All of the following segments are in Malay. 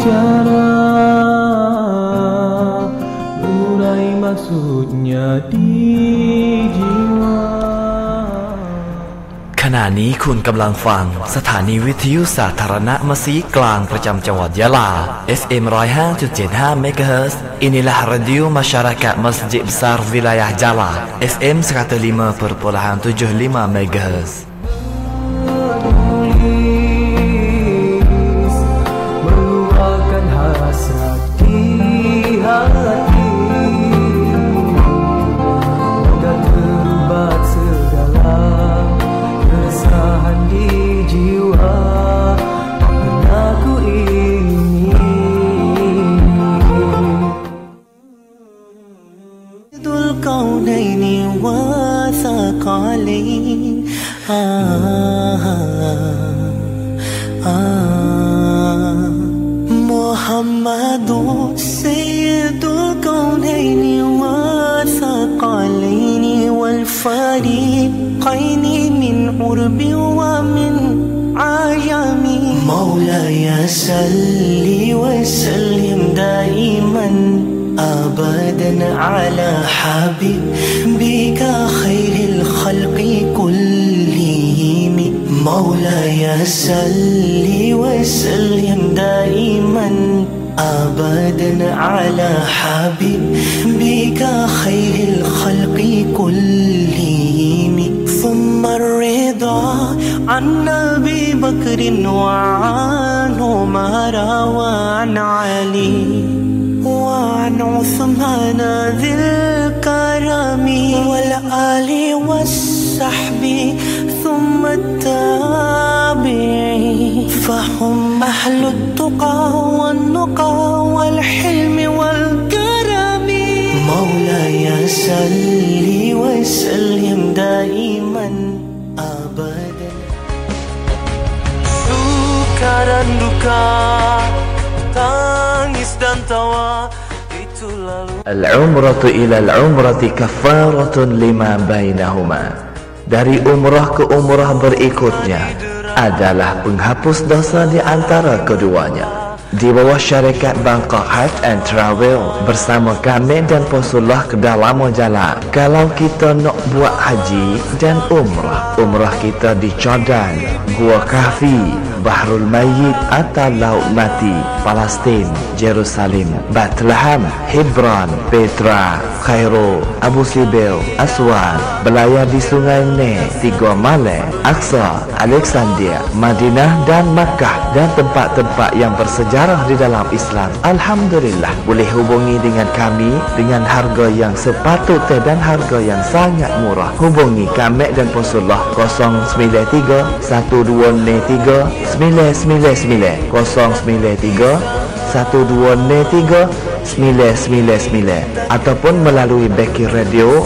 bicara Urai maksudnya di jiwa ขณะนี้คุณกำลังฟัง สถานีวิทยุสาธารณะมัสยิดกลางประจำจังหวัดยะลา FM 105.75 MHz Inilah Radio Masyarakat Masjid Besar Wilayah Jala FM 105.75 MHz عرب ومن عجم مولاي سل وسلم دائما أبدا على حبيبك خير الخلق كلهم. مولاي سل وسلم دائما أبدا على حبيبك خير عن أبي بكر وعن عمر وعن علي وعن عثمان ذي الكرم والآل والصحب ثم التابعين. فهم أهل التقى والنقى والحلم والكرم. مولاي سل وسلم دائما Dan duka Tangis dan tawa Itu lalu Al-umratu ila al-umrati kafaratun lima bainahuma Dari umrah ke umrah berikutnya adalah penghapus dosa di antara keduanya. Di bawah syarikat Bangkok Hajj and Travel bersama kami dan Posullah Kedalamo Jala. Kalau kita nak buat haji dan umrah, umrah kita di Jordan, Gua Kahfi, Bahrul Mayyit atau Laut Mati, Palestin, Jerusalem, Bethlehem, Hebron, Petra, Cairo, Abu Sibil, Aswan, belayar di Sungai Ne, Tiga Male, Aqsa, Alexandria, Madinah dan Makkah dan tempat-tempat yang bersejarah di dalam Islam. Alhamdulillah boleh hubungi dengan kami dengan harga yang sepatutnya dan harga yang sangat murah. Hubungi kami dan Rasulullah 093 1293 999 093 1293 999 ataupun melalui Becky Radio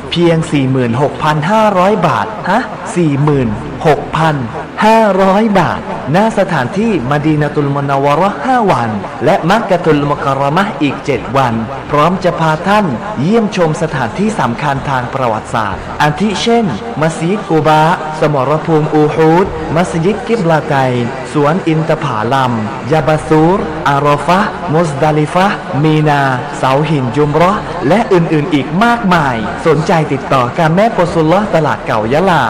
เพียง 46,500 บาท ฮะ 46,500 บาท ณ สถานที่มดีนาตุลมนาวรห้าวัน และมักกะตุลมกรมะอีก 7 วัน พร้อมจะพาท่านเยี่ยมชมสถานที่สำคัญทางประวัติศาสตร์อาทิเช่น มัสยิดกูบา สมรภูมิอูฮูด มัสยิดกิบลาไตน์สวนอินทผาลัม ยาบาซูร อารอฟะมุสดาลิฟะ มีนา เสาหินจุมราะห์และอื่นๆอีกมากมาย สนใจติดต่อการแม่โปสุลลตลาดเก่ายะลา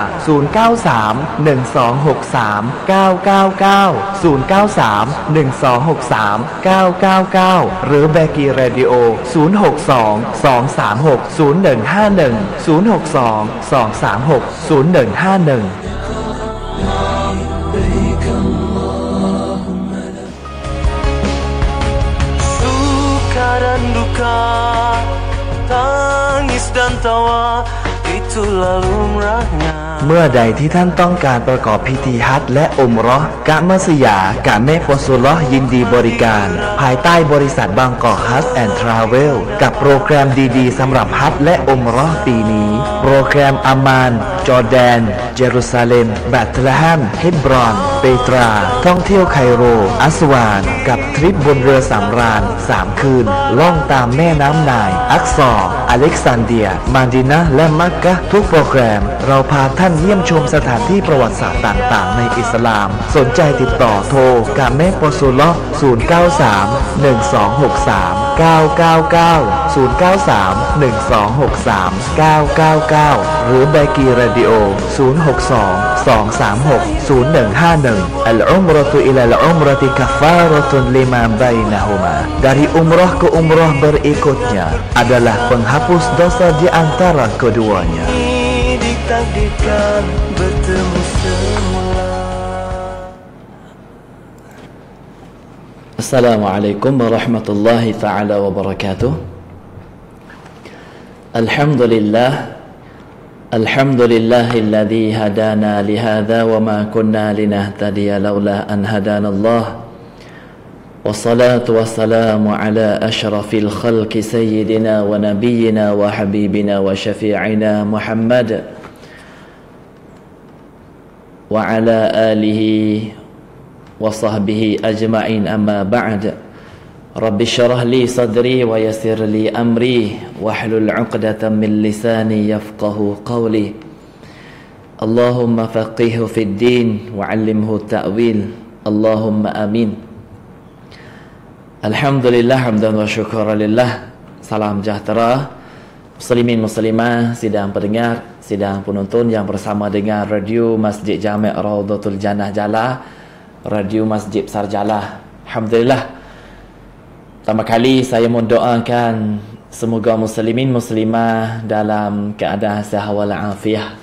093 1263 999 093 1263 999 หรือแบกีเรดิโอ 062-236-0151 062-236-0151 0151 062 236 0151 Suka dan duka Tangis dan tawa Itulah lumrahnya เมื่อใดที่ท่านต้องการประกอบพิธีฮัจและอมเรอกะมัสยากะเมฟอสุลอฮ์ยินดีบริการ ภายใต้บริษัทบางกอกฮัจแอนด์ทราเวลกับโปรแกรมดีๆสำหรับฮัจและอมเรอปีนี้ โปรแกรมอามานจอร์แดน เยรูซาเล็มแบตเลเฮมเฮบรอนเปตรา ท่องเที่ยวไคโร อัสวาน กับทริปบนเรือสำราญสามคืน ล่องตามแม่น้ำนาย อักซอ อเล็กซานเดีย มาดินะและมักกะทุกโปรแกรม เราพาท่านเยี่ยมชมสถานที่ประวัติศาสตร์ต่าง ๆ ในอิสลาม สนใจติดต่อโทรกาเมโปซูล093 1263 999 093 1263 999 หรือแบกีรดิโอ 062 236 0151 Al-Umratu ila al-Umrati kafaratun lima bainahuma Dari umrah ke umrah berikutnya adalah penghapus dosa di antara keduanya Ini ditakdirkan bertemu Assalamualaikum warahmatullahi taala wabarakatuh. Alhamdulillah Alhamdulillahilladzi hadana lihadza wa ma kunna linahtadiya laula an hadana Allah. Wassalatu wassalamu ala asyrafil khalqi sayyidina wa nabiyyina wa habibina wa syafi'ina Muhammad wa ala alihi وصحبه أجمعين أما بعد رب اشرح لي صدري ويسر لي أمري واحلل عقدة من لساني يفقه قولي اللهم فقهه في الدين وعلمه التأويل اللهم آمين الحمد لله حمدا وشكرا لله Salam sejahtera Muslimin Muslimah Sidang pendengar Sidang penonton yang bersama dengan Radio Masjid Jami' Raudatul Jannah Jalah Radio Masjid Sarjalah. Alhamdulillah. Pertama kali saya mendoakan semoga muslimin muslimah dalam keadaan sihat wal afiah.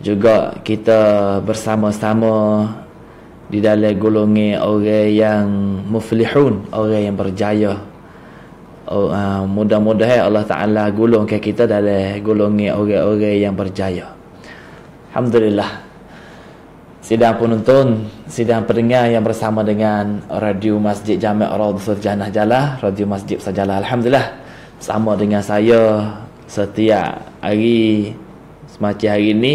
Juga kita bersama-sama di dalam golongan orang yang muflihun, orang yang berjaya. Uh, mudah-mudahan Allah Taala golongkan kita dalam golongan orang-orang yang berjaya. Alhamdulillah sidang penonton, sidang pendengar yang bersama dengan Radio Masjid Jami' Raudhatul Jannah Jalah, Radio Masjid Sajalah. Alhamdulillah. Sama dengan saya setiap hari semacam hari ini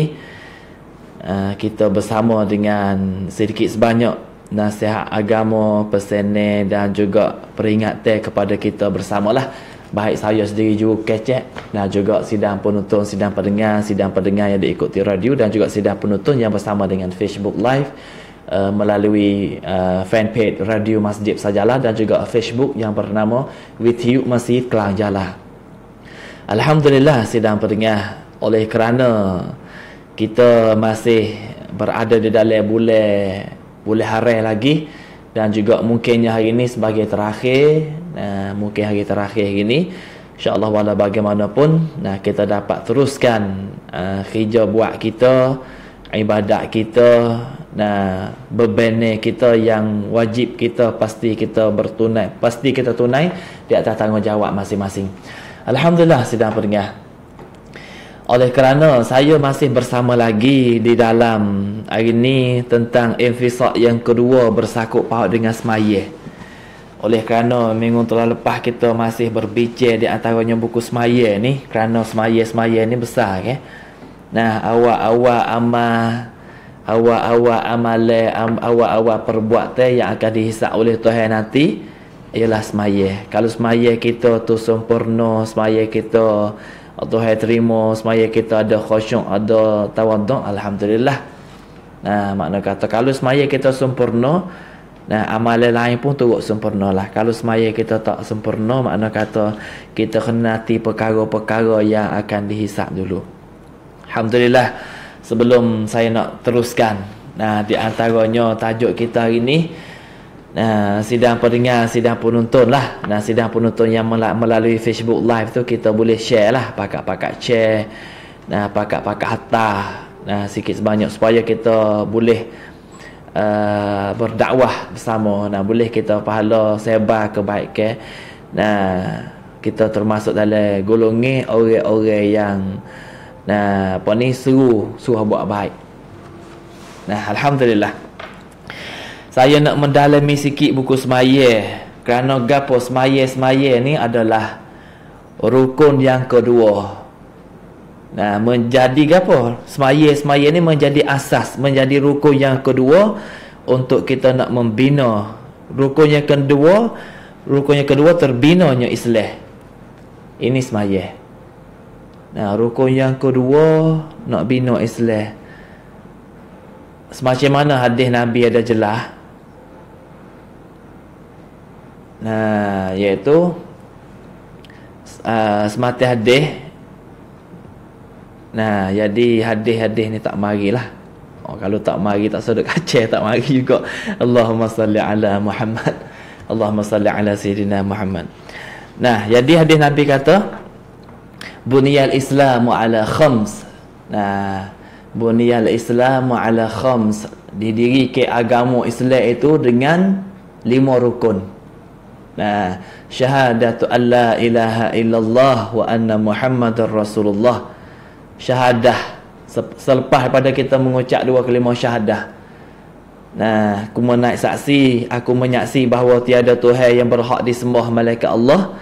uh, kita bersama dengan sedikit sebanyak nasihat agama, pesanan dan juga peringatan kepada kita bersamalah baik saya sendiri juga kecek dan juga sidang penonton, sidang pendengar, sidang pendengar yang diikuti radio dan juga sidang penonton yang bersama dengan Facebook Live uh, melalui uh, fanpage Radio Masjid Sajalah dan juga Facebook yang bernama With You Masjid Kelang Jalah. Alhamdulillah sidang pendengar oleh kerana kita masih berada di dalam bulan bulan hari lagi dan juga mungkinnya hari ini sebagai terakhir mungkin hari terakhir ini insyaallah wala bagaimanapun nah kita dapat teruskan uh, kerja buat kita ibadat kita nah beban kita yang wajib kita pasti kita bertunai pasti kita tunai di atas tanggungjawab masing-masing. Alhamdulillah sedang pendengar oleh kerana saya masih bersama lagi di dalam hari ini tentang infisaq yang kedua bersakut paut dengan semayah oleh kerana minggu telah lepas kita masih berbicara di antaranya buku semaya ni kerana semaya-semaya ni besar ke. Nah, awak-awak amal awak-awak amale am, awak-awak perbuatan yang akan dihisap oleh Tuhan nanti ialah semaya. Kalau semaya kita tu sempurna, semaya kita Tuhan terima, semaya kita ada khusyuk, ada tawaduk, alhamdulillah. Nah, makna kata kalau semaya kita sempurna, Nah, amalan lain pun turut sempurna lah. Kalau semaya kita tak sempurna, makna kata kita kena hati perkara-perkara yang akan dihisap dulu. Alhamdulillah, sebelum saya nak teruskan, nah di antaranya tajuk kita hari ini, nah sidang pendengar, sidang penonton lah. Nah, sidang penonton yang melalui Facebook Live tu kita boleh share lah, pakat-pakat share, nah pakat-pakat hantar, nah sikit sebanyak supaya kita boleh uh, berdakwah bersama nah boleh kita pahala sebar kebaikan nah kita termasuk dalam golongan orang-orang yang Nah, apa ni suruh suruh buat baik. Nah, alhamdulillah. Saya nak mendalami sikit buku semaya kerana gapo semaya-semaya ni adalah rukun yang kedua. Nah, menjadi gapo? Semaya-semaya ni menjadi asas, menjadi rukun yang kedua untuk kita nak membina. Rukun yang kedua, rukun yang kedua terbinanya Islam. Ini semaya. Nah, rukun yang kedua nak bina Islam. Semacam mana hadis Nabi ada jelas. Nah, iaitu uh, semati hadis. Nah, jadi hadis-hadis ni tak marilah. Oh, kalau tak mari tak sedek kacau tak mari juga. Allahumma salli ala Muhammad. Allahumma salli ala sayyidina Muhammad. Nah, jadi hadis Nabi kata buniyal islamu ala khams nah buniyal islamu ala khams didiri ke agama Islam itu dengan lima rukun nah syahadatu alla ilaha illallah wa anna muhammadar rasulullah syahadah. Selepas pada kita mengucap dua kalimah syahadah. Nah, aku menaik saksi, aku menyaksi bahawa tiada Tuhan yang berhak disembah malaikat Allah.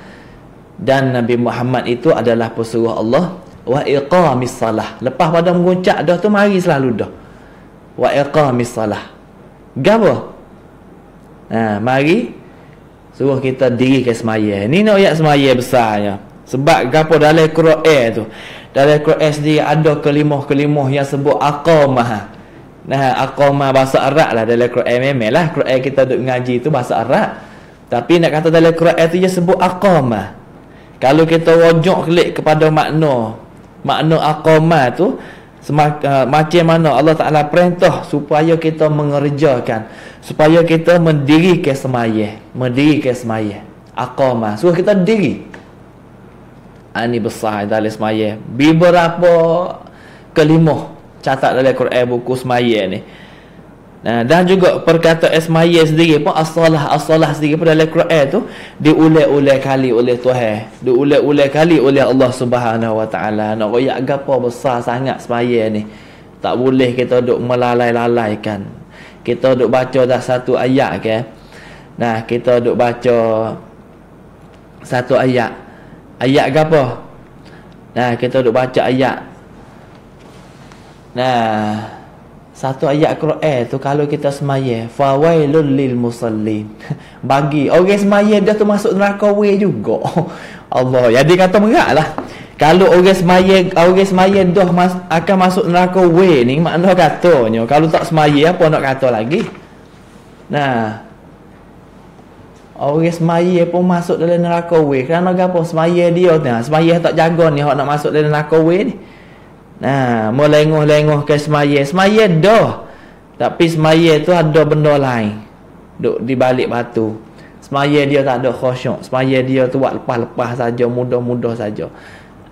Dan Nabi Muhammad itu adalah pesuruh Allah. Wa iqamis salah. Lepas pada mengucap dah tu mari selalu dah. Wa iqamis salah. Gapo? Ha mari suruh kita diri ke semaya. Ni nak ayat semaya besarnya. Sebab gapo dalam Quran tu dalam Quran sendiri ada kelimah-kelimah yang sebut aqamah. Nah, aqamah bahasa Arab lah dalam Quran memang lah. Quran kita duk ngaji tu bahasa Arab. Tapi nak kata dalam Quran tu dia sebut aqamah. Kalau kita rojok klik kepada makna makna aqamah tu uh, macam mana Allah Taala perintah supaya kita mengerjakan supaya kita mendirikan semaya mendirikan semaya aqamah. Suruh kita diri ini besar dalam semaya beberapa kelimah catat dalam Quran buku semaya ni Nah, dan juga perkataan Ismail sendiri pun as-salah as-salah sendiri pun dalam Quran tu diulang-ulang kali oleh Tuhan. Diulang-ulang kali oleh Allah Subhanahu Wa Taala. Nak royak gapo besar sangat Ismail ni. Tak boleh kita duk melalai-lalaikan. Kita duk baca dah satu ayat ke. Nah, kita duk baca satu ayat. Ayat gapo? Nah, kita duk baca ayat. Nah, satu ayat Quran tu kalau kita semaya fawailul lil musallin. Bagi orang semaya dah tu masuk neraka we juga. Allah jadi kata meraklah kalau orang semaya orang semaya dah mas, akan masuk neraka we ni makna katanya kalau tak semaya apa nak kata lagi? Nah orang semaya pun masuk dalam neraka we kerana apa semaya dia nah semaya tak jaga ni hok nak masuk dalam neraka we ni Nah, mau lengoh-lengoh ke semaya. Semaya dah. Tapi semaya tu ada benda lain. Duk di balik batu. Semaya dia tak ada khusyuk. Semaya dia tu buat lepas-lepas saja, mudah-mudah saja.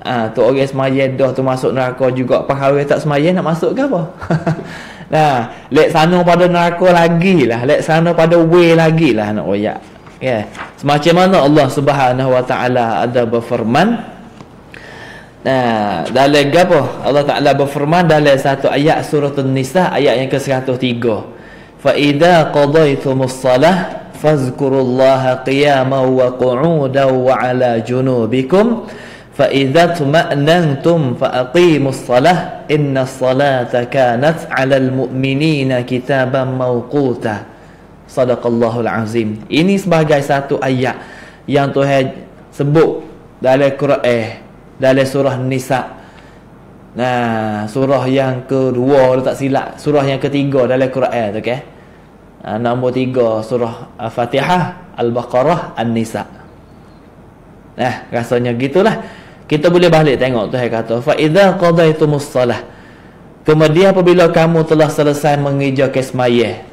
Ah, tu orang semaya dah tu masuk neraka juga. Orang tak semaya nak masuk ke apa? nah, lek sana pada neraka lagi lah. Lek sana pada way lagi lah nak royak. Ya. Semacam mana Allah Subhanahu Wa Taala ada berfirman, Nah, dalam apa? Allah Taala berfirman dalam satu ayat surah An-Nisa ayat yang ke-103. Fa idza qadaytumus salah fazkurullaha qiyaman wa qu'udan wa 'ala junubikum fa idza tuma'nantum fa aqimus salah innas salata kanat 'alal mu'minina kitaban mawquta. Sadaqallahul azim. Ini sebagai satu ayat yang Tuhan sebut dalam Quran dalam surah Nisa. Nah, surah yang kedua tak silap, surah yang ketiga dalam Quran tu okey. Ha, nombor tiga surah Al-Fatihah, Al-Baqarah, An-Nisa. Nah, rasanya gitulah. Kita boleh balik tengok tu kata fa idza qadaitumus salah. Kemudian apabila kamu telah selesai mengerjakan sembahyang,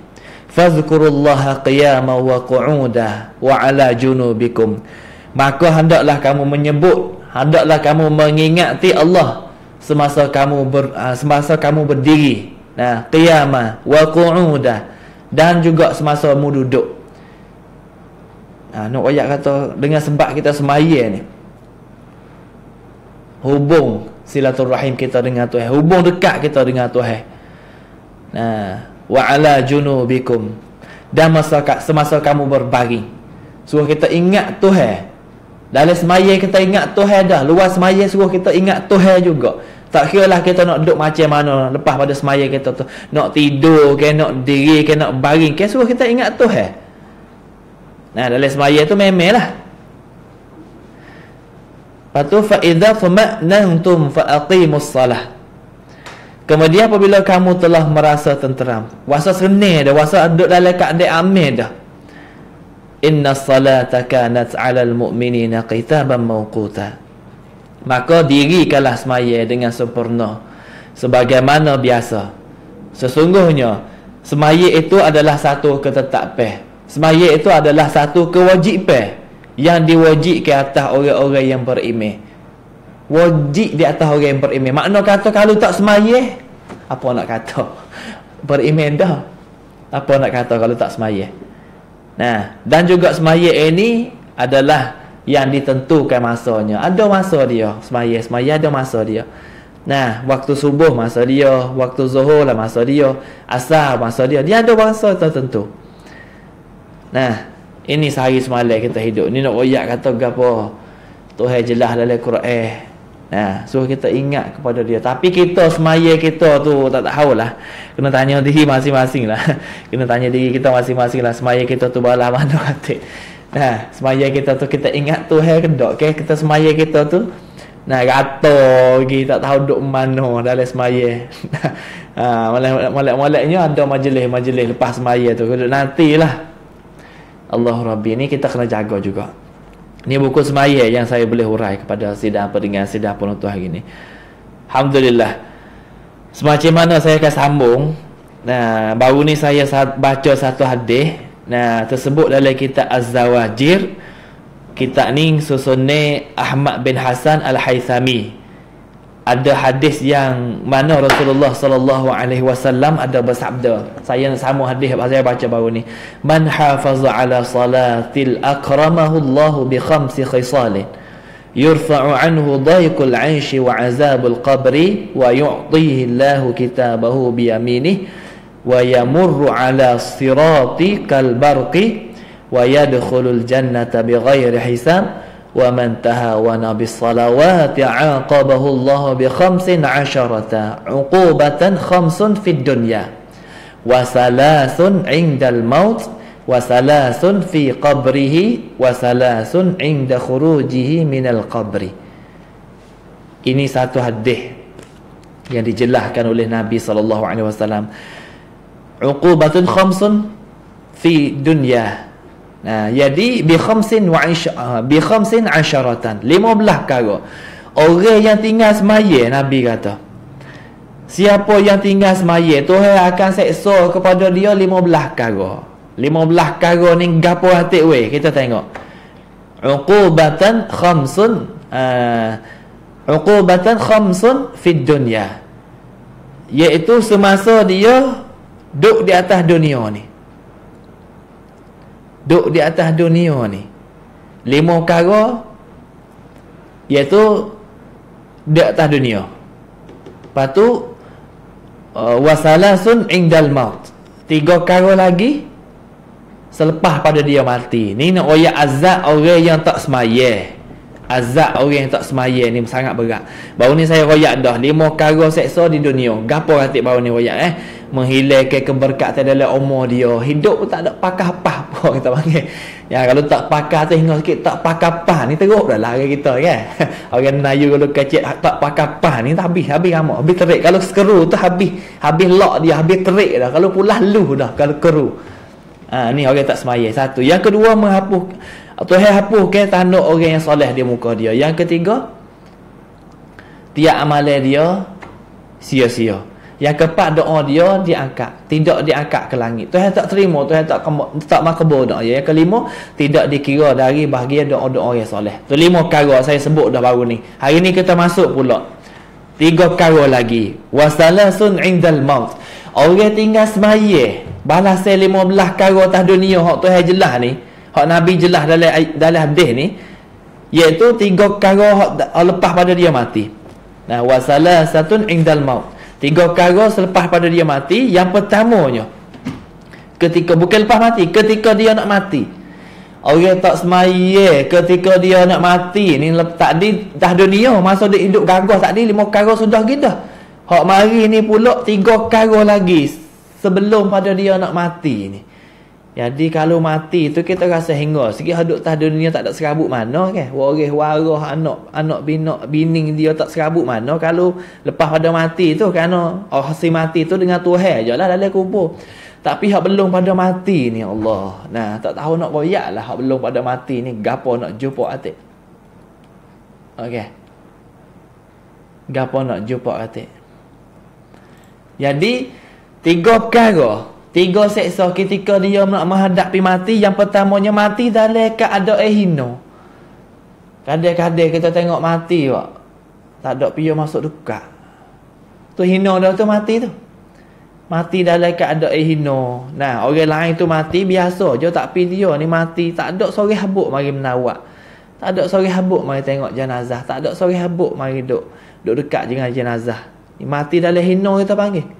fazkurullaha qiyaman wa qu'uda wa ala junubikum. Maka hendaklah kamu menyebut hendaklah kamu mengingati Allah semasa kamu ber, uh, semasa kamu berdiri. Nah qiyamah wa qu'uda dan juga semasa kamu duduk. Nah nak ayat kata dengan sebab kita semaya ni hubung silaturahim kita dengan Tuhan hubung dekat kita dengan Tuhan. Nah wa ala junubikum. Dan masa semasa kamu berbaring suruh kita ingat Tuhan dalam semaya kita ingat Tuhan dah. Luar semaya suruh kita ingat Tuhan juga. Tak kira lah kita nak duduk macam mana lepas pada semaya kita tu. Nak tidur ke nak diri ke nak baring ke suruh kita ingat Tuhan nah dalam semaya tu memang lah. Lepas tu tuma'nantum fa aqimus salah. Kemudian apabila kamu telah merasa tenteram, wasa serendah dah, wasa duduk dalam keadaan amin dah. Inna salata kanat 'alal mu'minina qitaban mawquta. Maka dirikanlah semaya dengan sempurna sebagaimana biasa. Sesungguhnya semaya itu adalah satu ketetapan. Semaya itu adalah satu kewajipan yang diwajib ke atas orang-orang yang beriman wajib di atas orang yang beriman. Makna kata kalau tak semaya apa nak kata? Beriman dah. Apa nak kata kalau tak semaya nah dan juga semaya ini adalah yang ditentukan masanya. Ada masa dia semaya semaya ada masa dia. Nah waktu subuh masa dia waktu zuhur lah masa dia asar masa dia. Dia ada masa tertentu. Nah ini sehari semalam kita hidup. Ni nak royak kata apa? Tuhan jelas dalam Quran. Nah, so kita ingat kepada dia. Tapi kita semaya kita tu tak tahu lah. Kena tanya diri masing-masing lah. Kena tanya diri kita masing-masing lah. Semaya kita tu bala mana hati. Nah, semaya kita tu kita ingat Tuhan ke tak? Okay? Kita semaya kita tu Nah, kata lagi tak tahu duk mana dalam semaya. ha, malak-malaknya ada majlis-majlis lepas semaya tu. Nantilah Allah Rabbi ni kita kena jaga juga. Ni buku semaya yang saya boleh hurai kepada sidang pendengar sidang penonton hari ni. Alhamdulillah. Semacam mana saya akan sambung. Nah, baru ni saya baca satu hadis. Nah, tersebut dalam kitab Az-Zawajir. Kitab ni susunnya Ahmad bin Hasan Al-Haythami ada hadis yang mana Rasulullah sallallahu alaihi wasallam ada bersabda. Saya sama hadis saya baca baru ni. Man hafaza ala salatil akramahu Allah bi khamsi khisal yurfa'u anhu dayqul 'aishi wa 'azabul qabri wa yu'tihi Allah kitabahu bi yaminihi wa yamurru ala sirati kal barqi wa yadkhulul jannata bighairi hisab ومن تهاون بالصلوات عاقبه الله بخمس عشرة عقوبة خمس في الدنيا وثلاث عند الموت وثلاث في قبره وثلاث عند خروجه من القبر. Ini satu hadis yang dijelaskan oleh Nabi sallallahu alaihi wasallam. Uqubatun khamsun fi dunya. Nah, jadi bi khamsin wa ah, bi khamsin asharatan. 15 perkara. Orang yang tinggal semaya Nabi kata. Siapa yang tinggal semaya Tuhan akan seksa kepada dia 15 perkara. 15 perkara ni gapo hati we kita tengok. Uqubatan khamsun uh, uqubatan khamsun fid dunya. Iaitu semasa dia duduk di atas dunia ni duk di atas dunia ni lima perkara iaitu di atas dunia. Lepas tu uh, wasalasun indal maut. Tiga perkara lagi selepas pada dia mati. Ni nak royak azab orang yang tak semaya. Azab orang yang tak semaya ni sangat berat. Baru ni saya royak dah lima perkara seksa di dunia. Gapo hati baru ni royak eh menghilangkan keberkatan dalam umur dia. Hidup pun tak ada pakar apa apa kita panggil. Ya kalau tak pakar tu hingga sikit tak pakar apa ni teruk dah lah kita kan? Orang Melayu kalau kecil tak pakar apa ni tak habis habis kamu habis terik. Kalau sekeru tu habis habis lock dia habis terik dah. Kalau pula lu dah kalau keru. Ha, ni orang tak semaya satu. Yang kedua menghapus Tuhan hapus ke tanduk orang yang soleh di muka dia. Yang ketiga tiap amalan dia sia-sia yang keempat doa dia diangkat, tidak diangkat ke langit. Tuhan tak terima, Tuhan tak tak makbul doa dia. Yang kelima, tidak dikira dari bahagian doa-doa yang soleh. Tu lima perkara saya sebut dah baru ni. Hari ni kita masuk pula. Tiga perkara lagi. Wasalasun indal maut. Orang tinggal semaya. Balas saya lima belah perkara atas dunia. Hak Tuhan jelas ni. Hak Nabi jelas dalam dalam hadis ni. Iaitu tiga perkara hak lepas pada dia mati. Nah, wasalah satun indal maut. Tiga perkara selepas pada dia mati, yang pertamanya ketika bukan lepas mati, ketika dia nak mati. Orang tak semaya ketika dia nak mati ni tak di dah dunia masa dia hidup gagah tak di lima perkara sudah gitu. Hak mari ni pula tiga perkara lagi sebelum pada dia nak mati ni. Jadi kalau mati tu kita rasa hingga sikit hidup tak dunia tak ada serabut mana ke? Waris warah anak anak binak bining dia tak serabut mana kalau lepas pada mati tu kerana oh si mati tu dengan Tuhan je lah dalam kubur. Tapi hak belum pada mati ni Allah. Nah, tak tahu nak royak lah hak belum pada mati ni gapo nak jumpa atik. Okey. Gapo nak jumpa atik. Jadi tiga perkara Tiga seksa ketika dia nak menghadapi mati. Yang pertamanya mati dalam keadaan hino. Kadang-kadang kita tengok mati. Wak. Tak ada piyah masuk duka. Tu hino dah tu mati tu. Mati dalam keadaan hino. Nah orang lain tu mati biasa je. Tak pi dia ni mati. Tak ada sore habuk mari menawak. Tak ada sore habuk mari tengok jenazah. Tak ada sore habuk mari duduk. Duduk dekat dengan jenazah. Mati dalam hino kita panggil.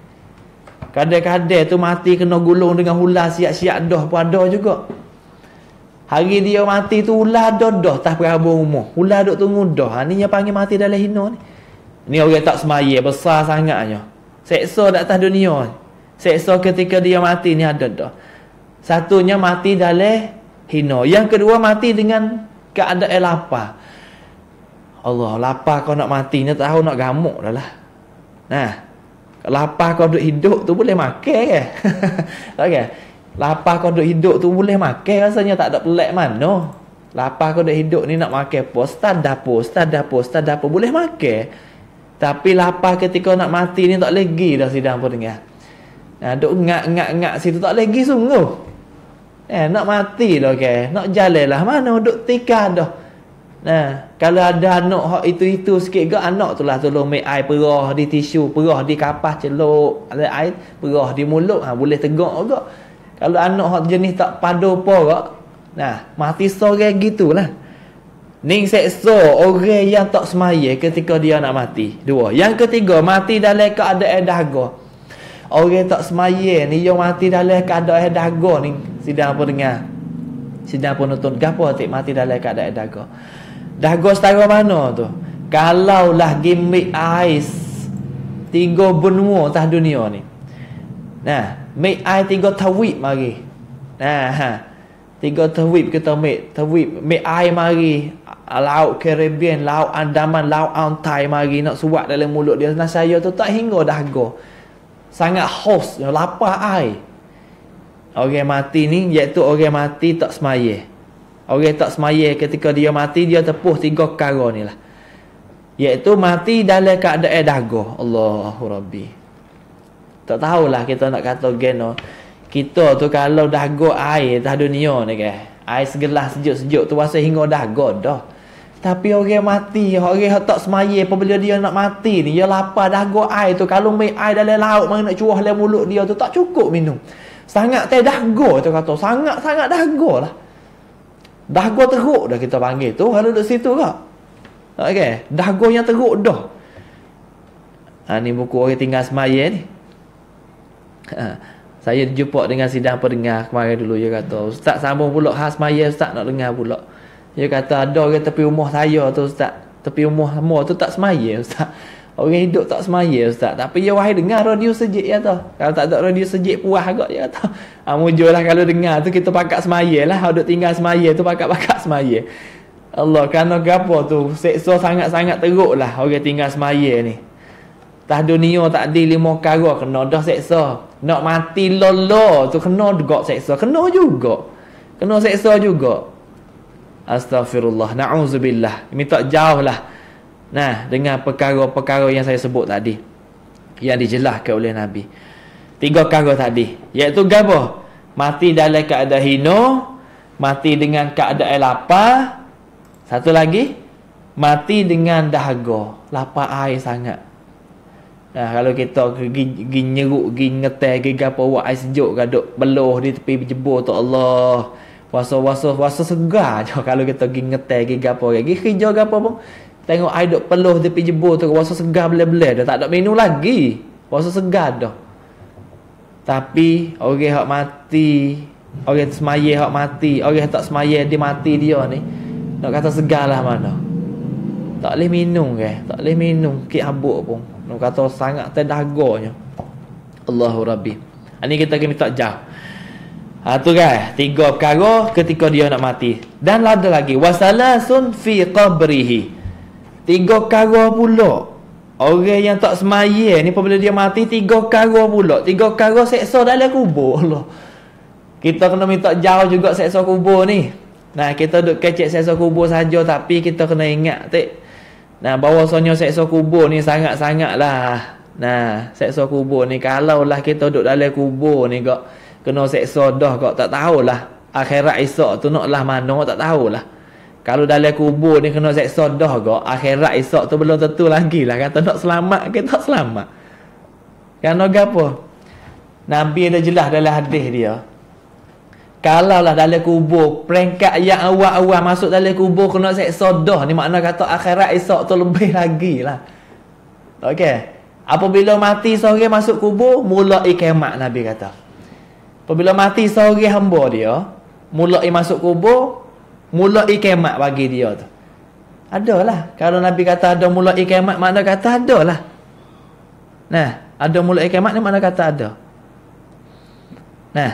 Kadang-kadang tu mati kena gulung dengan ular siap-siap dah pun ada juga. Hari dia mati tu ular dah dah tak perabung umur. Ular duk tunggu dah. Ha, ni yang panggil mati dalam hino ni. Ni orang tak semaya besar sangatnya. Seksa di atas dunia. Seksa ketika dia mati ni ada dah. Satunya mati dalam hino. Yang kedua mati dengan keadaan lapar. Allah lapar kau nak mati ni tahu nak gamuk dah lah. Nah, Lapar kau duduk hidup tu boleh makan ke? Okey. Lapar kau duduk hidup tu boleh makan rasanya tak ada pelik mana. Lapar kau duduk hidup ni nak makan apa? Start dapur, start dapur, start dapur boleh makan. Tapi lapar ketika nak mati ni tak lagi dah sidang pun dengar. Nah, duk ngak-ngak-ngak situ tak lagi sungguh. Eh, nak mati dah ke? Nak jalan lah mana duk tikar dah. Nah, kalau ada anak hak itu-itu sikit ke anak tu lah tolong make air perah di tisu, perah di kapas celuk, ada air perah di mulut, ha, boleh tegak juga. Kalau anak hak jenis tak padu apa ke, nah, mati sore gitulah. Ning seksa orang yang tak semaya ketika dia nak mati. Dua. Yang ketiga, mati dalam keadaan dahaga. Orang tak semaya ni yang mati dalam keadaan dahaga ni. Sidang apa dengar? Sidang apa nonton? Gapo hati mati dalam keadaan dahaga? Dah go setara mana tu? Kalau lah gimmick ais tiga benua atas dunia ni. Nah, make ais tiga tawib mari. Nah, ha. Tiga tawib kita make, tawib make ais mari. Laut Caribbean, Laut Andaman, Laut Antai mari nak suat dalam mulut dia. Nah, saya tu tak hingga dah go. Sangat haus, lapar air. Orang mati ni iaitu orang mati tak semaya. Orang tak semaya ketika dia mati dia tepuh tiga perkara ni lah. Iaitu mati dalam keadaan daga. Allahu Rabbi. Tak tahulah kita nak kata geno. Kita tu kalau daga air atas dunia ni ke. Air segelas sejuk-sejuk tu rasa hingga daga dah. Tapi orang mati, orang tak semaya apabila dia nak mati ni, dia lapar daga air tu. Kalau main air dalam laut, mana nak curah dalam mulut dia tu, tak cukup minum. Sangat teh daga tu kata. Sangat-sangat daga lah. Dahaga teruk dah kita panggil tu kalau duduk situ ke? Okey, dahaga yang teruk dah. Ha ni buku orang tinggal semaya ni. Ha, saya jumpa dengan sidang pendengar kemarin dulu dia kata, "Ustaz sambung pula khas semaya ustaz nak dengar pula." Dia kata ada orang tepi rumah saya tu ustaz, tepi rumah semua tu tak semaya ustaz. Orang hidup tak semaya Ustaz. Tapi ya wahai dengar radio sejik ya tau Kalau tak ada radio sejik puas agak ya tau ha, Mujur lah kalau dengar tu kita pakat semaya lah. Kalau tinggal semaya tu pakat-pakat semaya. Allah kerana gapo tu? Seksa sangat-sangat teruk lah Orang tinggal semaya ni. Tah dunia tak ada lima kara Kena dah seksa. Nak mati lolo tu kena juga seksa. Kena juga. Kena seksa juga. Astaghfirullah. Na'udzubillah. Minta jauh lah Nah, dengan perkara-perkara yang saya sebut tadi yang dijelaskan oleh Nabi. Tiga perkara tadi, iaitu gapo? Mati dalam keadaan hino, mati dengan keadaan lapar. Satu lagi, mati dengan dahaga, lapar air sangat. Nah, kalau kita pergi nyeruk, pergi ngetel, pergi gapo buat air sejuk gaduk beluh di tepi jebur tu Allah. Wasa-wasa wasa segar je kalau kita pergi ngetel, pergi gapo, pergi kerja gapo pun Tengok air duk peluh tepi jebur tu rasa segar belah-belah dah tak ada minum lagi. Rasa segar dah. Tapi orang hak mati, orang semaya hak mati, orang tak semaya dia mati dia ni. Nak kata segar lah mana. Tak boleh minum ke? Tak boleh minum kek habuk pun. Nak kata sangat terdaganya. Allahu Rabbi. Ini kita kena tak jauh. Ha tu kan, tiga perkara ketika dia nak mati. Dan ada lagi wasalasun fi qabrihi. Tiga perkara pula. Orang yang tak semaya ni apabila dia mati tiga perkara pula. Tiga perkara seksa dalam kubur Allah. Kita kena minta jauh juga seksa kubur ni. Nah, kita duk kecek seksa kubur saja tapi kita kena ingat tak. Nah, bahawasanya seksa kubur ni sangat-sangat lah. Nah, seksa kubur ni kalau lah kita duduk dalam kubur ni kok kena seksa dah kok tak tahulah. Akhirat esok tu nak lah mana tak tahulah. Kalau dalam kubur ni kena seksa dah kok, akhirat esok tu belum tentu lagi lah. Kata nak selamat ke tak selamat. Kerana apa? Nabi ada jelas dalam hadis dia. Kalau lah dalam kubur, peringkat yang awal-awal masuk dalam kubur kena seksa dah. Ni makna kata akhirat esok tu lebih lagi lah. Okey. Apabila mati seorang masuk kubur, mulai kemat Nabi kata. Apabila mati seorang hamba dia, mulai masuk kubur, mulai kemat bagi dia tu. Adalah. Kalau Nabi kata ada mulai kemat, makna kata adalah. Nah, ada mulai kemat ni makna kata ada. Nah.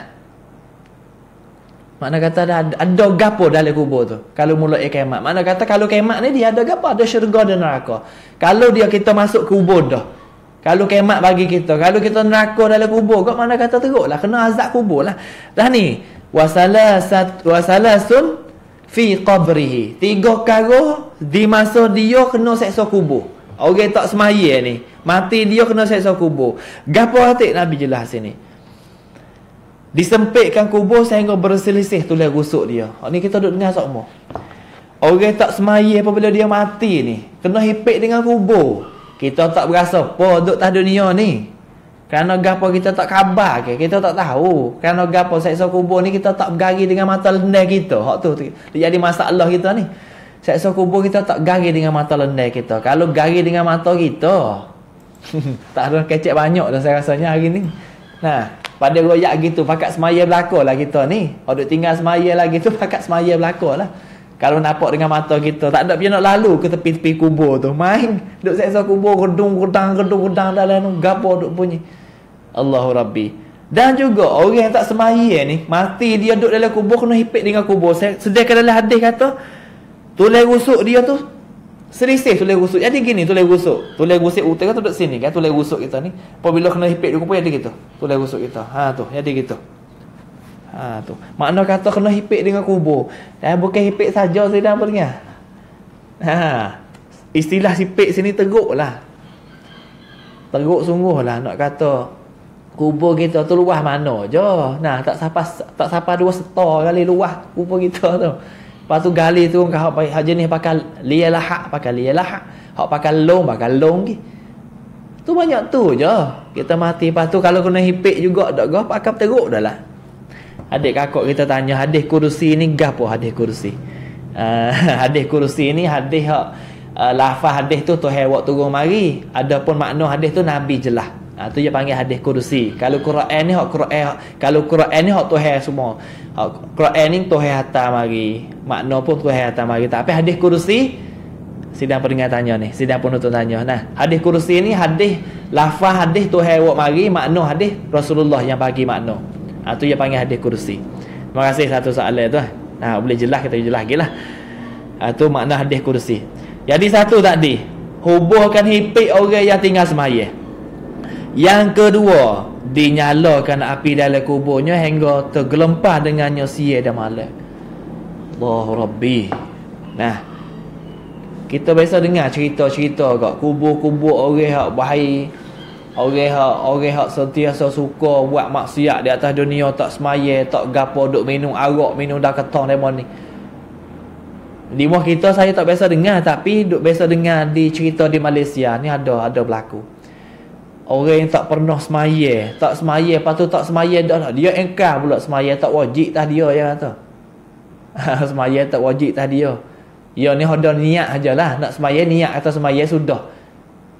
Makna kata ada ada gapo dalam kubur tu. Kalau mulai kemat, makna kata kalau kemat ni dia ada gapo? Ada syurga dan neraka. Kalau dia kita masuk kubur dah. Kalau kemat bagi kita, kalau kita neraka dalam kubur, kau mana kata teruklah kena azab kubur lah. Dah ni, wasalasat wasalasun fi qabrihi. Tiga karo di masa dia kena seksa kubur. Orang tak semaya ni, mati dia kena seksa kubur. Gapo hati Nabi jelas sini. Disempitkan kubur sehingga berselisih tulang rusuk dia. Ni kita duduk dengar semua. Orang tak semaya apabila dia mati ni, kena hipik dengan kubur. Kita tak berasa apa duduk tak dunia ni. Kerana gapo kita tak khabar ke? Kita tak tahu. Kerana gapo seksa kubur ni kita tak bergari dengan mata lendai kita. Hak tu dia jadi masalah kita ni. Seksa kubur kita tak gari dengan mata lendai kita. Kalau gari dengan mata kita, tak ada kecek banyak dah saya rasanya hari ni. Nah, pada royak gitu pakat semaya belaka lah kita ni. Hak tinggal semaya lagi tu pakat semaya belaka lah. Kalau nampak dengan mata kita, tak ada dia nak lalu ke tepi-tepi kubur tu. Main duk seksa kubur gedung gedang dalam tu gapo duk bunyi. Allahu Rabbi. Dan juga orang yang tak semaya ni, mati dia duduk dalam kubur kena hipik dengan kubur. Sediakan dalam hadis kata, tulang rusuk dia tu selisih tulang rusuk. Jadi gini tulang rusuk. Tulang rusuk utara tu duduk sini kan tulang rusuk kita ni. Apabila kena hipik di kubur jadi gitu. Tulang rusuk kita. Ha tu, jadi gitu. Ha tu. Makna kata kena hipik dengan kubur. Dan bukan hipik saja saya dah dengar. Ha. Istilah hipik sini teruk lah. Teruk sungguh lah nak kata kubur kita tu luah mana je. Nah, tak siapa tak siapa dua setor kali luah kubur kita tu. Lepas tu gali tu kau hak hak jenis pakai lialah pakai lialah. Hak pakai long pakai long ki. Tu banyak tu je. Kita mati lepas tu kalau kena hipik juga dak gah pakai teruk dah lah. Adik kakak kita tanya hadis kursi ni gapo hadis kursi? Uh, hadis kursi ni hadis hak uh, lafaz hadis tu Tuhan waktu turun mari. Adapun makna hadis tu Nabi jelas. Ha, tu dia panggil hadis kursi. Kalau Quran ni hak Quran kalau Quran ni hak Tuhan semua. Hak Quran ni Tuhan hantar mari. Makna pun Tuhan hantar mari. Tapi hadis kursi sidang pendengar tanya ni, sidang penuntut tanya. Nah, hadis kursi ni hadis lafaz hadis Tuhan wak mari, makna hadis Rasulullah yang bagi makna. Ha, tu dia panggil hadis kursi. Terima kasih satu soalan tu. Nah, boleh jelas kita jelas lagi lah. Ha, tu makna hadis kursi. Jadi satu tadi, hubungkan hipik orang yang tinggal semaya. Yang kedua, dinyalakan api dalam kuburnya hingga tergelempar dengannya siang dan malam. Allah Rabbi. Nah, kita biasa dengar cerita-cerita kat kubur-kubur orang yang baik Orang hak orang hak sentiasa suka buat maksiat di atas dunia tak semaya, tak gapo duk minum arak, minum dah ketong demon ni. Di rumah kita saya tak biasa dengar tapi duk biasa dengar di cerita di Malaysia ni ada ada berlaku. Orang yang tak pernah semaya, tak semaya, lepas tu tak semaya dah dia engkar pula semaya tak wajib tah dia ya kata. semaya tak wajib tah dia. Ya ni ada niat ajalah nak semaya niat atau semaya sudah.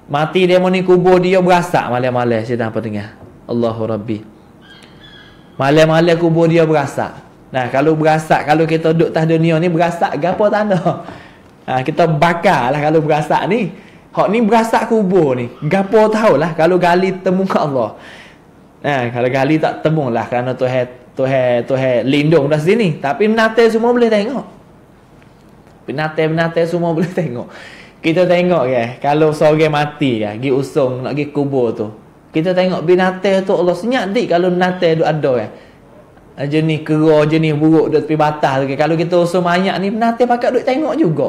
Mati dia ni kubur dia berasak malam-malam saya apa dengar. Allahu Rabbi. Malam-malam kubur dia berasak. Nah, kalau berasak kalau kita duduk atas dunia ni berasak gapo tanah. Ha, kita bakar lah kalau berasak ni. Hak ni berasak kubur ni. Gapo tahulah kalau gali temu ke Allah. Nah, kalau gali tak temu lah kerana Tuhan Tuhan Tuhan lindung dah sini. Tapi menate semua boleh tengok. Binatang-binatang semua boleh tengok. Kita tengok ya, kalau seorang mati ya, pergi usung nak pergi kubur tu. Kita tengok binatang tu Allah senyap dik kalau binatang tu ada ya. Jenis kera, jenis buruk duduk tepi batas lagi. Kalau kita usung mayat ni, binatang pakat duduk tengok juga.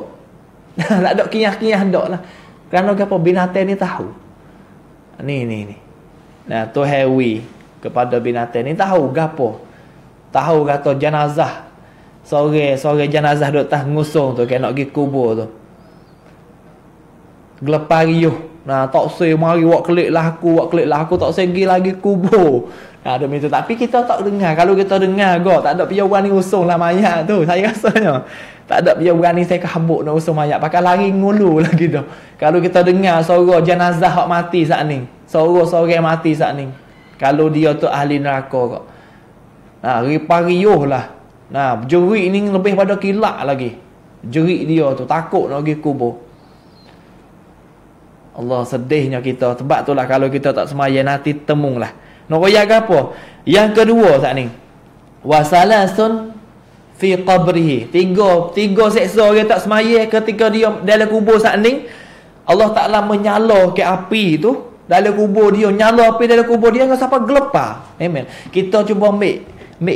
tak ada kinyah-kinyah dok lah. Kerana apa binatang ni tahu. Ni, ni, ni. Nah, tu hewi kepada binatang ni tahu gapo. Tahu kata jenazah sore sore jenazah duk tah ngusung tu nak pergi kubur tu gelepar riuh nah tak sei mari wak kelik lah aku wak kelik lah aku tak sei pergi lagi kubur. Nah ada minta tapi kita tak dengar. Kalau kita dengar go tak ada piye berani usung lah mayat tu. Saya rasanya tak ada piye berani saya kehabuk nak usung mayat. Pakai lari ngulu lagi tu. Kalau kita dengar suara jenazah hak mati saat ni. Suara sore mati saat ni. Kalau dia tu ahli neraka kok nah ripar riuh lah. Nah, jerit ni lebih pada kilak lagi. Jerit dia tu takut nak pergi kubur. Allah sedihnya kita. Sebab itulah kalau kita tak semaya nanti temunglah. Nak royak apa? Yang kedua saat ni. Wasalasun fi qabrihi. Tiga tiga seksa orang tak semaya ketika dia dalam kubur saat ni. Allah Taala menyala ke api tu dalam kubur dia nyala api dalam kubur dia dengan siapa gelepar. Amen. Kita cuba ambil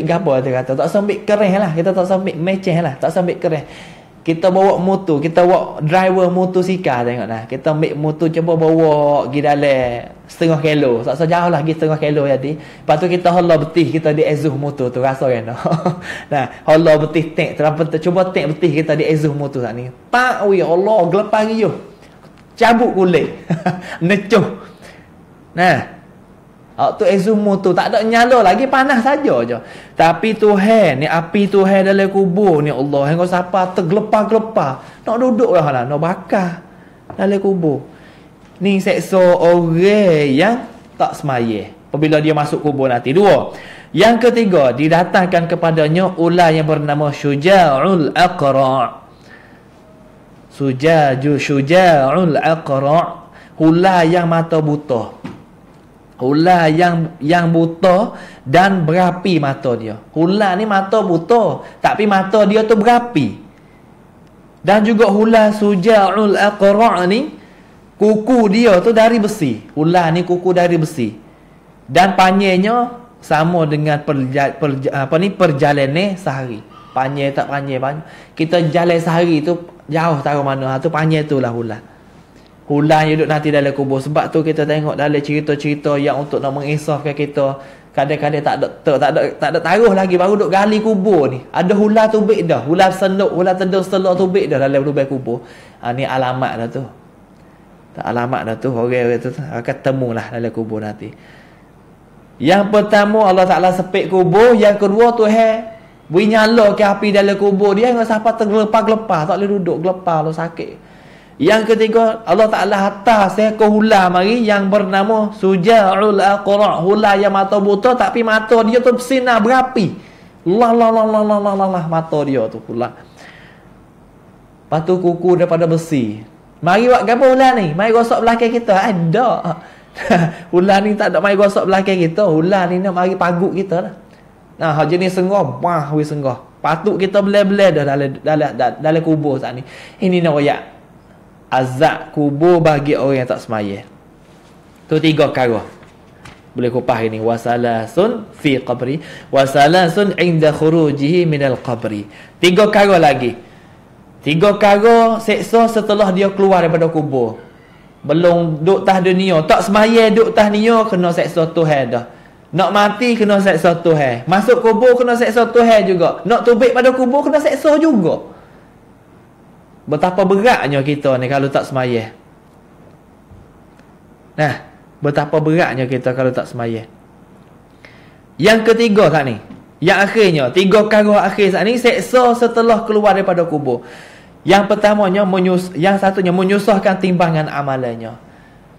gapo dia kata. Tak sambil kereh lah. Kita tak sambil meceh lah. Tak sambil kereh. Kita bawa motor. Kita bawa driver motor sika tengok lah. Kita ambil motor cuba bawa pergi dalam setengah kilo. Tak so jauh lah pergi setengah kilo jadi. Lepas tu kita hola betih. Kita di ezuh motor tu. Rasa kan Nah, hola betih tank. Terapa, cuba tank betih kita di ezuh motor saat ni. Pak, ui Allah. Gelepar riuh. Cabut kulit. Necuh. Nah. Waktu ezumu tu tak ada nyala lagi panas saja je. Tapi Tuhan ni api Tuhan dalam kubur ni Allah yang siapa tergelepar-gelepar. Nak duduk lah. Nak bakar dalam kubur. Ni seksa orang yang tak semaya. Apabila dia masuk kubur nanti. Dua. Yang ketiga. Didatangkan kepadanya ular yang bernama Syuja'ul Aqra' Sujaju Syuja'ul Aqra' Ular yang mata buta Ular yang yang buta dan berapi mata dia. Ular ni mata buta, tapi mata dia tu berapi. Dan juga ular suja'ul aqra' ni kuku dia tu dari besi. Ular ni kuku dari besi. Dan panjangnya sama dengan perja, perja, apa ni perjalanan sehari. Panjang tak panjang panjang. Kita jalan sehari tu jauh tahu mana. Ha, tu panjang tu lah ular. Ular yang duduk nanti dalam kubur. Sebab tu kita tengok dalam cerita-cerita yang untuk nak mengisafkan kita. Kadang-kadang tak ada, tak, ada tak ada taruh lagi baru duduk gali kubur ni. Ada ular tubik dah. Ular senuk, ular tendung setelah tubik dah dalam lubang kubur. Ha, ni alamat dah tu. Tak alamat dah tu. Orang-orang tu akan temulah dalam kubur nanti. Yang pertama Allah Ta'ala sepik kubur. Yang kedua tu he. Beri nyala ke api dalam kubur dia. Yang siapa tergelepar-gelepar. Tak boleh duduk. Gelepar lo sakit. Yang ketiga Allah Taala hantar seekor ular mari yang bernama Suja'ul Aqra. Ular yang mata buta tapi mata dia tu bersinar berapi. La la la la la la la, la mata dia tu ular. Patu kuku daripada besi. Mari buat gapo ular ni? Mari gosok belakang kita. Ada. ular ni tak ada mari gosok belakang kita. Ular ni nak mari paguk kita lah. Nah, jenis senggah, bah we senggah. Patut kita belai-belai dah dalam dalam dalam kubur saat ni. Ini nak royak azab kubur bagi orang yang tak semaya. Tu tiga perkara. Boleh kupas ini wasalasun fi qabri wasalasun inda khurujihi minal qabri. Tiga perkara lagi. Tiga perkara seksa setelah dia keluar daripada kubur. Belum duk tah dunia, tak semaya duk tah dunia kena seksa Tuhan dah. Nak mati kena seksa Tuhan. Masuk kubur kena seksa Tuhan juga. Nak tubik pada kubur kena seksa juga. Betapa beratnya kita ni kalau tak semaya. Nah, betapa beratnya kita kalau tak semaya. Yang ketiga saat ni. Yang akhirnya, tiga perkara akhir saat ni seksa setelah keluar daripada kubur. Yang pertamanya menyus yang satunya menyusahkan timbangan amalannya.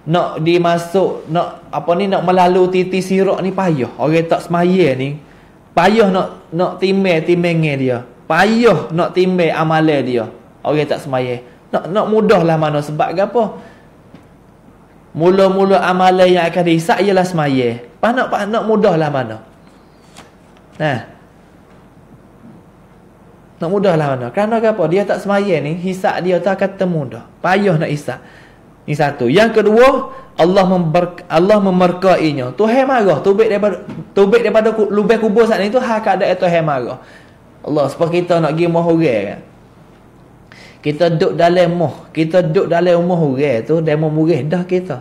Nak dimasuk nak apa ni nak melalui titi sirak ni payah. Orang tak semaya ni payah nak nak timbang timbangnya dia. Payah nak timbang amalan dia. Orang tak semaya. Nak nak mudahlah mana sebab apa? Mula-mula amalan yang akan dihisap ialah semaya. Pas nak pas nak mudahlah mana? Nah, nak mudah lah mana. Kerana apa? Dia tak semaya ni, hisap dia tak akan termudah. Payah nak hisap. Ni satu. Yang kedua, Allah member, Allah memerkainya. Tuhan marah. Tubik daripada tubik daripada lubang kubur saat ni tu hak ada Tuhan marah. Allah sebab kita nak pergi moh orang kan. Kita duduk dalam moh. Kita duduk dalam rumah orang tu. Demo murih dah kita.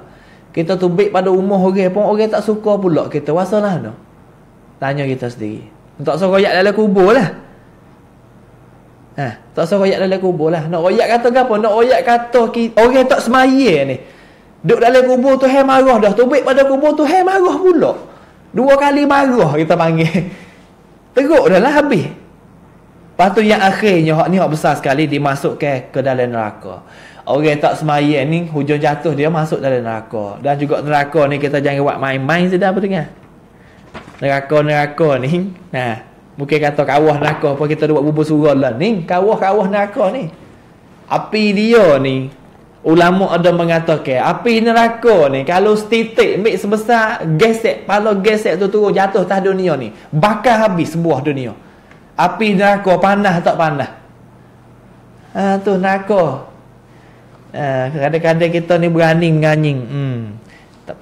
Kita tubik pada rumah orang pun orang tak suka pula kita. Wasalah no. Tanya kita sendiri. Tak suka royak dalam kubur lah. Ha, tak usah royak dalam kubur lah. Nak royak kata apa? Nak royak kata orang tak semaya ni. Duduk dalam kubur tu hai marah dah. Tubik pada kubur tu hai marah pula. Dua kali marah kita panggil. Teruk dah lah habis. Lepas tu yang akhirnya hak ni hak besar sekali dimasukkan ke dalam neraka. Orang tak semaya ni hujung jatuh dia masuk dalam neraka. Dan juga neraka ni kita jangan buat main-main sedar apa dengar. Neraka-neraka ni. Nah, Mungkin kata kawah neraka apa kita buat bubur surah lah ni. Kawah-kawah neraka ni. Api dia ni. Ulama ada mengatakan api neraka ni kalau setitik ambil sebesar gesek kalau gesek tu turun jatuh atas dunia ni bakar habis sebuah dunia. Api neraka panas tak panas? Ha tu neraka. Ha, kadang-kadang kita ni berani menganying. Hmm.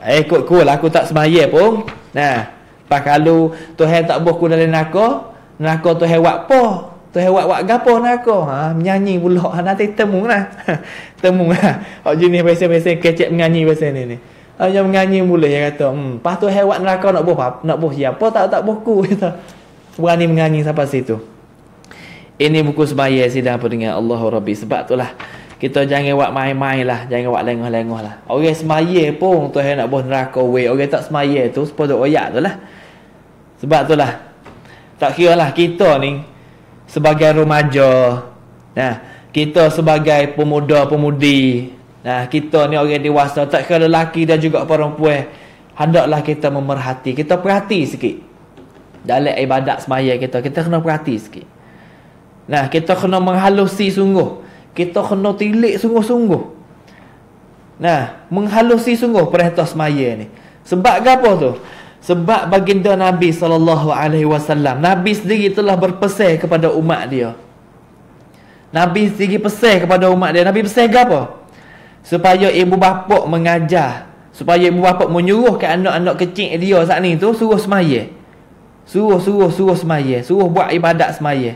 Eh ikut kul aku tak semaya pun. Nah, Pas kalau Tuhan tak buh ku dalam neraka, neraka Tuhan buat apa? Tuhan buat buat gapo neraka? Ha, menyanyi pula. Ha, nanti temu lah. temu lah. Hak jenis biasa-biasa kecek menyanyi biasa ni ni. Ha, yang menyanyi mula dia kata, hmm, pas Tuhan buat neraka nak buh? Nak buh siapa? Tak tak buh ku kata. Berani menyanyi sampai situ. Ini buku sebaya sidang apa dengan Allah Rabbi. Sebab tu lah kita jangan buat main-main lah. Jangan buat lengah-lengah lah. Orang semaya pun Tuhan nak buat neraka we orang tak semaya tu sepatut oyak tu lah. Sebab itulah tak kira lah kita ni sebagai remaja, nah kita sebagai pemuda-pemudi, nah kita ni orang dewasa tak kira lelaki dan juga perempuan, hendaklah kita memerhati, kita perhati sikit. Dalam ibadat semaya kita, kita kena perhati sikit. Nah, kita kena menghalusi sungguh. Kita kena tilik sungguh-sungguh. Nah, menghalusi sungguh perintah semaya ni. Sebab apa tu? Sebab baginda Nabi sallallahu alaihi wasallam, Nabi sendiri telah berpesan kepada umat dia. Nabi sendiri pesan kepada umat dia. Nabi pesan apa? Supaya ibu bapa mengajar, supaya ibu bapa menyuruh ke anak-anak kecil dia saat ni tu suruh semaya. Suruh suruh suruh semaya, suruh buat ibadat semaya.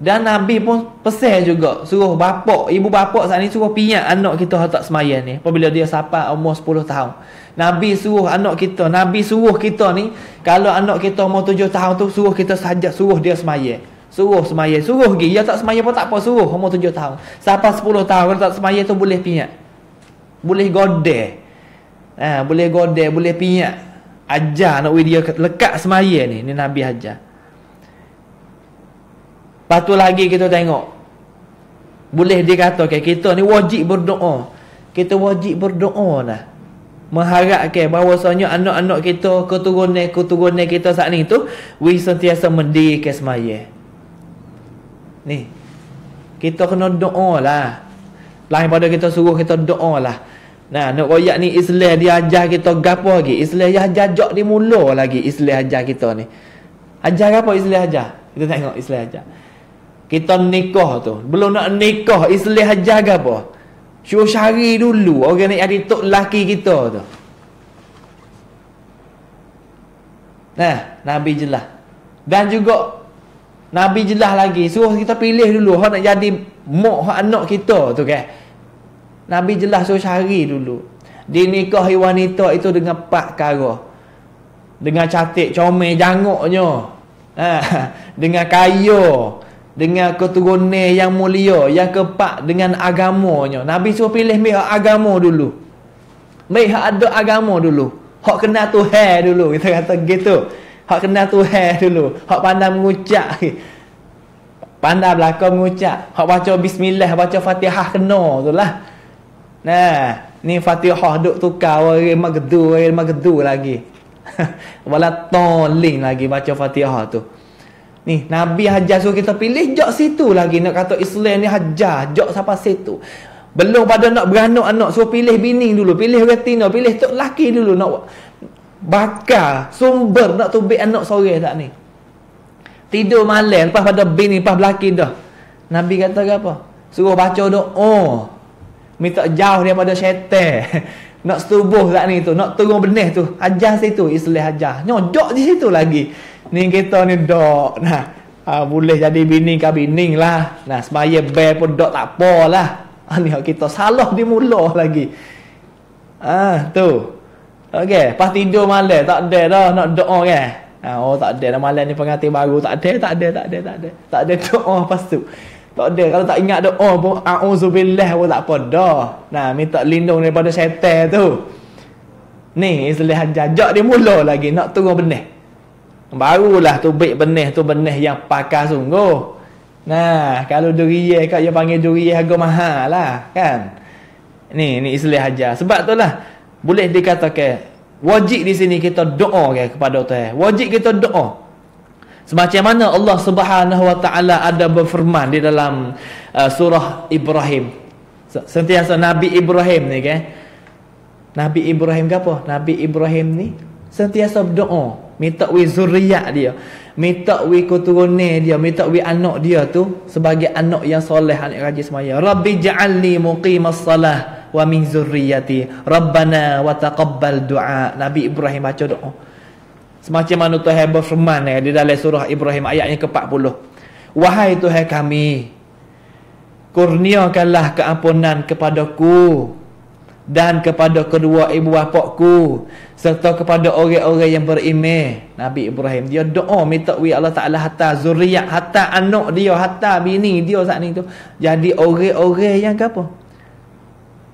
Dan Nabi pun pesan juga suruh bapa, ibu bapa saat ni suruh piyak anak kita tak semaya ni apabila dia sampai umur 10 tahun. Nabi suruh anak kita, Nabi suruh kita ni kalau anak kita umur tujuh tahun tu suruh kita saja suruh dia semaya. Suruh semaya, suruh pergi. Ya tak semaya pun tak apa, suruh umur tujuh tahun. Sampai sepuluh tahun kalau tak semaya tu boleh piyak. Boleh gode. Ha, boleh gode, boleh piyak. Ajar nak dia lekat semaya ni, ni Nabi ajar. Lepas tu lagi kita tengok. Boleh dikatakan kita ni wajib berdoa. Kita wajib berdoa lah mengharapkan bahawasanya anak-anak kita keturunan-keturunan kita saat ni tu we sentiasa mendirikan semaya ni kita kena doa lah lain pada kita suruh kita doa lah nah nak royak ni Islam dia ajar kita gapo lagi? Islam dia jajak di mula lagi Islam ajar kita ni. Ajar apa Islam ajar? Kita tengok Islam ajar. Kita nikah tu. Belum nak nikah Islam ajar gapo? Syuruh cari dulu orang nak jadi tok laki kita tu. Nah, Nabi jelas. Dan juga Nabi jelas lagi. Suruh kita pilih dulu hak nak jadi mak hak anak kita tu kan. Nabi jelas suruh cari dulu. Dinikahi wanita itu dengan pak kara. Dengan cantik, comel, janguknya. Ha, dengan kaya dengan keturunan yang mulia yang keempat dengan agamanya nabi suruh pilih mihak agama dulu mihak ada agama dulu hak kenal Tuhan dulu kita kata gitu hak kenal Tuhan dulu hak pandai mengucap Pandai belakang mengucap. Hak baca bismillah, baca Fatihah kena tu lah. Nah, ni Fatihah duk tukar orang magdu, orang magdu lagi. Wala toling lagi baca Fatihah tu. Ni Nabi hajar suruh kita pilih jok situ lagi nak kata Islam ni hajar jok sampai situ. Belum pada nak beranak anak suruh pilih bini dulu, pilih retina, pilih tok laki dulu nak bakar sumber nak tubik anak sore tak ni. Tidur malam lepas pada bini lepas belaki dah. Nabi kata apa? Suruh baca doa. Minta jauh daripada syaitan. nak setubuh tak ni tu, nak turun benih tu. Ajar situ, Islam ajar. Nyodok di situ lagi. Ni kita ni dok. Nah, ha, boleh jadi bini ke bini lah. Nah, semaya bear pun dok tak apa lah. Ha, ni kita salah di mula lagi. Ah, tu. Okey, pas tidur malam tak ada dah nak doa kan. Ha, oh tak ada dah malam ni pengantin baru tak ada, tak ada, tak ada, tak ada. Tak ada doa pas tu. Tak ada kalau tak ingat doa pun auzubillah pun tak apa dah. Nah, minta lindung daripada syaitan tu. Ni istilah jajak dia mula lagi nak turun benih. Barulah tu baik benih tu benih yang pakar sungguh. Nah, kalau duriye kat dia panggil duriye harga mahal lah kan. Ni ni istilah aja. Sebab tu lah boleh dikatakan wajib di sini kita doa ke kepada Tuhan. Wajib kita doa. Semacam mana Allah Subhanahu Wa Taala ada berfirman di dalam uh, surah Ibrahim. Sentiasa Nabi Ibrahim ni kan. Nabi Ibrahim ke apa? Nabi Ibrahim ni sentiasa berdoa minta wi zuriat dia minta wi keturunan dia minta wi anak dia tu sebagai anak yang soleh anak rajin semaya rabbi ja'alni muqimas salah wa min zurriyati rabbana wa taqabbal du'a nabi ibrahim baca doa semacam mana Tuhan berfirman ya, di dalam surah Ibrahim ayat yang ke-40 wahai Tuhan kami kurniakanlah keampunan kepadaku dan kepada kedua ibu bapakku serta kepada orang-orang yang beriman. Nabi Ibrahim dia doa minta wi Allah Taala hatta zuriat hatta anak dia hatta bini dia saat ni tu jadi orang-orang yang apa?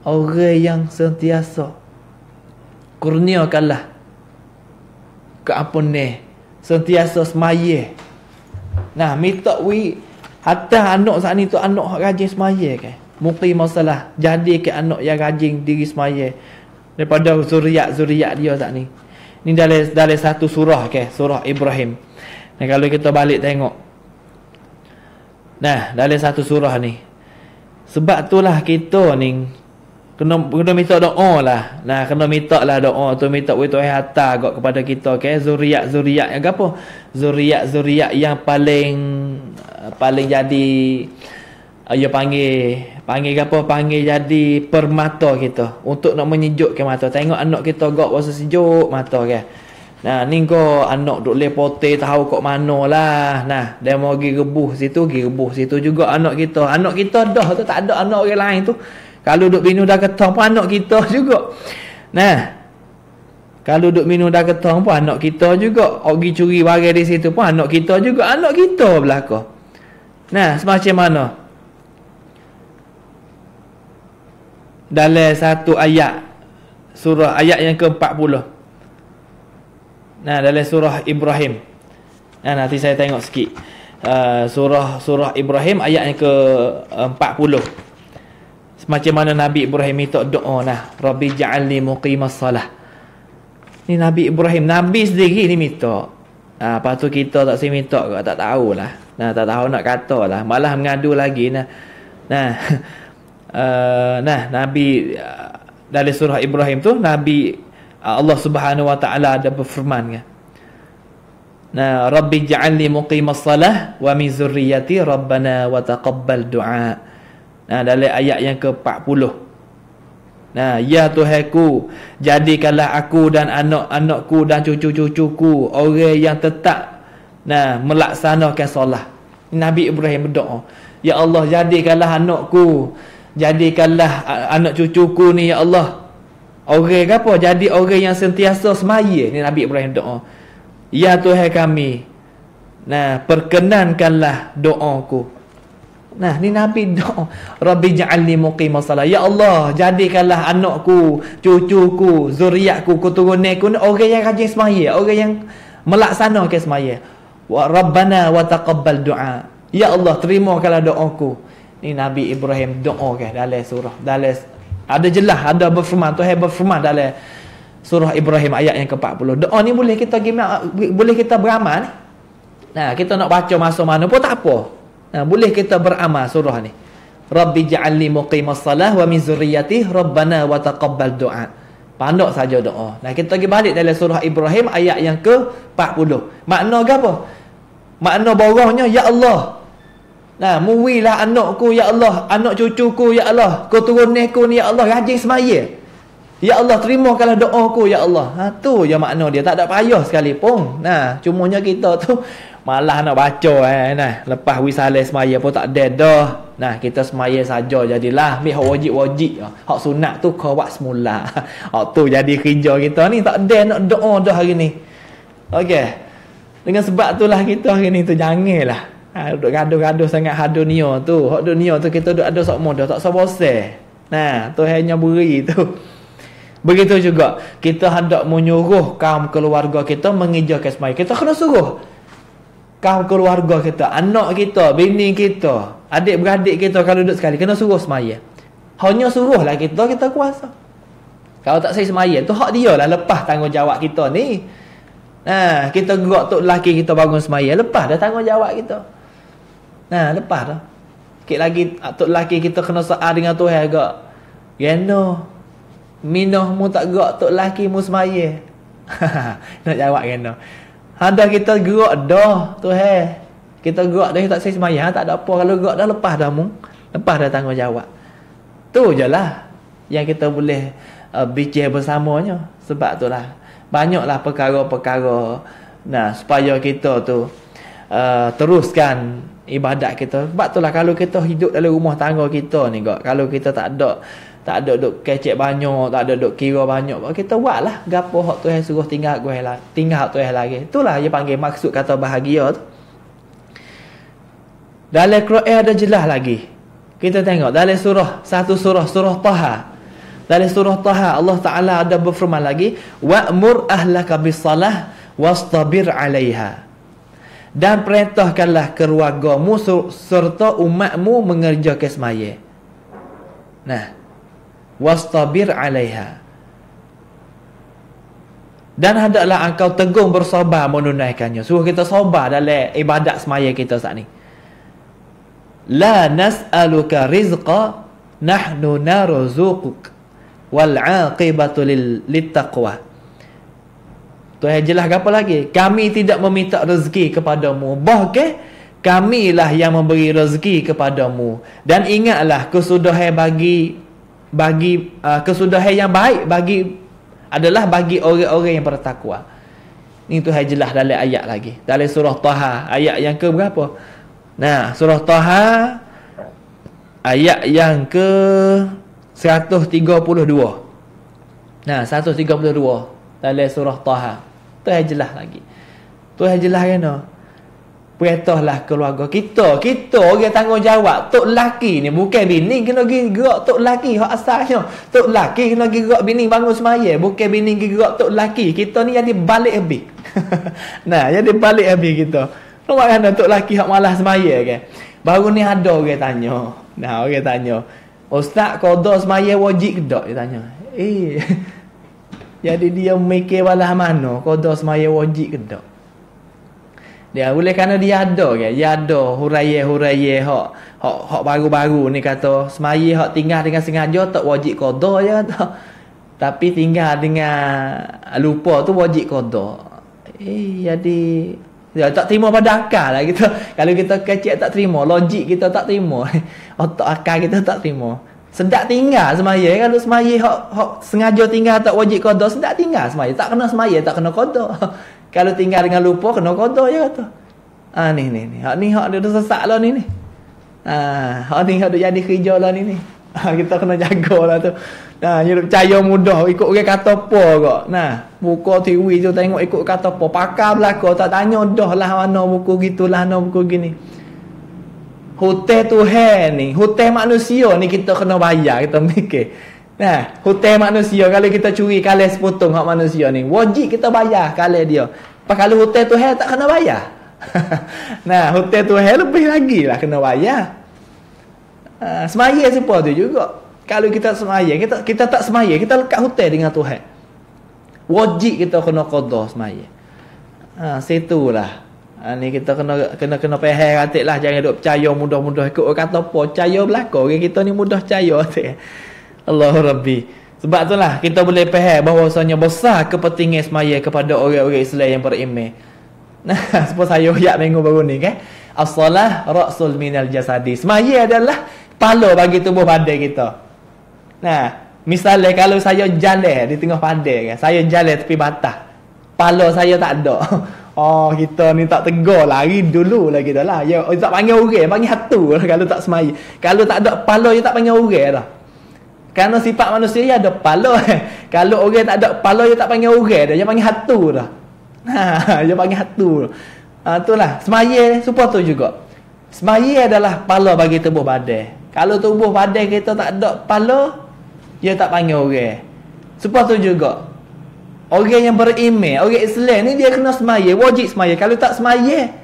Orang yang sentiasa kurniakanlah keampunan sentiasa semaya. Nah minta wi hatta anak saat ni tu anak rajin semaya kan muqim masalah. Jadi ke anak yang rajin diri semaya? Daripada zuriat-zuriat dia tak ni. Ni dalam dalam satu surah ke? Surah Ibrahim. Dan kalau kita balik tengok. Nah dalam satu surah ni. Sebab itulah kita ni kena kena minta doa lah. Nah kena minta lah doa tu minta wa Tuhan hatta agak kepada kita ke zuriat-zuriat yang apa? Zuriat-zuriat yang paling paling jadi dia panggil panggil apa? Panggil jadi permata kita. Untuk nak menyejukkan mata. Tengok anak kita gak rasa sejuk mata kan nah ni kau anak duk lepote tahu kok mana lah. Nah dia mau pergi rebuh situ pergi rebuh situ juga anak kita. Anak kita dah tu tak ada anak orang lain tu kalau duk minum dah ketong pun anak kita juga. Nah. Kalau duk minum dah ketong pun anak kita juga. Pergi curi barang di situ pun anak kita juga. Anak kita belaka. Nah semacam mana? Dalam satu ayat. Surah ayat yang ke-40 nah dalam surah Ibrahim. Nah nanti saya tengok sikit. Uh, surah surah Ibrahim ayat yang ke-40 semacam mana Nabi Ibrahim minta doa nah rabbi ja'alni muqimas salah ni Nabi Ibrahim Nabi sendiri ni minta Ah, lepas tu kita tak sih minta ke tak tahulah. Nah, tak tahu nak kata lah. Malah mengadu lagi nah. Nah, uh, nah Nabi uh, dari surah Ibrahim tu Nabi uh, Allah Subhanahu wa taala ada berfirman kan Nah Rabbi ja'alni muqimas salah wa min zurriyyati rabbana wa taqabbal du'a. Nah dalam ayat yang ke-40. Nah ya Tuhanku jadikanlah aku dan anak-anakku dan cucu-cucuku orang yang tetap nah melaksanakan solat. Nabi Ibrahim berdoa, ya Allah jadikanlah anakku Jadikanlah anak cucuku ni ya Allah. Orang apa? Jadi orang yang sentiasa semaya ni Nabi Ibrahim doa. Ya Tuhan kami. Nah, perkenankanlah doaku. Nah, ni Nabi doa. Rabbi ja'alni muqimas salat. Ya Allah, jadikanlah anakku, cucuku, zuriatku, keturunanku ni orang yang rajin semaya, orang yang melaksanakan semaya. Wa rabbana wa taqabbal du'a. Ya Allah terima kalau doaku. Ni Nabi Ibrahim doa ke dalam surah dalam ada jelas ada berfirman Tuhan berfirman dalam surah Ibrahim ayat yang ke-40. Doa ni boleh kita boleh kita beramal. Nah, kita nak baca masa mana pun tak apa. Nah, boleh kita beramal surah ni. Rabbi ja'alni muqimas salah wa min zurriyyati rabbana wa taqabbal du'a. Pandok saja doa. Nah, kita pergi balik dalam surah Ibrahim ayat yang ke-40. Makna apa? Makna bawahnya ya Allah. Nah, muwilah anakku ya Allah, anak cucuku ya Allah, keturunanku ni ya Allah, rajin semaya. Ya Allah terima kalau doaku ya Allah. Ha tu je makna dia tak ada payah sekalipun. Nah, cumanya kita tu malah nak baca eh nah. Lepas wisalah semaya pun tak ada dah. Nah, kita semaya saja jadilah. Mi hak wajib-wajib. Hak sunat tu kau buat semula. Hak tu jadi kerja kita ni tak ada nak doa dah hari ni. Okey. Dengan sebab itulah kita hari ni tu janganlah. Ha, duduk gaduh-gaduh sangat had dunia tu. Hak dunia tu kita duduk ada sok mudah, tak boseh. Nah, tu hanya beri tu. Begitu juga kita hendak menyuruh kaum keluarga kita mengejarkan semaya. Kita kena suruh keluarga kita, anak kita, bini kita, adik-beradik kita kalau duduk sekali kena suruh semaya. Hanya suruhlah kita kita kuasa. Kalau tak saya semaya tu hak dia lah lepas tanggungjawab kita ni. Nah, kita gerak tok lelaki kita bangun semaya, lepas dah tanggungjawab kita. Nah, lepas dah. Sikit lagi tok lelaki kita kena saat dengan Tuhan agak. Geno, Minah mu tak gerak tok laki mu semaya. Nak jawab kena. Ada kita gerak dah tu. Kita gerak dah tak saya semaya tak ada apa kalau gerak dah lepas dah mu. Lepas dah tanggungjawab. Tu je lah yang kita boleh uh, bicara bersamanya. Sebab tu lah. Banyaklah perkara-perkara nah supaya kita tu uh, teruskan ibadat kita. Sebab tu lah kalau kita hidup dalam rumah tangga kita ni kok. Kalau kita tak ada tak ada duk kecek banyak, tak ada duk kira banyak. Kita buatlah gapo hak Tuhan suruh tinggal gue lah. Tinggal hak Tuhan lagi. Itulah dia panggil maksud kata bahagia tu. Dalam Quran ada jelas lagi. Kita tengok dalam surah satu surah surah Taha. Dalam surah Taha Allah Taala ada berfirman lagi, "Wa'mur ahlaka bis-salah wastabir 'alaiha." Dan perintahkanlah keluargamu serta umatmu mengerjakan semaya. Nah, wastabir alaiha. Dan hendaklah engkau teguh bersabar menunaikannya. Suruh kita sabar dalam ibadat semaya kita saat ni. La nas'aluka rizqa nahnu narzuquk wal aqibatu littaqwa. Tuhan jelas apa lagi? Kami tidak meminta rezeki kepadamu. Bahkan kamilah yang memberi rezeki kepadamu. Dan ingatlah kesudahan bagi bagi uh, kesudahan yang baik bagi adalah bagi orang-orang yang bertakwa. Ini Tuhan jelas dalam ayat lagi. Dalam surah Taha ayat yang ke berapa? Nah, surah Taha ayat yang ke 132. Nah, 132 dalam surah Taha. Tuhan jelas lagi. Tuhan jelas kan? Perintahlah keluarga kita. Kita orang tanggungjawab. Tok laki ni bukan bini kena pergi gerak tok laki hak asalnya. Tok laki kena pergi gerak bini bangun semaya. Bukan bini pergi gerak tok laki. Kita ni jadi balik habis. nah, jadi balik habis kita. Nampak kan tok laki hak malas semaya kan. Baru ni ada orang tanya. Nah, orang tanya. Ustaz qada semaya wajib ke tak? Dia tanya. Eh. jadi dia mikir walah mana qada semaya wajib ke tak? Dia boleh kerana dia ada ke? Dia ada huraya-huraya hak hak hak baru-baru ni kata semaya hak tinggal dengan sengaja tak wajib qada kata. Tapi tinggal dengan lupa tu wajib qada. Eh jadi dia tak terima pada akal lah kita. Kalau kita kecil tak terima, logik kita tak terima. Otak akal kita tak terima. Sedak tinggal semaya kalau semaya hak hak sengaja tinggal tak wajib qada, sedak tinggal semaya. Tak kena semaya, tak kena qada. Kalau tinggal dengan lupa kena kotor je kata. Ah ni ni ni. Hak ni hak dia dah sesak lah ni ni. Ah hak ni hak dia jadi kerja lah ni ni. Ha, kita kena jagalah tu. Nah, hidup percaya mudah ikut orang kata apa kok. Nah, buka TV tu tengok ikut kata apa. Pakar belaka tak tanya dah lah mana buku gitulah mana buku gini. Hotel tu he ni, hotel manusia ni kita kena bayar kita mikir. Nah, hutang manusia kalau kita curi kalah sepotong hak manusia ni, wajib kita bayar kalah dia. Pak kalau hutang tu tak kena bayar. nah, hotel tu lebih lagi lah kena bayar. Uh, semaya siapa tu juga. Kalau kita semaya, kita kita tak semaya, kita lekat hotel dengan Tuhan. Wajib kita kena qada semaya. Ha, situlah. Ha, ni kita kena kena kena faham katik lah jangan duk percaya mudah-mudah ikut kata apa percaya belaka orang kita ni mudah percaya katik. Allah Rabbi. Sebab itulah kita boleh faham bahawasanya besar kepentingan semaya kepada orang-orang Islam yang beriman. Nah, sebab saya ayat minggu baru ni kan. As-salah ra'sul minal jasadi. Semaya adalah pala bagi tubuh badan kita. Nah, misalnya kalau saya jalan di tengah padang kan, saya jalan tepi batas. Pala saya tak ada. Oh, kita ni tak tegar lari dulu lagi dah lah. Ya, tak panggil orang, panggil hatu lah kalau tak semaya. Kalau tak ada pala, dia tak panggil orang dah. Kerana sifat manusia dia ada pala. kalau orang tak ada pala, dia tak panggil orang dah. Dia panggil hatu dah. Ha, dia panggil hatu. Ha, itulah. Semaya, supaya tu juga. Semaya adalah pala bagi tubuh badan. Kalau tubuh badan kita tak ada pala, dia tak panggil orang. Supaya tu juga. Orang yang beriman, orang Islam ni dia kena semaya, wajib semaya. Kalau tak semaya,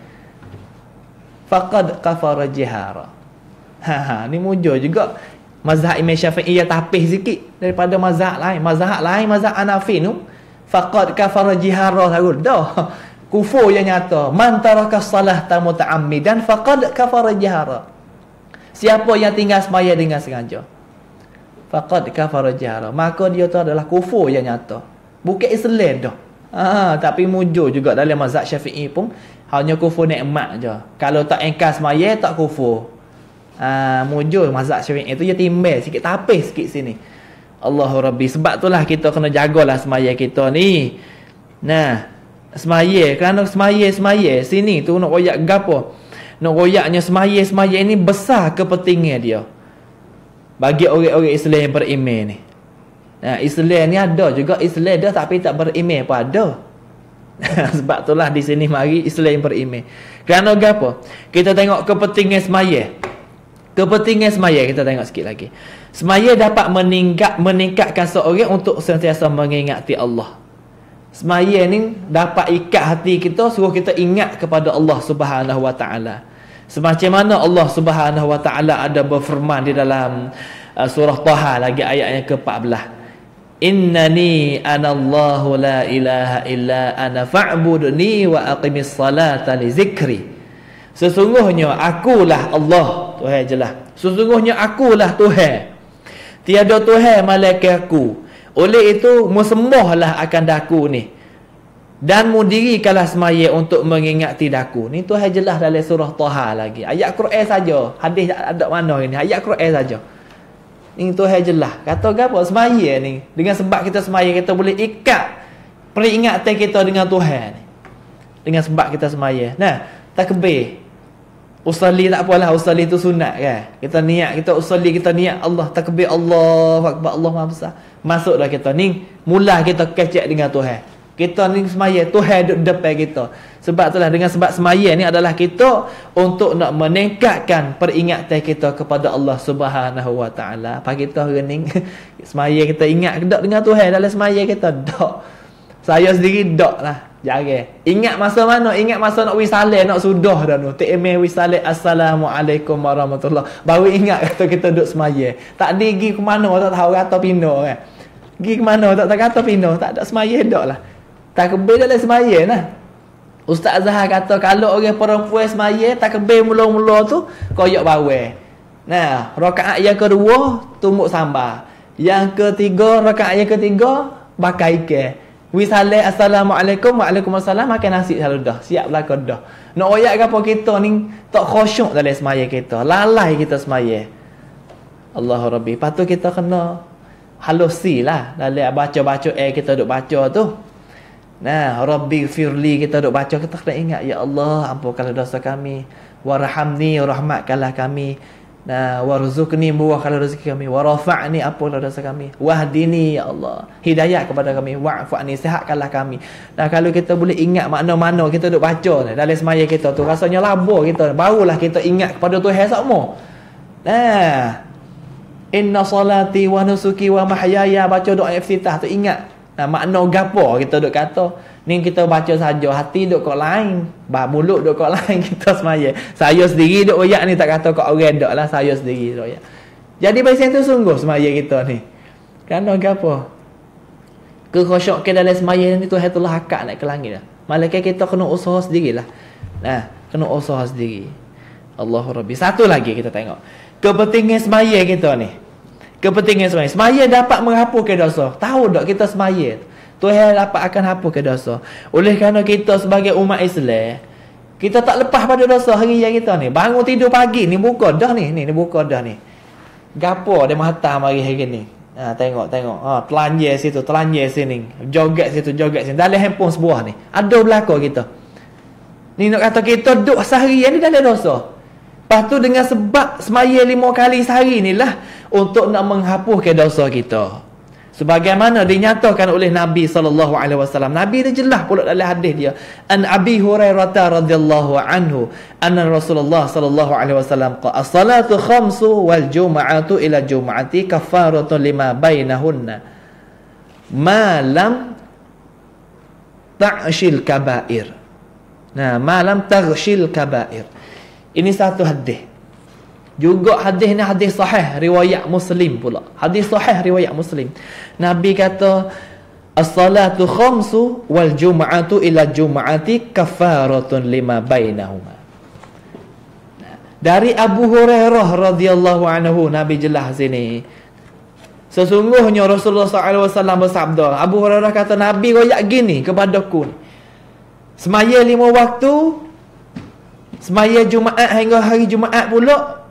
faqad kafara jihara. Ha, ha ni mujur juga. Mazhab Imam Syafi'i ya tapih sikit daripada mazhab lain. Mazhab lain, mazhab Hanafi tu faqad kafara jihara sarul. Dah. Kufur yang nyata. Man taraka salah tamu ta'ammidan faqad kafara jihara. Siapa yang tinggal semaya dengan sengaja? Faqad kafara jihara. Maka dia tu adalah kufur yang nyata. Bukan Islam dah. Ha, tapi mujur juga dalam mazhab Syafi'i pun hanya kufur nikmat je. Kalau tak engkar semaya tak kufur. Ha, mujur mazhab Syafi'i itu dia timbal sikit tapis sikit sini. Allahu Rabbi. Sebab itulah kita kena jagalah semaya kita ni. Nah, semaya kerana semaya semaya sini tu nak royak gapo? Nak royaknya semaya semaya ini besar kepentingan dia. Bagi orang-orang Islam yang beriman ni. Ha, Islam ni ada juga Islam dah tapi tak beriman pun ada. Sebab itulah di sini mari Islam yang beriman. Kerana apa? Kita tengok kepentingan semaya. Kepentingan semaya kita tengok sikit lagi. Semaya dapat meningkat meningkatkan seorang untuk sentiasa mengingati Allah. Semaya ni dapat ikat hati kita suruh kita ingat kepada Allah Subhanahu Wa Taala. Semacam mana Allah Subhanahu Wa Taala ada berfirman di dalam uh, surah Taha lagi ayat yang ke-14. Innani anallahu la ilaha illa ana fa'budni wa aqimis salata li zikri. Sesungguhnya akulah Allah, Tuhan jelas. Sesungguhnya akulah Tuhan. Tiada Tuhan malaikat aku. Oleh itu musembahlah akan daku ni. Dan mudirikanlah semaya untuk mengingati daku. Ni Tuhan jelas dalam surah Taha lagi. Ayat Quran saja. Hadis ada mana ini? Ayat Quran saja. Ini Tuhan jelas. Kata apa? Semaya ni. Dengan sebab kita semaya, kita boleh ikat peringatan kita dengan Tuhan. Dengan sebab kita semaya. Nah, takbir. Usali tak apalah. Usali itu sunat kan. Kita niat. Kita usali, kita niat Allah. Takbir Allah. Akbar Allah Maha Besar. Masuklah kita ni. Mula kita kecek dengan Tuhan. Kita ni semaya Tuhan duduk depan kita. Sebab itulah dengan sebab semaya ni adalah kita untuk nak meningkatkan peringatan kita kepada Allah Subhanahu Wa Taala. Pagi kita rening semaya kita ingat dak dengan Tuhan dalam semaya kita dak. Saya sendiri dak lah. Jarang. Ingat masa mana? Ingat masa nak wisalah nak sudah dah tu. Tak emeh wisalah assalamualaikum warahmatullahi. Baru ingat kata kita duduk semaya. Tak digi ke mana tak tahu kata pino kan. Gi ke mana tak tahu kata pino, tak ada semaya dak lah. Takbir dalam semaya lah. Ustaz Azhar kata kalau orang perempuan semaya takbir mula-mula tu koyak bawah. Nah, rakaat yang kedua tumbuk sambal. Yang ketiga rakaat yang ketiga bakar ikan. Wisalai assalamualaikum waalaikumsalam makan nasi selalu dah. Siap belaka dah. Nak oyak apa kita ni tak khusyuk dalam semaya kita. Lalai kita semaya. Allah Rabbi. Patut kita kena halusi lah. Dalam baca-baca eh kita duk baca tu. Nah, Rabbi firli kita duk baca kita kena ingat ya Allah ampunkanlah dosa kami warhamni rahmatkanlah kami nah warzuqni buahkanlah rezeki kami. Warafa'ni ampunkanlah dosa kami. Wahdini ya Allah. Hidayah kepada kami. Wa'fani sihatkanlah kami. Nah kalau kita boleh ingat makna-makna kita duk baca ni dalam semaya kita tu rasanya labur kita barulah kita ingat kepada Tuhan semua nah. Inna salati wa nusuki wa mahyaya baca doa iftitah tu ingat. Nah, makna gapo kita duk kata Ni kita baca saja hati duk kat lain, bah mulut duk kat lain kita semaya. Saya sendiri duk royak ni tak kata kat orang dak lah saya sendiri royak. Jadi pasal tu sungguh semaya kita ni. Kerana apa? Kekhusyuk ke dalam semaya ni Tuhan telah hakak nak ke langit lah. Malaikat kita kena usaha sendirilah. Nah, kena usaha sendiri. Allahu Rabbi. Satu lagi kita tengok. Kepentingan semaya kita ni. Kepentingan semaya. Semaya dapat menghapuskan dosa. Tahu tak kita semaya tu? Tuhan dapat akan hapuskan dosa. Oleh kerana kita sebagai umat Islam, kita tak lepas pada dosa hari yang kita ni. Bangun tidur pagi ni buka dah ni. Ni, ni buka dah ni. Gapo dia menghantar mari hari ni. Ha, tengok, tengok. Ha, telanjir situ, telanjir sini. Joget situ, joget sini. Dalam handphone sebuah ni. Ada belakang kita. Ni nak kata kita duduk seharian ni dalam dosa. Lepas tu dengan sebab semaya lima kali sehari ni lah. Untuk nak menghapuskan dosa kita. Sebagaimana dinyatakan oleh Nabi sallallahu alaihi wasallam. Nabi dia jelas pula dalam hadis dia. An Abi Hurairah radhiyallahu anhu anna Rasulullah sallallahu alaihi wasallam qala as-salatu khamsu wal jum'atu ila jum'ati kafaratun lima bainahunna. Ma lam ta'shil kaba'ir. Nah, ma lam taghshil kaba'ir. Ini satu hadis. Juga hadis ni hadis sahih riwayat Muslim pula. Hadis sahih riwayat Muslim. Nabi kata As-salatu khamsu wal jum'atu ila jum'ati kafaratun lima bainahuma. Dari Abu Hurairah radhiyallahu anhu Nabi jelas sini. Sesungguhnya Rasulullah SAW bersabda Abu Hurairah kata Nabi royak gini kepadaku Semaya lima waktu Semaya Jumaat hingga hari Jumaat pula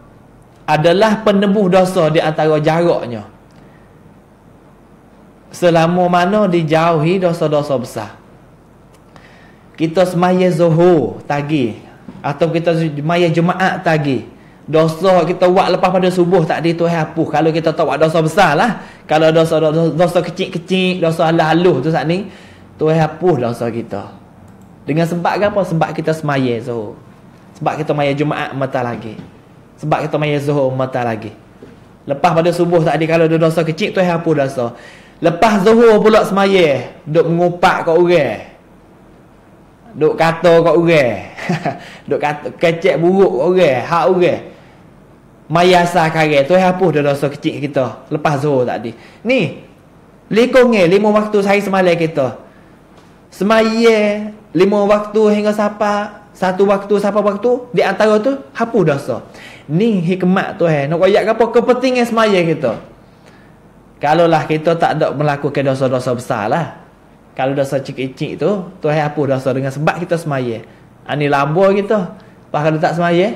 adalah penembus dosa di antara jaraknya. Selama mana dijauhi dosa-dosa besar. Kita semaya zuhur tagi atau kita semaya Jumaat tagi. Dosa kita buat lepas pada subuh tak di Tuhan hapus. Kalau kita tak buat dosa besar lah. Kalau dosa dosa, kecil-kecil, dosa halus-halus tu saat ni, Tuhan hapus dosa kita. Dengan sebab apa? Sebab kita semaya zuhur. Sebab kita semaya Jumaat mata lagi. Sebab kita main zuhur mata lagi. Lepas pada subuh tadi kalau ada dosa kecil tu apa dosa. Lepas zuhur pula semaya, duk mengupak kat orang. Duk kata kat orang. duk kata kecek buruk kat orang, hak orang. Mayasa kare tu hapus dah dosa kecil kita lepas zuhur tadi. Ni likonge lima waktu sehari semalam kita. Semaya lima waktu hingga siapa satu waktu siapa waktu di antara tu hapus dosa. Ni hikmat Tuhan. Nak royak apa? Kepentingan semaya kita. Kalaulah kita tak ada melakukan dosa-dosa besar lah. Kalau dosa cik-cik tu, Tuhan hapus dosa dengan sebab kita semaya. Ini ha, lambur kita. Lepas kalau tak semaya,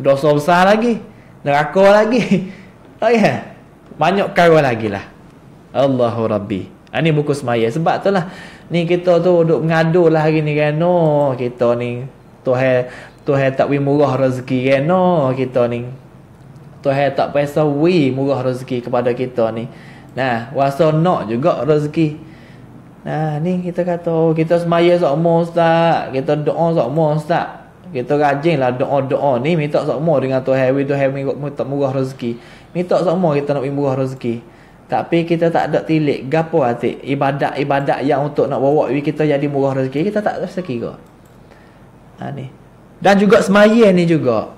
dosa besar lagi. Neraka lagi. Oh ya. Banyak kara lagi lah. Allahu Rabbi. Ini ha, buku semaya. Sebab tu lah. Ni kita tu duduk mengadu lah hari ni kan. No, kita ni. Tuhan Tuhan tak wi murah rezeki kan no kita ni. Tuhan tak payah wi murah rezeki kepada kita ni. Nah, wasa nak juga rezeki. Nah, ni kita kata oh, kita semaya sokmo ustaz, kita doa sokmo ustaz. Kita rajinlah doa-doa ni minta sokmo dengan Tuhan wi Tuhan minta murah rezeki. Minta sokmo kita nak wi murah rezeki. Tapi kita tak ada tilik gapo hati ibadat-ibadat yang untuk nak bawa kita jadi murah rezeki kita tak rasa kira. Ha ni. Dan juga semaya ni juga.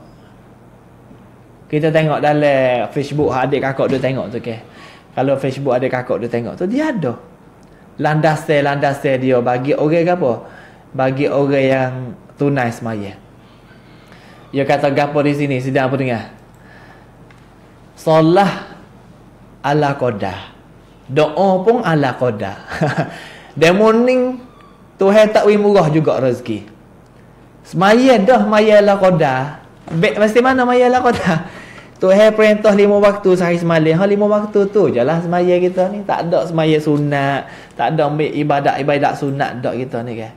Kita tengok dalam Facebook adik kakak dia tengok tu ke. Kalau Facebook adik kakak dia tengok tu dia ada. Landas-landas dia bagi orang apa? Bagi orang yang tunai semaya. Dia kata gapo di sini sedang apa dengar? Solah ala qada. Doa pun ala qada. Demoning Tuhan tak wi murah juga rezeki. Semaya dah maya la qada. Baik mesti mana maya la qada? Tuhan perintah lima waktu sehari semalam. Ha lima waktu tu je lah semaya kita ni. Tak ada semaya sunat. Tak ada ambil ibadat-ibadat sunat dak kita ni kan.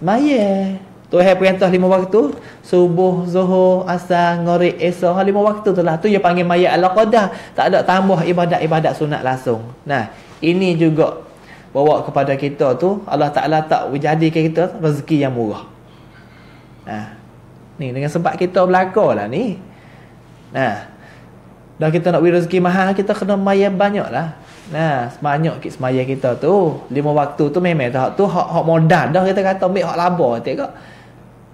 Semaya. Tuhan perintah lima waktu. Subuh, zuhur, asar, ngorek, esok. Ha lima waktu tu lah. Tu dia panggil maya ala qada. Tak ada tambah ibadat-ibadat sunat langsung. Nah, ini juga bawa kepada kita tu. Allah Ta'ala tak jadikan kita rezeki yang murah. Ha. Ni dengan sebab kita berlaku lah ni. Nah. Dah kita nak beri rezeki mahal, kita kena maya banyak lah. Nah, sebanyak kita semaya kita tu. Lima waktu tu memang tak tu hak hak modal dah kita kata ambil hak laba tengok.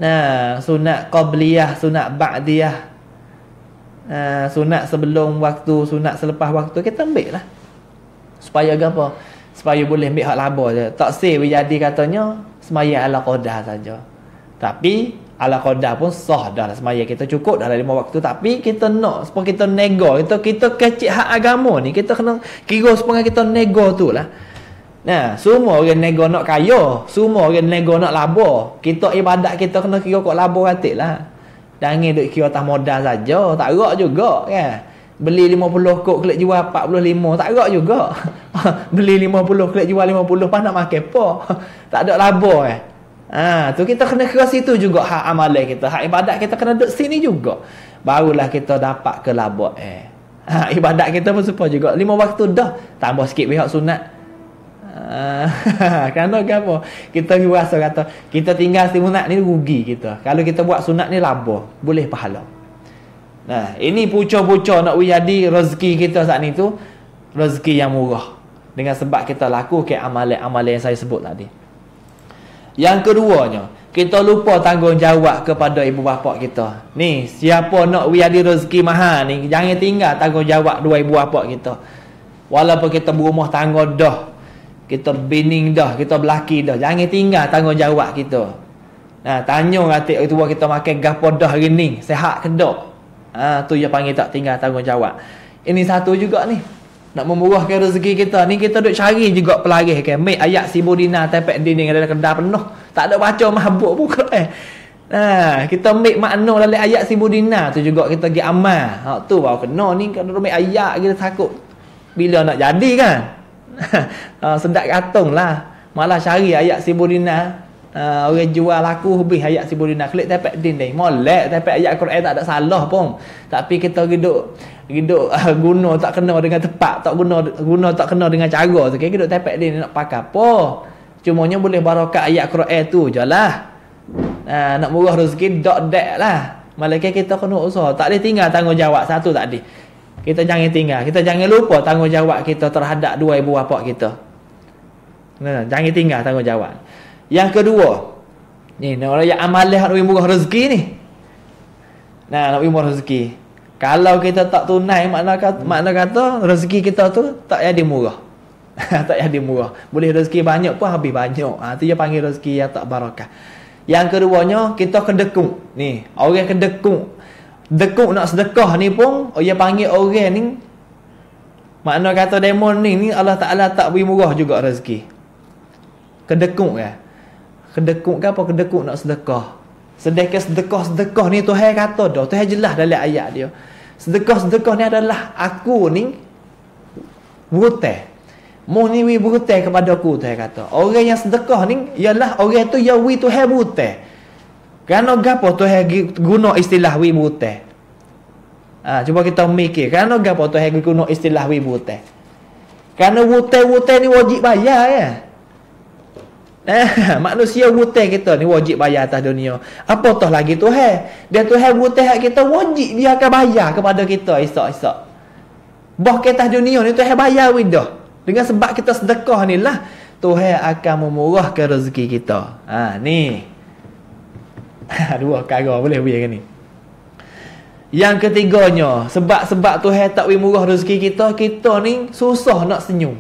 Nah, sunat qabliyah, sunat ba'diyah. Nah, sunat sebelum waktu, sunat selepas waktu kita ambil lah. Supaya apa? Supaya boleh ambil hak laba je. Tak say jadi katanya semaya ala qada saja. Tapi ala qadar pun sah dah lah semaya. Kita cukup dah lima waktu tapi kita nak supaya kita nego. Kita kita kecik hak agama ni kita kena kira supaya kita nego tu lah. Nah semua orang nego nak kaya. Semua orang nego nak laba kita ibadat kita kena kira kok laba katik lah. Jangan duk kira atas modal saja. Tak rak juga kan? Beli 50 kok kelak jual 45 tak rak juga. Beli 50 kelak jual 50 pas nak makan apa tak ada laba eh Ha, tu kita kena keras itu juga hak amalan kita. Hak ibadat kita kena duduk sini juga. Barulah kita dapat ke labak eh. Ha, ibadat kita pun supaya juga. Lima waktu dah. Tambah sikit pihak sunat. Ha, kerana apa? Kita rasa kata, kita tinggal sunat ni rugi kita. Kalau kita buat sunat ni labah. Boleh pahala. Nah, ini pucuk-pucuk nak jadi rezeki kita saat ni tu. Rezeki yang murah. Dengan sebab kita laku ke amalan-amalan yang saya sebut tadi. Yang keduanya, kita lupa tanggungjawab kepada ibu bapa kita. Ni, siapa nak wiadi rezeki mahal ni, jangan tinggal tanggungjawab dua ibu bapa kita. Walaupun kita berumah tangga dah, kita bining dah, kita belaki dah, jangan tinggal tanggungjawab kita. Nah, tanya kata itu kita makan gapo dah hari ni, sehat ke tak? Ha, tu yang panggil tak tinggal tanggungjawab. Ini satu juga ni nak memurahkan rezeki kita. Ni kita duk cari juga pelarih kan make ayat si budina tepek dinding ada kedai penuh. Tak ada baca mahbub pun eh. Nah kita make makna dalam ayat si budina tu juga kita pergi amal. Ha tu baru kena ni kalau make ayat kita takut bila nak jadi kan? Ha, sedap katung lah. Malah cari ayat si budina uh, orang jual laku habis ayat si budina klik tepek dinding. Molek tepek ayat Quran tak ada salah pun. Tapi kita duduk hidup uh, guna tak kena dengan tepat tak guna guna tak kena dengan cara. Tu kan hidup tepek dia nak pakai apa? Cumanya boleh barakat ayat Quran tu je lah. Uh, nak murah rezeki dot dek lah. Malaikat kita kena usaha. Tak boleh tinggal tanggungjawab satu tak ada kita jangan tinggal. Kita jangan lupa tanggungjawab kita terhadap dua ibu bapa kita. Nah, jangan tinggal tanggungjawab. Yang kedua ni nak raya amalan nak murah rezeki ni. Nah nak murah rezeki kalau kita tak tunai makna kata, hmm. makna kata rezeki kita tu tak jadi murah. tak jadi murah. Boleh rezeki banyak pun habis banyak. Ha tu dia panggil rezeki yang tak barakah. Yang keduanya kita kedekung. Ni, orang kedekung. Dekung nak sedekah ni pun oh dia panggil orang ni makna kata demon ni ni Allah Taala tak beri murah juga rezeki. Kedekung ya. Kedekung ke apa kedekung nak sedekah? Sedekah sedekah sedekah ni Tuhan kata dah. Tuhan jelas dalam ayat dia. Sedekah sedekah ni adalah aku ni berhutang. Mu ni wi berhutang kepada aku Tuhan kata. Orang yang sedekah ni ialah orang tu yang wi Tuhan berhutang. Kerana gapo Tuhan guna istilah wi berhutang? Ha, cuba kita mikir. Kerana gapo Tuhan guna istilah wi berhutang? Kerana hutang-hutang ni wajib bayar ya. Eh, manusia hutang kita ni wajib bayar atas dunia. Apa toh lagi Tuhan? Dia Tuhan hutang hak kita wajib dia akan bayar kepada kita esok-esok. Bah kita dunia ni Tuhan bayar widah. Dengan sebab kita sedekah ni lah Tuhan akan memurahkan rezeki kita. Ha ni. Dua perkara boleh biar ni. Yang ketiganya, sebab-sebab Tuhan tak beri murah rezeki kita, kita ni susah nak senyum.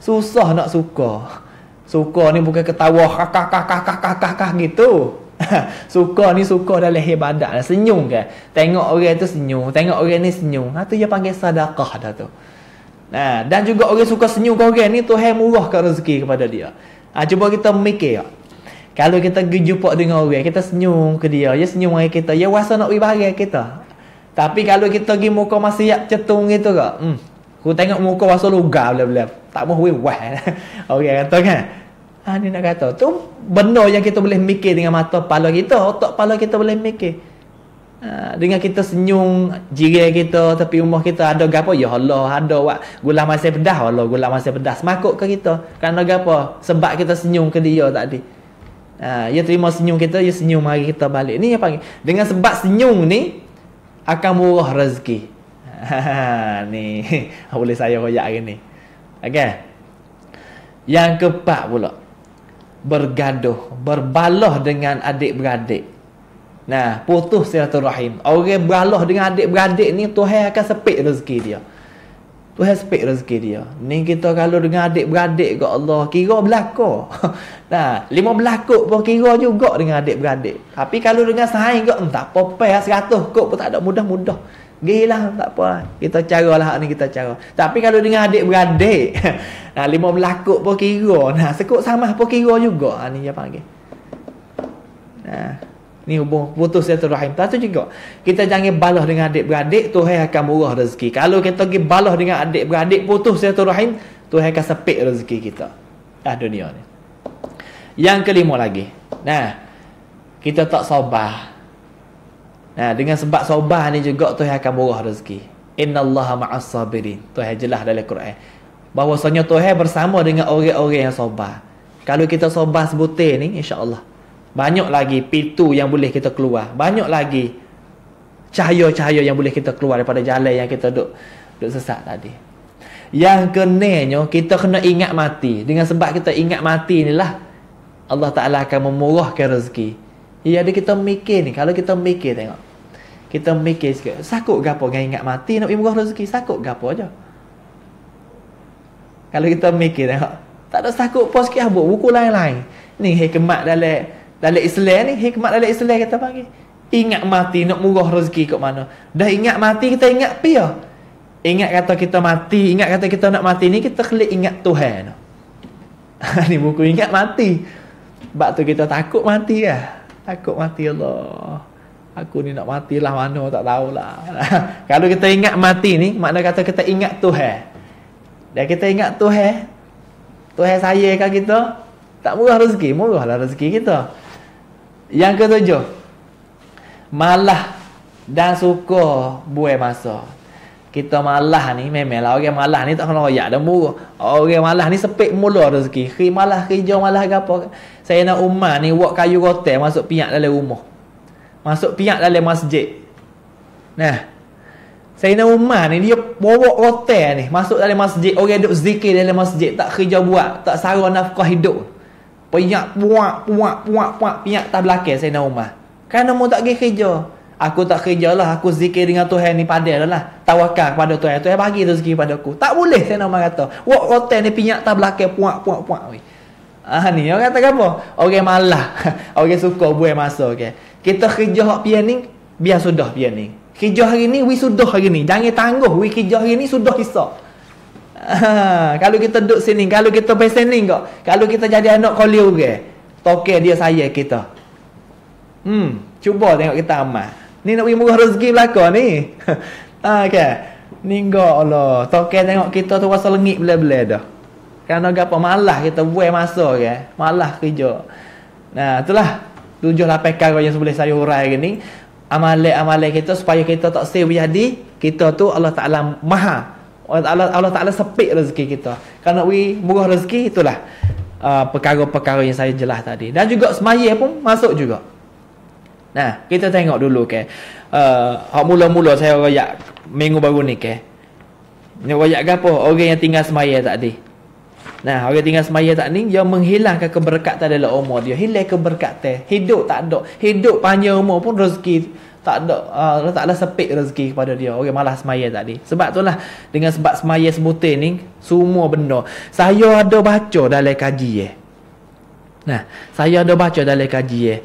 Susah nak suka. Suka ni bukan ketawa kakak kakak kakak kakak gitu. suka ni suka dalam ibadat lah. Senyum kan. Tengok orang tu senyum. Tengok orang ni senyum. Ha tu dia panggil sedekah dah tu. Nah, dan juga orang suka senyum ke orang ni Tuhan murahkan rezeki kepada dia. Ha, cuba kita mikir. Kalau kita pergi jumpa dengan orang, kita senyum ke dia, dia senyum dengan kita, dia rasa nak beri kita. Tapi kalau kita pergi muka masih cetung gitu ke, hmm, aku tengok muka rasa lugar bela-bela. Tak mau wah. Okey kata kan. Ha, ni nak kata tu benda yang kita boleh mikir dengan mata kepala kita, otak kepala kita boleh mikir. Ha, dengan kita senyum jiran kita tapi rumah kita ada gapo? Ya Allah ada wak. Gula masih pedas Allah gula masih pedas. Makuk ke kita? Kerana gapo? Sebab kita senyum ke dia tadi. Ha, dia terima senyum kita dia senyum mari kita balik. Ni panggil. Dengan sebab senyum ni akan murah rezeki ni boleh saya royak hari ni. Okey. Yang keempat pula. Bergaduh, berbalah dengan adik-beradik. Nah, putus silaturahim. Orang berbalah dengan adik-beradik ni Tuhan akan sepik rezeki dia. Tuhan sepik rezeki dia. Ni kita kalau dengan adik-beradik ke Allah, kira belaka. nah, lima belakuk pun kira juga dengan adik-beradik. Tapi kalau dengan sahaja ke, tak apa-apa, lah, seratus kok pun tak ada mudah-mudah. Gilah, tak apa. Lah. Kita cara lah ni kita cara. Tapi kalau dengan adik-beradik, nah, lima belakuk pun kira. Nah, sekut sama pun kira juga. Ha, ni dia panggil. Nah, Ni hubung putus rahim. Tak tu juga. Kita jangan balah dengan adik-beradik, Tuhan akan murah rezeki. Kalau kita pergi balah dengan adik-beradik, putus rahim, Tuhan akan sepik rezeki kita. Ah dunia ni. Yang kelima lagi. Nah, kita tak sabar. Nah, dengan sebab sabar ni juga Tuhan akan murah rezeki. Innallaha ma'as sabirin. Tuhan jelas dalam Quran. Bahawasanya Tuhan bersama dengan orang-orang yang sabar. Kalau kita sabar sebutir ni, insya-Allah banyak lagi pintu yang boleh kita keluar. Banyak lagi cahaya-cahaya yang boleh kita keluar daripada jalan yang kita duk duk sesat tadi. Yang kenanya kita kena ingat mati. Dengan sebab kita ingat mati inilah Allah Taala akan memurahkan rezeki. Ya ada kita mikir ni, kalau kita mikir tengok. Kita mikir sikit, sakut gapo dengan ingat mati nak murah rezeki, sakut gapo aja. Kalau kita mikir tengok, tak ada sakut pos sikit buku lain-lain. Ni hikmat dalam dalam Islam ni hikmat dalam Islam kata panggil. Ingat mati nak murah rezeki kat mana. Dah ingat mati kita ingat pia. Ingat kata kita mati, ingat kata kita nak mati ni kita klik ingat Tuhan. ni buku ingat mati. Sebab tu kita takut mati lah. Takut mati Allah. Aku ni nak matilah mana tak tahulah. Kalau kita ingat mati ni, makna kata kita ingat Tuhan. Dan kita ingat Tuhan. Tuhan saya kan kita. Tak murah rezeki, murahlah rezeki kita. Yang ketujuh. Malah dan suka buai masa. Kita malah ni memanglah orang malah ni tak kena royak dah murah. Orang malah ni sepik mula rezeki. Khi malah kerja malah apa. Saya nak umar ni buat kayu rotel masuk piak dalam rumah. Masuk piak dalam masjid. Nah. Nak umar ni dia bawa rotel ni masuk dalam masjid. Orang duk zikir dalam masjid tak kerja buat, tak sara nafkah hidup. Piyak puak puak puak puak piyak tak belakang nak rumah. Kerana mu tak pergi kerja. Aku tak kerja lah. Aku zikir dengan Tuhan ni pada lah. Tawakal kepada Tuhan. Tuhan bagi rezeki pada aku. Tak boleh saya nak kata. Wak hotel ni piyak tak belakang puak puak puak. Ah ni orang kata apa? Orang malah. orang suka buat masa okay. Kita kerja hak pian ni biar sudah pian ni. Kerja hari ni wi sudah hari ni. Jangan tangguh wi kerja hari ni sudah hisap. Ha, kalau kita duduk sini, kalau kita pergi sini kok. Kalau kita jadi anak koliu ke, toke dia saya kita. Hmm, cuba tengok kita amal. Ni nak pergi murah rezeki belaka ni. ha, okay. Ni enggak Allah. Toke tengok kita tu rasa lengit bela-bela dah. Kerana apa malah kita buat masa ke. Malah kerja. Nah, itulah. Tujuh lapan perkara yang boleh saya hurai ni. Amalan-amalan kita supaya kita tak save jadi. Kita tu Allah Ta'ala maha Allah, Allah Ta'ala sepik rezeki kita. Kalau we murah rezeki, itulah uh, perkara-perkara yang saya jelas tadi. Dan juga semaya pun masuk juga. Nah, kita tengok dulu ke. Uh, mula-mula saya royak minggu baru ni ke. Ni royak ke apa? Orang yang tinggal semaya tadi. Nah, orang tinggal semaya tak ni, dia menghilangkan keberkatan dalam umur dia. Hilang keberkatan. Hidup tak ada. Hidup panjang umur pun rezeki tak ada. Uh, Allah Taala sepik rezeki kepada dia. Orang malah semaya tadi sebab itulah dengan sebab semaya sebutir ni semua benda. Saya ada baca dalam kaji eh. Nah saya ada baca dalam kaji eh.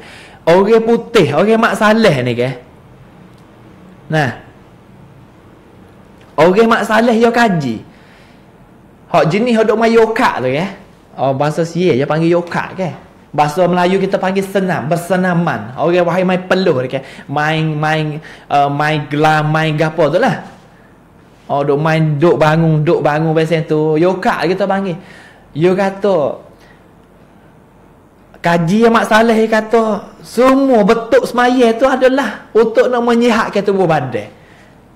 Orang putih orang mak saleh ni ke nah. Orang mak saleh yo kaji hak jenis hak dok mayoka tu ya oh bahasa sia dia panggil yoka ke Bahasa Melayu kita panggil senam, bersenaman. Orang wahai main peluh okay? Main main uh, main gelam, main gapo tu lah. Oh, duk main duk bangun, duk bangun biasa tu. Yoka kita panggil. Yo kata kaji yang Mak Saleh kata semua betuk semaya tu adalah untuk nak menyihatkan tubuh badan.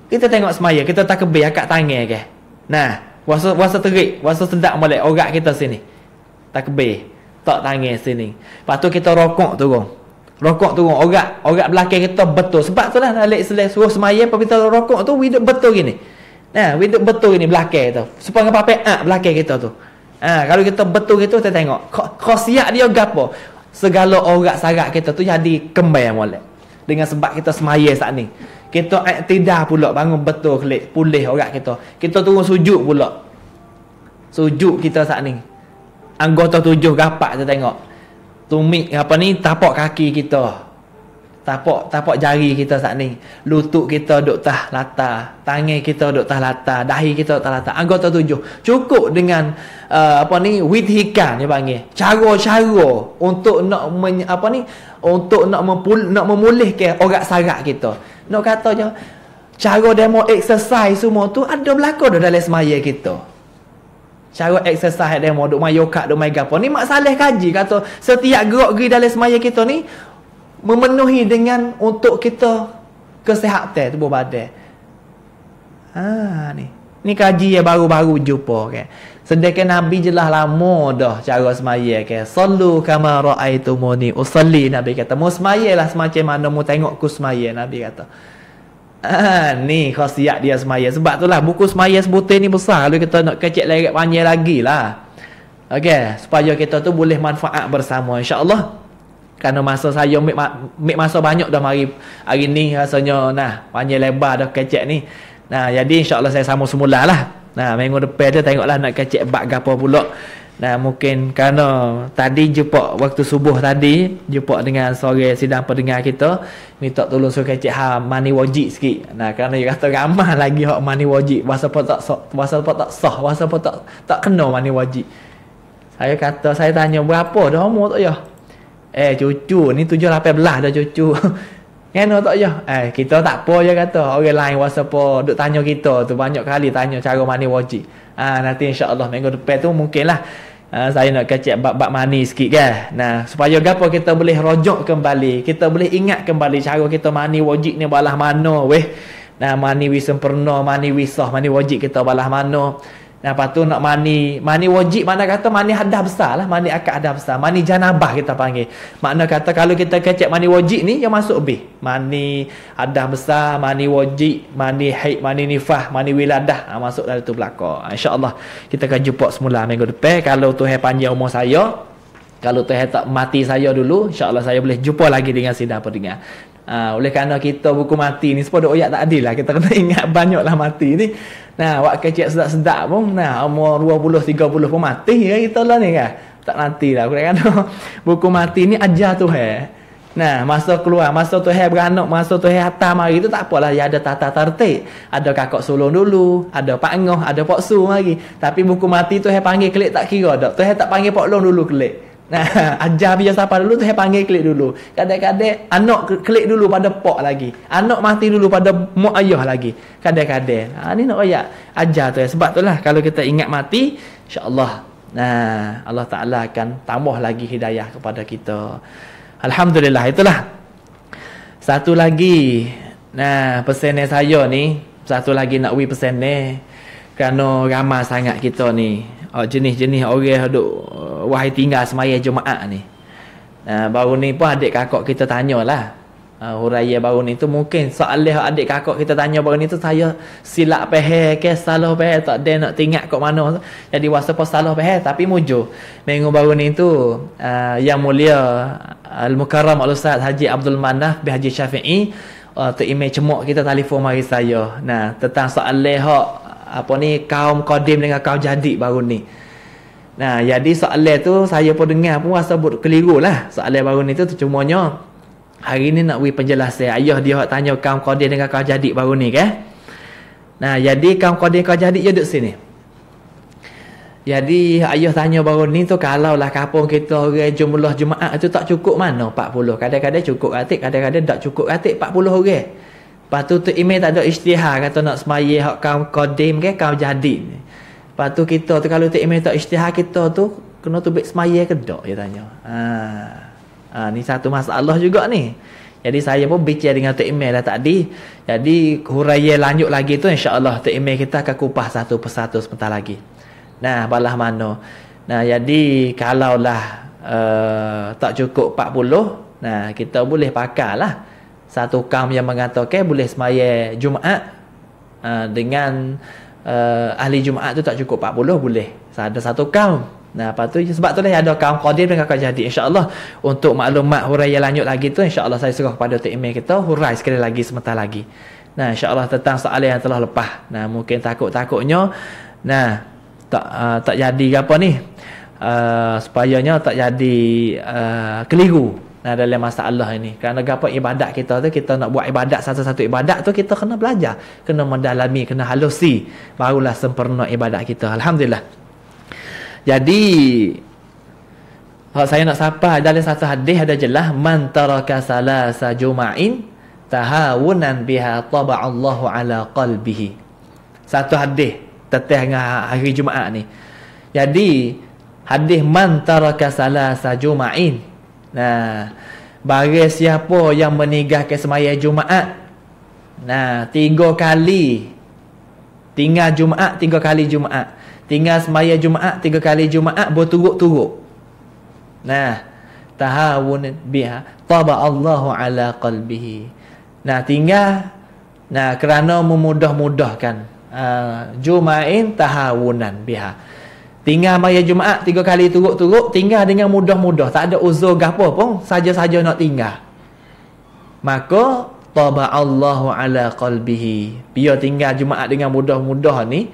Kita tengok semaya, kita tak kebir akak tangan ke. Nah, wasa wasa terik, wasa sedap molek orat kita sini. Tak kebir tak tangan sini. Lepas tu kita rokok turun. Rokok turun Orang Orang belakang kita betul Sebab tu lah Nalik selai suruh semaya Apabila rokok tu Hidup betul gini Nah, ha, hidup betul gini belakang tu Supaya apa ah belakang kita tu Ha, kalau kita betul gitu kita tengok khasiat dia gapo. Segala orang sarat kita tu jadi kembali molek. Dengan sebab kita semaya saat ni. Kita tidak pula bangun betul kelik pulih orang kita. Kita turun sujud pula. Sujud kita saat ni. Anggota tujuh gapak kita tengok. Tumik apa ni tapak kaki kita tapak tapak jari kita saat ni lutut kita duk tah lata tangan kita duk tah lata dahi kita duk tah lata anggota tujuh cukup dengan uh, apa ni widhikan dia panggil cara-cara untuk nak men, apa ni untuk nak mempul, nak memulihkan orang sarat kita nak kata je cara demo exercise semua tu ada berlaku dah dalam semaya kita cara exercise demo duk main yoga duk main gapo ni masalah kaji kata setiap gerak geri dalam semaya kita ni memenuhi dengan untuk kita kesihatan tubuh badan. Ha ni. Ni kaji yang baru-baru jumpa kan. Sedangkan Nabi jelas lama dah cara semaya kan. Sallu kama raaitumuni usalli Nabi kata. Mu semayalah semacam mana mu tengok ku semaya Nabi kata. Ha, ni khasiat dia semaya. Sebab tu lah buku semaya sebutin ni besar. Kalau kita nak kecek lagi panjang lagi lah. Okay. Supaya kita tu boleh manfaat bersama. InsyaAllah. Kerana masa saya ambil, masa banyak dah mari hari ni rasanya nah panjang lebar dah kecek ni. Nah jadi insya-Allah saya sama semula lah. Nah minggu depan tu tengoklah nak kecek bab gapo pula. Nah mungkin kerana tadi jumpa waktu subuh tadi jumpa dengan sore sidang pendengar kita minta tolong suruh kecek ha mani wajib sikit. Nah kerana dia kata ramah lagi hak mani wajib. Bahasa apa tak sah, bahasa apa tak sah, bahasa apa tak tak kena mani wajib. Saya kata saya tanya berapa dah umur tak ya? Eh cucu ni tujuh lapan belah dah cucu. Kan tak ya? Eh kita tak apa je kata. Orang lain WhatsApp duk tanya kita tu banyak kali tanya cara mani wajib. Ah ha, nanti insya-Allah minggu depan tu mungkinlah ha, saya nak kecek bab-bab mani sikit kan. Nah, supaya gapo kita boleh rojok kembali. Kita boleh ingat kembali cara kita mani wajib ni balah mana weh. Nah, mani wi sempurna, mani wi sah, mani wajib kita balah mana. Lepas tu nak mani. Mani wajib mana kata mani hadah besar lah. Mani akad hadah besar. Mani janabah kita panggil. Makna kata kalau kita kecek mani wajib ni, yang masuk lebih. Mani hadah besar, mani wajib, mani haid, mani nifah, mani wiladah. Ha, masuk dari tu belakang. Ha, InsyaAllah kita akan jumpa semula minggu depan. Kalau Tuhan panjang umur saya, kalau Tuhan tak mati saya dulu, insyaAllah saya boleh jumpa lagi dengan sidang pendengar. Ha, oleh kerana kita buku mati ni sepuluh oyak tak adil lah. Kita kena ingat banyaklah mati ni. Nah, wak kecil sedap-sedap pun. Nah, umur 20, 30 pun mati ya kita lah ni kan. Tak nanti lah. Kerana buku mati ni ajar tu he. Nah, masa keluar, masa tu he beranak, masa tu he hantar mari tu tak apalah. Ya ada tata tertib. Ada kakak sulung dulu, ada pak ngoh, ada pak su mari. Tapi buku mati tu he panggil klik tak kira dak. Tu he tak panggil pak long dulu klik. Nah, ajar biar siapa dulu tu saya panggil klik dulu. Kadang-kadang anak klik dulu pada pok lagi. Anak mati dulu pada mak ayah lagi. Kadang-kadang. Ha ni nak royak ajar tu ya. Sebab itulah kalau kita ingat mati, insya-Allah nah Allah Taala akan tambah lagi hidayah kepada kita. Alhamdulillah itulah. Satu lagi nah pesan saya ni, satu lagi nak wi pesan ni kerana ramai sangat kita ni uh, jenis-jenis orang duk uh, wahai tinggal semaya Jumaat ni. Uh, baru ni pun adik kakak kita tanyalah. Uh, huraya baru ni tu mungkin soalan adik kakak kita tanya baru ni tu saya silap pehe ke salah pehe tak ada nak tinggal kat mana tu. Jadi wasa pun salah pehe tapi mujur. Minggu baru ni tu uh, yang mulia Al-Mukarram Al-Ustaz Haji Abdul Manaf bin Haji Syafi'i uh, tu email cemok kita telefon mari saya. Nah, tentang soalan hak apa ni kaum qadim dengan kaum jadid baru ni. Nah, jadi soalan tu saya pun dengar pun rasa buat keliru lah. Soalan baru ni tu cumanya hari ni nak beri penjelasan. Ayah dia tanya kaum qadim dengan kaum jadid baru ni kan. Nah, jadi kaum qadim kaum jadid je duduk sini. Jadi ayah tanya baru ni tu kalau lah kampung kita orang jumlah jemaah tu tak cukup mana 40. Kadang-kadang cukup ratik, kadang-kadang tak cukup ratik 40 orang. Lepas tu tu email tak ada isytihar kata nak semaya hak kaum kodim ke kaum jadi. Lepas tu kita tu kalau tu email tak isytihar kita tu kena tu baik semaya ke tak dia tanya. Ha. ha. ni satu masalah juga ni. Jadi saya pun bicara dengan tu email lah tadi. Jadi huraya lanjut lagi tu insya-Allah tu email kita akan kupas satu persatu sebentar lagi. Nah, balah mana. Nah, jadi kalaulah uh, tak cukup 40 Nah, kita boleh pakarlah satu kaum yang mengatakan boleh semaya Jumaat uh, dengan uh, ahli Jumaat tu tak cukup 40 boleh. Ada satu kaum. Nah, lepas tu sebab tu lah ada kaum qadim yang akan jadi insya-Allah untuk maklumat huraian lanjut lagi tu insya-Allah saya serah kepada Tok Email kita hurai sekali lagi sebentar lagi. Nah, insya-Allah tentang soalan yang telah lepas. Nah, mungkin takut-takutnya nah tak uh, tak jadi apa ni? Uh, supayanya tak jadi uh, keliru Nah, dalam masalah ini. Kerana apa ibadat kita tu, kita nak buat ibadat satu-satu ibadat tu, kita kena belajar. Kena mendalami, kena halusi. Barulah sempurna ibadat kita. Alhamdulillah. Jadi, saya nak sapa dalam satu hadis ada jelas man taraka salasa juma'in tahawunan biha taba'allahu ala qalbihi. Satu hadis teteh dengan hari Jumaat ni. Jadi hadis man taraka salasa juma'in Nah, bagi siapa yang meninggalkan sembahyang Jumaat. Nah, tiga kali tinggal Jumaat, tiga kali Jumaat. Tinggal sembahyang Jumaat, tiga kali Jumaat berturut-turut. Nah, tahawun biha taba Allahu ala qalbihi. Nah, tinggal nah kerana memudah-mudahkan uh, Juma'in tahawunan biha. Tinggal maya Jumaat tiga kali turut-turut, tinggal dengan mudah-mudah, tak ada uzur gapo pun, saja-saja nak tinggal. Maka taba Allahu ala qalbihi. Biar tinggal Jumaat dengan mudah-mudah ni,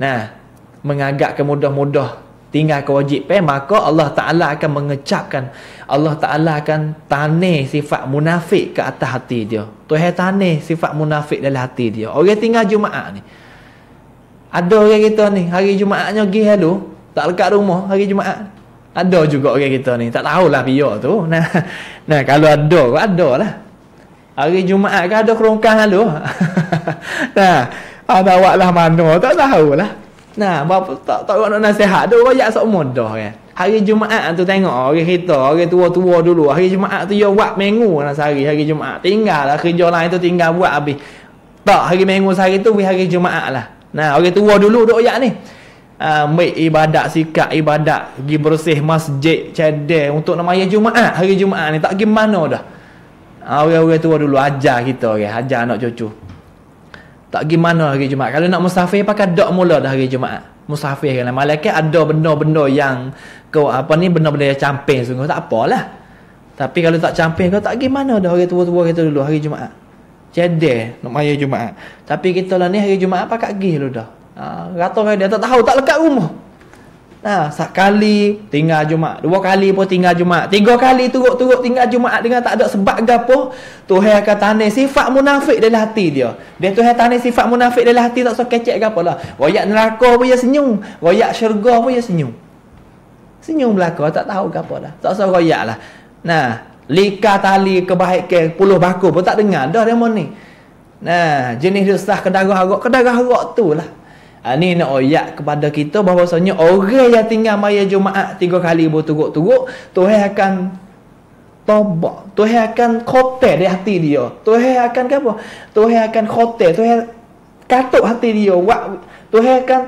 nah, mengagak ke mudah-mudah tinggal kewajipan, maka Allah Taala akan mengecapkan Allah Taala akan taneh sifat munafik ke atas hati dia. Tuhan taneh sifat munafik dalam hati dia. Orang tinggal Jumaat ni. Ada orang kita ni hari Jumaatnya pergi lalu tak lekat rumah hari Jumaat. Ada juga orang kita ni tak tahulah biar tu. Nah, nah kalau ada kau ada lah. Hari Jumaat kan ada kerongkang lalu. nah, ada awak lah mana tak tahulah. Nah, bapa tak tak nak nasihat tu royak sok mudah kan. Hari Jumaat tu tengok orang kita, orang tua-tua dulu. Hari Jumaat tu dia buat minggu nak sehari hari Jumaat. Tinggal lah kerja lain tu tinggal buat habis. Tak hari minggu sehari tu hari Jumaat lah. Nah, orang tua dulu duk ayat ni. Ah, uh, ibadat sikap ibadat, pergi bersih masjid, cedek untuk nama Jumaat, hari Jumaat ni tak pergi mana dah. Ah, orang-orang tua dulu ajar kita, okay? ajar anak cucu. Tak pergi mana hari Jumaat. Kalau nak musafir pakai dak mula dah hari Jumaat. Musafir kan. Malaikat ada benda-benda yang kau apa ni benda-benda yang camping sungguh tak apalah. Tapi kalau tak camping kau tak pergi mana dah orang tua-tua kita dulu hari Jumaat. Cedek nak maya Jumaat. Tapi kita lah ni hari Jumaat pakat gih lu dah. Ha, rata dia tak tahu tak lekat rumah. Nah, ha, sekali tinggal Jumaat, dua kali pun tinggal Jumaat, tiga kali turut-turut tinggal Jumaat dengan tak ada sebab gapo, Tuhan akan tanya sifat munafik dalam hati dia. Dia Tuhan tanya sifat munafik dalam hati tak so kecek gapo lah. Royak neraka pun dia senyum, royak syurga pun dia senyum. Senyum belaka tak tahu gapo dah. Tak usah royak lah. Nah, Lika tali kebaikan puluh baku pun tak dengar dah demo ni. Nah, jenis resah kedarah harok, kedarah harok tu lah. Ha, ni nak oyak kepada kita bahawasanya orang yang tinggal maya Jumaat tiga kali berturut-turut, Tuhan akan tobak. Tuhan akan khotel di hati dia. Tuhan akan apa? Tuhan akan khotel. Tuhan katuk hati dia. Tuhan akan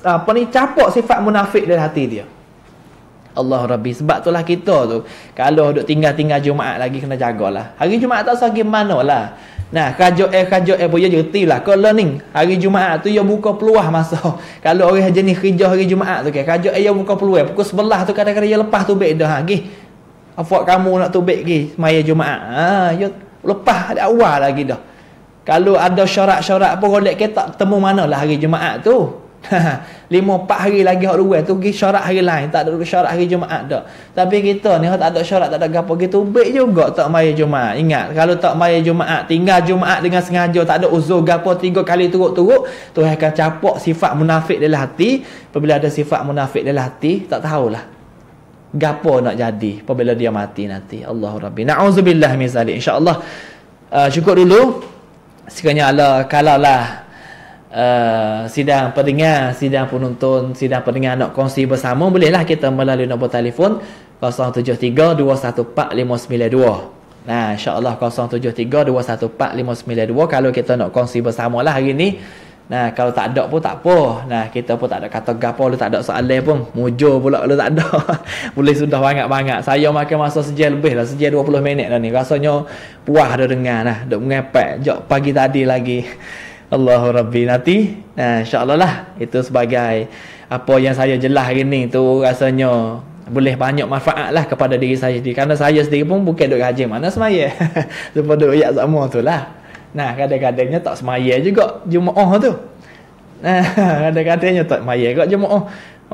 apa ni capok sifat munafik dari hati dia. Allah Rabbi. Sebab itulah kita tu kalau duk tinggal-tinggal Jumaat lagi kena jagalah hari Jumaat tak sagi mana lah. Nah kajo eh kajo eh boleh jerti lah. Kalau learning. Hari Jumaat tu dia buka peluang masa. Kalau orang jenis kerja hari Jumaat tu kan kajo eh dia buka peluang pukul sebelah tu kadang-kadang dia lepas tu bek dah ha gih. Afak kamu nak tu bek gih maya Jumaat. Ha dia lepas ada awal lagi dah. Kalau ada syarat-syarat pun golek kita temu mana lah hari Jumaat tu lima empat hari lagi hak luar tu pergi syarat hari lain. Tak ada syarat hari Jumaat dak tapi kita ni tak ada syarat tak ada gapo gitu baik juga tak mai Jumaat. Ingat kalau tak mai Jumaat tinggal Jumaat dengan sengaja tak ada uzur gapo tiga kali turut-turut tu akan capok sifat munafik dalam hati. Apabila ada sifat munafik dalam hati tak tahulah gapo nak jadi apabila dia mati nanti. Allahu Rabbi. Na'udzubillah min zalik. Insyaallah. Uh, cukup dulu. Sekiranya Allah kalau lah Uh, sidang pendengar, sidang penonton, sidang pendengar nak kongsi bersama bolehlah kita melalui nombor telefon 073214592. Nah, insya-Allah 073214592 kalau kita nak kongsi bersama lah hari ni Nah, kalau tak ada pun tak apa. Nah, kita pun tak ada kata gapo lu tak ada soalan pun. Mujur pula lu tak ada. Boleh sudah banyak-banyak. Saya makan masa sejam lebih lah, sejam 20 minit dah ni. Rasanya puas dah dengar nah, duk mengepek jok pagi tadi lagi. Allahu Rabbi nanti. Nah, insya-Allah lah itu sebagai apa yang saya jelas hari ni tu rasanya boleh banyak manfaat lah kepada diri saya sendiri. Kerana saya sendiri pun bukan duk haji mana semaya. Sebab duk yak semua tu lah. Nah, kadang-kadangnya tak semaya juga Jumaah tu. Nah, kadang-kadangnya tak semaya juga Jumaah.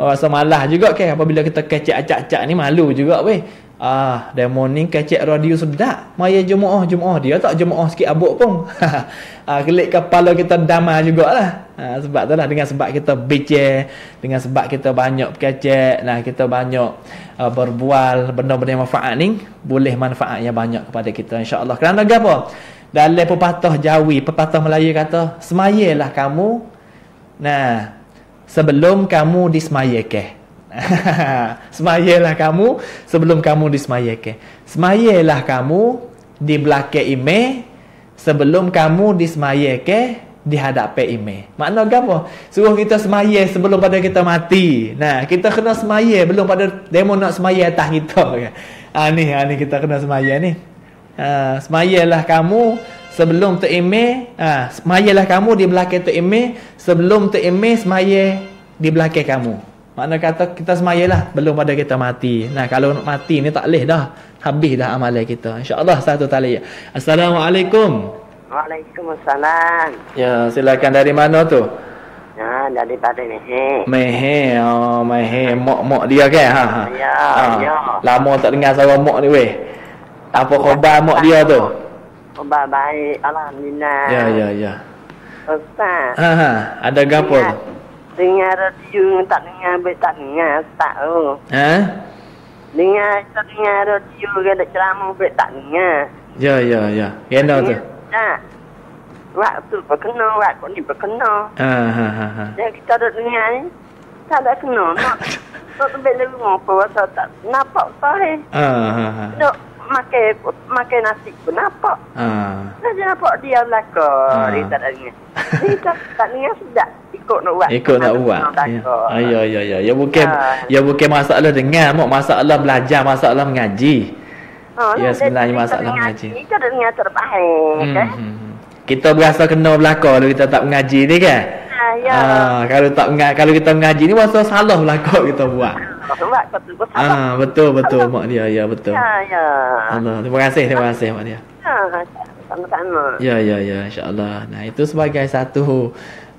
Rasa malah juga ke apabila kita kecek acak-acak ni malu juga weh. Ah, demo ni kecek radio sedap. Maya Jumaah, Jumaah dia tak Jumaah sikit abuk pun. ah, kelik kepala kita damai jugalah. Ah, sebab tu lah dengan sebab kita bicara, dengan sebab kita banyak kecek, nah kita banyak uh, berbual benda-benda manfaat ni, boleh manfaat yang banyak kepada kita insya-Allah. Kerana apa? Dalam pepatah Jawi, pepatah Melayu kata, semayalah kamu. Nah, sebelum kamu disemayakan. semayalah kamu sebelum kamu disemayakan. Semayalah kamu di belakang ime sebelum kamu disemayakan di hadapan ime. Makna apa? Suruh kita semaya sebelum pada kita mati. Nah, kita kena semaya belum pada demo nak semaya atas kita. Ah ni, ah ni kita kena semaya ni. Ha, semayalah kamu sebelum tu email ha, semayalah kamu di belakang tu email sebelum tu email semaya di belakang kamu makna kata kita semayalah belum pada kita mati nah kalau nak mati ni tak boleh dah habis dah amalan kita insyaallah satu tali assalamualaikum Waalaikumsalam. Ya, silakan dari mana tu? Ya, daripada Mehe. Mehe, oh, Mehe, mok-mok dia kan? Ha, ha. Ya, ha. ya. Lama tak dengar suara mok ni weh. Apa khabar mak dia tu? Khabar baik, Alhamdulillah. Ya, ya, ya. Ustaz. Ha, ha. Ada gapo tu? Dengar radio tak dengar, baik tak dengar, Ustaz tu. Ha? Dengar, kita dengar radio, ada ceramah, baik tak dengar. Ya, ya, ya. Kena tu? Ya. Waktu berkena, waktu ni berkena. Ha, ha, ha, ha. Yang kita ada dengar ni, tak ada kena. Nak, tak bela rumah apa, tak nampak sahih. Ha, ha, ha. Duk makan makan nasi pun nampak. Ha. Dah dia nampak dia belakang. Ha. Dia tak dengar. Dia tak, tak dengar sudah. Ikut nak buat. Ikut nak buat. Ya, ya, ya, ya. Ya bukan Ha. ya bukan masalah dengar, mak masalah belajar, masalah mengaji. Ha, Ya, sebenarnya masalah mengaji. Kita dengar terbaik. Hmm, Kan? hmm, hmm. Kita berasa kena belakang kalau kita tak mengaji ni kan? Ha, ya. Ah, kalau tak menga- kalau kita mengaji ni rasa salah belakang kita buat. Betul betul. Ah, betul betul mak dia. Ya betul. Ya, ya. Allah, terima kasih, terima kasih mak dia. Ya, sama-sama. Ya ya ya insya-Allah. Nah, itu sebagai satu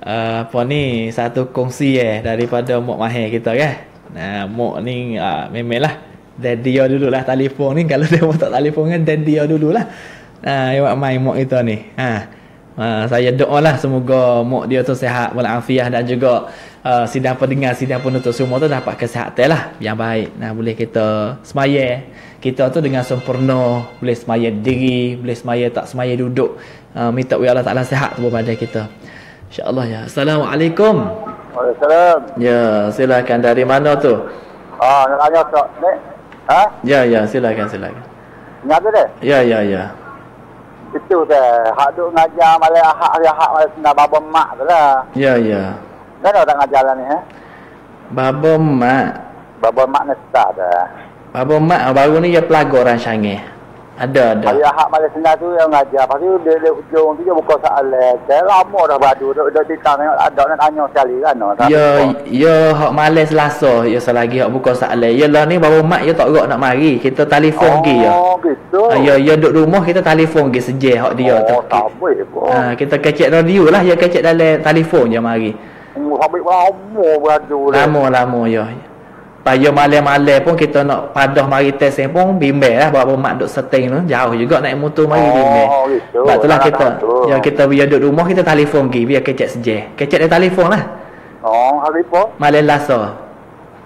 uh, apa ni, satu kongsi eh daripada Mok Mahir kita kan. Nah, Mok ni uh, memanglah dan dia dululah telefon ni kalau dia tak telefon kan dan dia dululah. Nah, yang main Mok kita ni. Ha. Uh, saya doalah semoga Mok dia tu sihat walafiat dan juga uh, sidang pendengar sidang penuntut semua tu dapat kesihatan lah yang baik. Nah, boleh kita semaya kita tu dengan sempurna boleh semaya diri boleh semaya tak semaya duduk uh, minta Allah Taala sihat tubuh badan kita insyaallah ya assalamualaikum Waalaikumsalam. ya silakan dari mana tu Ah, nak tanya tak? Nek. Ha? ya ya silakan silakan Ingat tu deh? ya ya ya Itu deh. Hak duk ngajar malam ahad hari ahad malam senang baba mak tu lah. ya ya Kan tak ngajar lah ni eh? babo mak Baba mak ni start dah. babo mak baru ni dia pelago rancangnya ada ada Hari ahad malam senang tu yang ngajar. Lepas tu dia, dia hujung tu dia buka soalan. Saya lama dah beradu. Duk, duk cerita tengok ada nak tanya sekali kan. no. Ya, ya hak malas Selasa, ya selagi hak buka soalan. Ya lah ni babo mak ya tak gerak nak mari. Kita telefon pergi ya. Oh, gitu. Ah, ya ya duduk rumah kita telefon pergi sejeh hak dia. Oh, tak boleh. Ha, kita kecek radio lah, ya kecek dalam telefon je mari. Oh, sampai lama beradu. dah. Lama-lama ya. Paya malam-malam pun kita nak padah mari tes pun bimbel lah bawa mak duk setting tu jauh juga naik motor mari Oh, bimbel. gitu. Sebab itulah Tak kita tahu. ya kita biar duduk rumah kita telefon pergi biar kecek sejeh. Kecek dalam telefon lah. Oh, hari apa? Malam Lasa.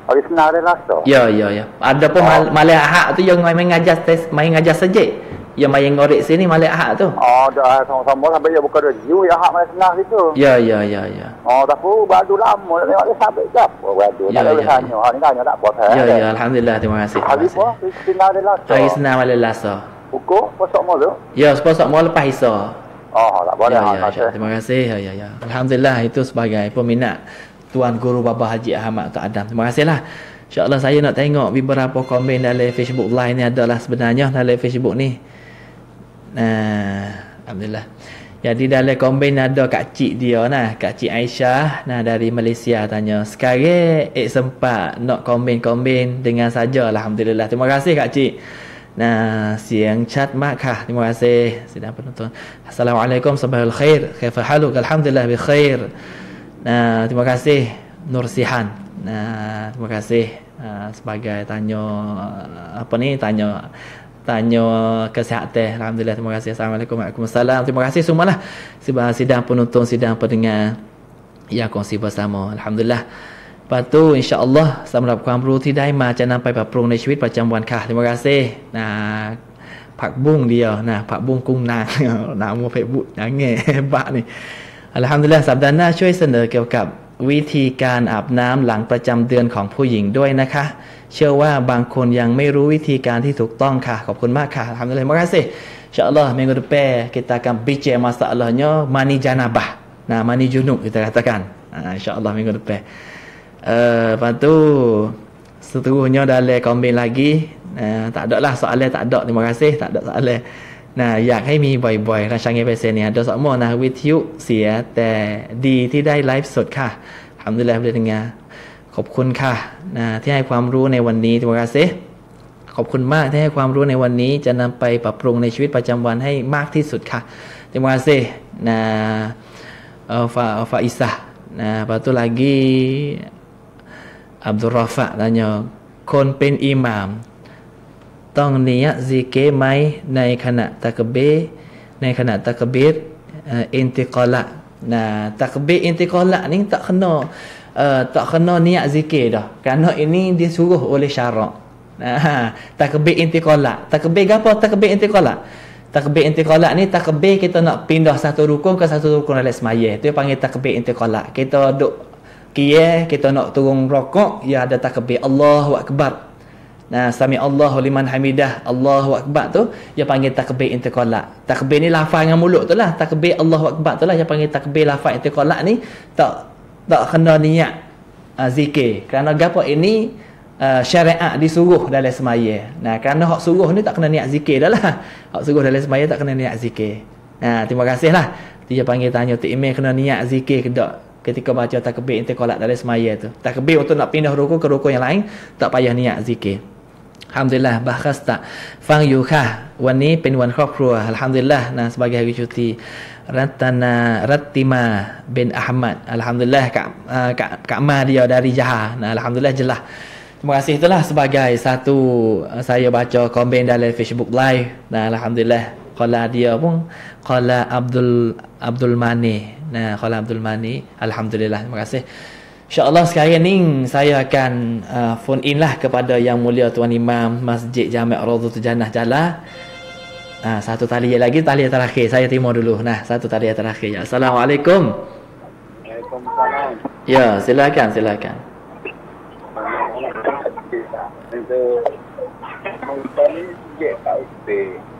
Hari senang dia lah so. Ya ya ya. Ada pun Oh. mal, malam Ahad tu yang main ngajar tes main ngajar sejek. Yang main ngorek sini malam Ahad tu. Oh, dah sama-sama sampai dia buka review ya hak malam senang situ. Ya ya ya ya. Oh, tapi badu lama nak tengok dia sampai apa badu. Ya, tak ada ya, tanya. Ha, ni tanya tak apa saya. Ya ya alhamdulillah terima kasih. Hari apa? Senang dia lah. Hari senang malam Lasa. Pukul, pasok malu. Ya, sepasok mau lepas Isa. Oh, tak boleh. Ya, ha, ya, tak boleh. Terima kasih. Ya, ya, ya. Alhamdulillah itu sebagai peminat Tuan Guru Baba Haji Ahmad Tok Adam. Terima kasihlah. InsyaAllah saya nak tengok beberapa komen dalam Facebook Live ni adalah sebenarnya dalam Facebook ni. Nah, Alhamdulillah. Jadi dalam komen ada Kak Cik dia nah, Kak Cik Aisyah nah dari Malaysia tanya, "Sekarang ek sempat nak komen-komen dengan saja alhamdulillah." Terima kasih Kak Cik. Nah, siang chat mak kah. Terima kasih sidang penonton. Assalamualaikum sabahul khair. Kaifa haluk? Alhamdulillah bi khair. Nah, terima kasih Nur Sihan. Nah, terima kasih uh, sebagai tanya apa ni tanya tanya kesihatan. Alhamdulillah terima kasih. Assalamualaikum Waalaikumsalam. Terima kasih semualah sebab sidang penonton, sidang pendengar yang kongsi bersama. Alhamdulillah. Lepas tu insya-Allah สำหรับความรู้ที่ได้มาจะนำไปปรับปรุงในชีวิตประจำวันค่ะ Terima kasih. Nah, ผักบุ้งเดียวนะผักบุ้งกุ้งนางนามัวเฟซบุ๊กอย่างเงี้ยบะนี่อัลฮัมดุลิลละสัปดาห์หน้าช่วยเสนอเกี่ยวกับวิธีการอาบน้ำหลังประจำเดือนของผู้หญิงด้วยนะคะ เชื่อว่าบางคนยังไม่รู้วิธีการที่ถูกต้องค่ะ ขอบคุณมากค่ะอัลฮัมดุลิลละ terima kasih InsyaAllah minggu depan kita akan bincang masalahnya mani janabah nah mani junub kita katakan ha, InsyaAllah minggu depan uh, lepas tu seterusnya dalam komen lagi uh, tak ada lah soalan tak ada terima kasih tak ada soalan นะอยากให้มีบ่อยๆราชาเงเปเซเนี่ยโดยสมมตินะวิทยุเสียแต่ดีที่ได้ไลฟ์สดค่ะทำด้วยแล้วเลยงา ขอบคุณค่ะนะที่ให้ความรู้ในวันนี้ถือว่าเซขอบคุณมากที่ให้ความรู้ในวันนี้จะนำไปปรับปรุงในชีวิตประจำวันให้มากที่สุดค่ะ terima kasih nah uh, Fa Fa Isa nah lepas tu lagi Abdul Rafa tanya คนเป็นอิหมาม ต้องเนิยซิกเกไหมในขณะตักเบในขณะตักเบเอ่ออินติกอละนะตักเบอินติกอละ ni tak kena uh, tak kena niat zikir dah. Kerana ini disuruh oleh syarak. Nah takbir intiqala takbir apa? Takbir intiqala takbir intiqala ni takbir kita nak pindah satu rukun ke satu rukun dalam semaya. Tu panggil takbir intiqala kita duk kiyah kita nak turun rokok ya ada takbir. Allahu akbar. Nah, sami Allahu liman hamidah, Allahu akbar tu dia panggil takbir intiqala. Takbir ni lafaz dengan mulut tu lah. Takbir Allahu akbar tu lah dia panggil takbir lafaz intiqala ni. Tak tak kena niat uh, zikir. Kerana gapo ini uh, syariat disuruh dalam semaya. Nah, kerana hak suruh ni tak kena niat zikir dah lah. Hak suruh dalam semaya tak kena niat zikir. Nah, terima kasih lah. Dia panggil tanya tu email kena niat zikir ke tak? Ketika baca takbir intiqalat dalam semaya tu. Takbir untuk nak pindah rukun ke rukun yang lain tak payah niat zikir. อัลฮัมดุลิลละบาคัสตะฟังอยู่ค่ะ วันนี้เป็นวันครอบครัวอัลฮัมดุลิลละนะ sebagai hari cuti รัตนารัตติมาเบนอัลมัดอัล Ratana Ratima bin Ahmad. Alhamdulillah Kak, uh, Kak, Kak Ma dia dari Johor. Nah, Alhamdulillah jelah. Terima kasih itulah sebagai satu uh, saya baca komen dalam Facebook Live. Nah, Alhamdulillah. Kala dia pun Kala Abdul Abdul Mani. Nah, Kala Abdul Mani. Alhamdulillah. Terima kasih. InsyaAllah sekarang ini saya akan uh, phone in lah kepada Yang Mulia Tuan Imam Masjid Jamiat Radu Tujanah Jalan. Uh, satu tali lagi, tali terakhir. Saya terima dulu. Nah, satu tali terakhir. Ya. Assalamualaikum. Waalaikumsalam. Ya, silakan, silakan.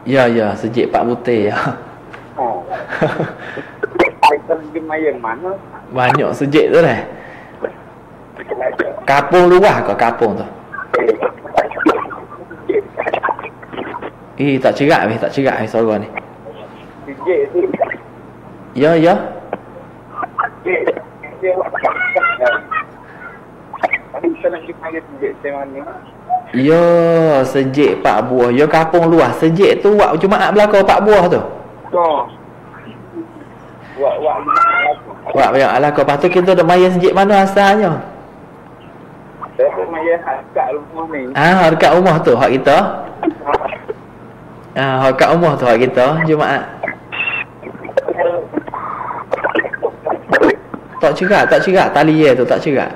Ya, ya, sejik Pak. Ya. Oh. Mana? Banyak sejik tu dah. Kapung luah ke kapung tu? Eh, tak cerak weh, tak cerak weh suara ni. Tu. Ya, ya. Ya, sejik pak buah. Ya kapung luah. Sejik tu wak Jumaat belakang pak buah tu. So. Wak wak Wak banyak alah kau. Tu kita dah main sejik mana asalnya? Saya pun mayan kat rumah ni. Ah, dekat rumah tu hak kita. Ah, hak kat rumah tu hak kita Jumaat. Tak cerak, tak cerak tali ye tu tak cerak.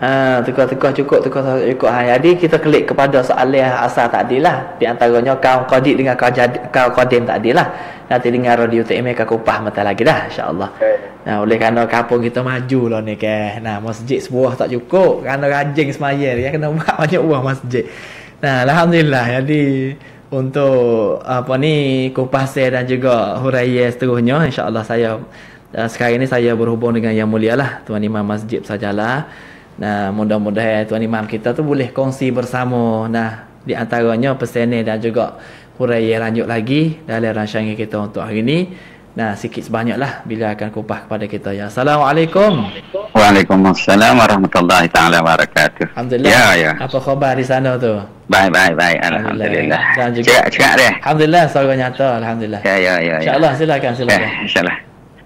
Ha, tukar-tukar cukup, tukar cukup. Ha, jadi kita klik kepada soalan asal tadi lah. Di antaranya kau kodik dengan kau, jadi, kau kodim tadi lah. Nanti dengar radio TMA kau kupah mata lagi dah insyaAllah. Nah, oleh kerana kampung kita maju lah ni ke. Nah, masjid sebuah tak cukup. Kerana rajin semaya dia kena buat banyak buah masjid. Nah, Alhamdulillah. Jadi, untuk apa ni kupas dan juga huraian seterusnya insya-Allah saya uh, sekarang ini saya berhubung dengan yang mulia lah tuan imam masjid sajalah nah mudah-mudahan tuan imam kita tu boleh kongsi bersama nah di antaranya pesanan dan juga huraian lanjut lagi dalam rancangan kita untuk hari ini Nah, sikit sebanyaklah bila akan kupas kepada kita ya. Assalamualaikum. Waalaikumsalam warahmatullahi taala wabarakatuh. Alhamdulillah. Ya, ya. Apa khabar di sana tu? Baik, baik, baik. Alhamdulillah. Dan juga Cakap, cakap dia. Alhamdulillah suara nyata alhamdulillah. Ya, ya, ya. ya. Insya-Allah silakan Eh, silakan. insyaAllah.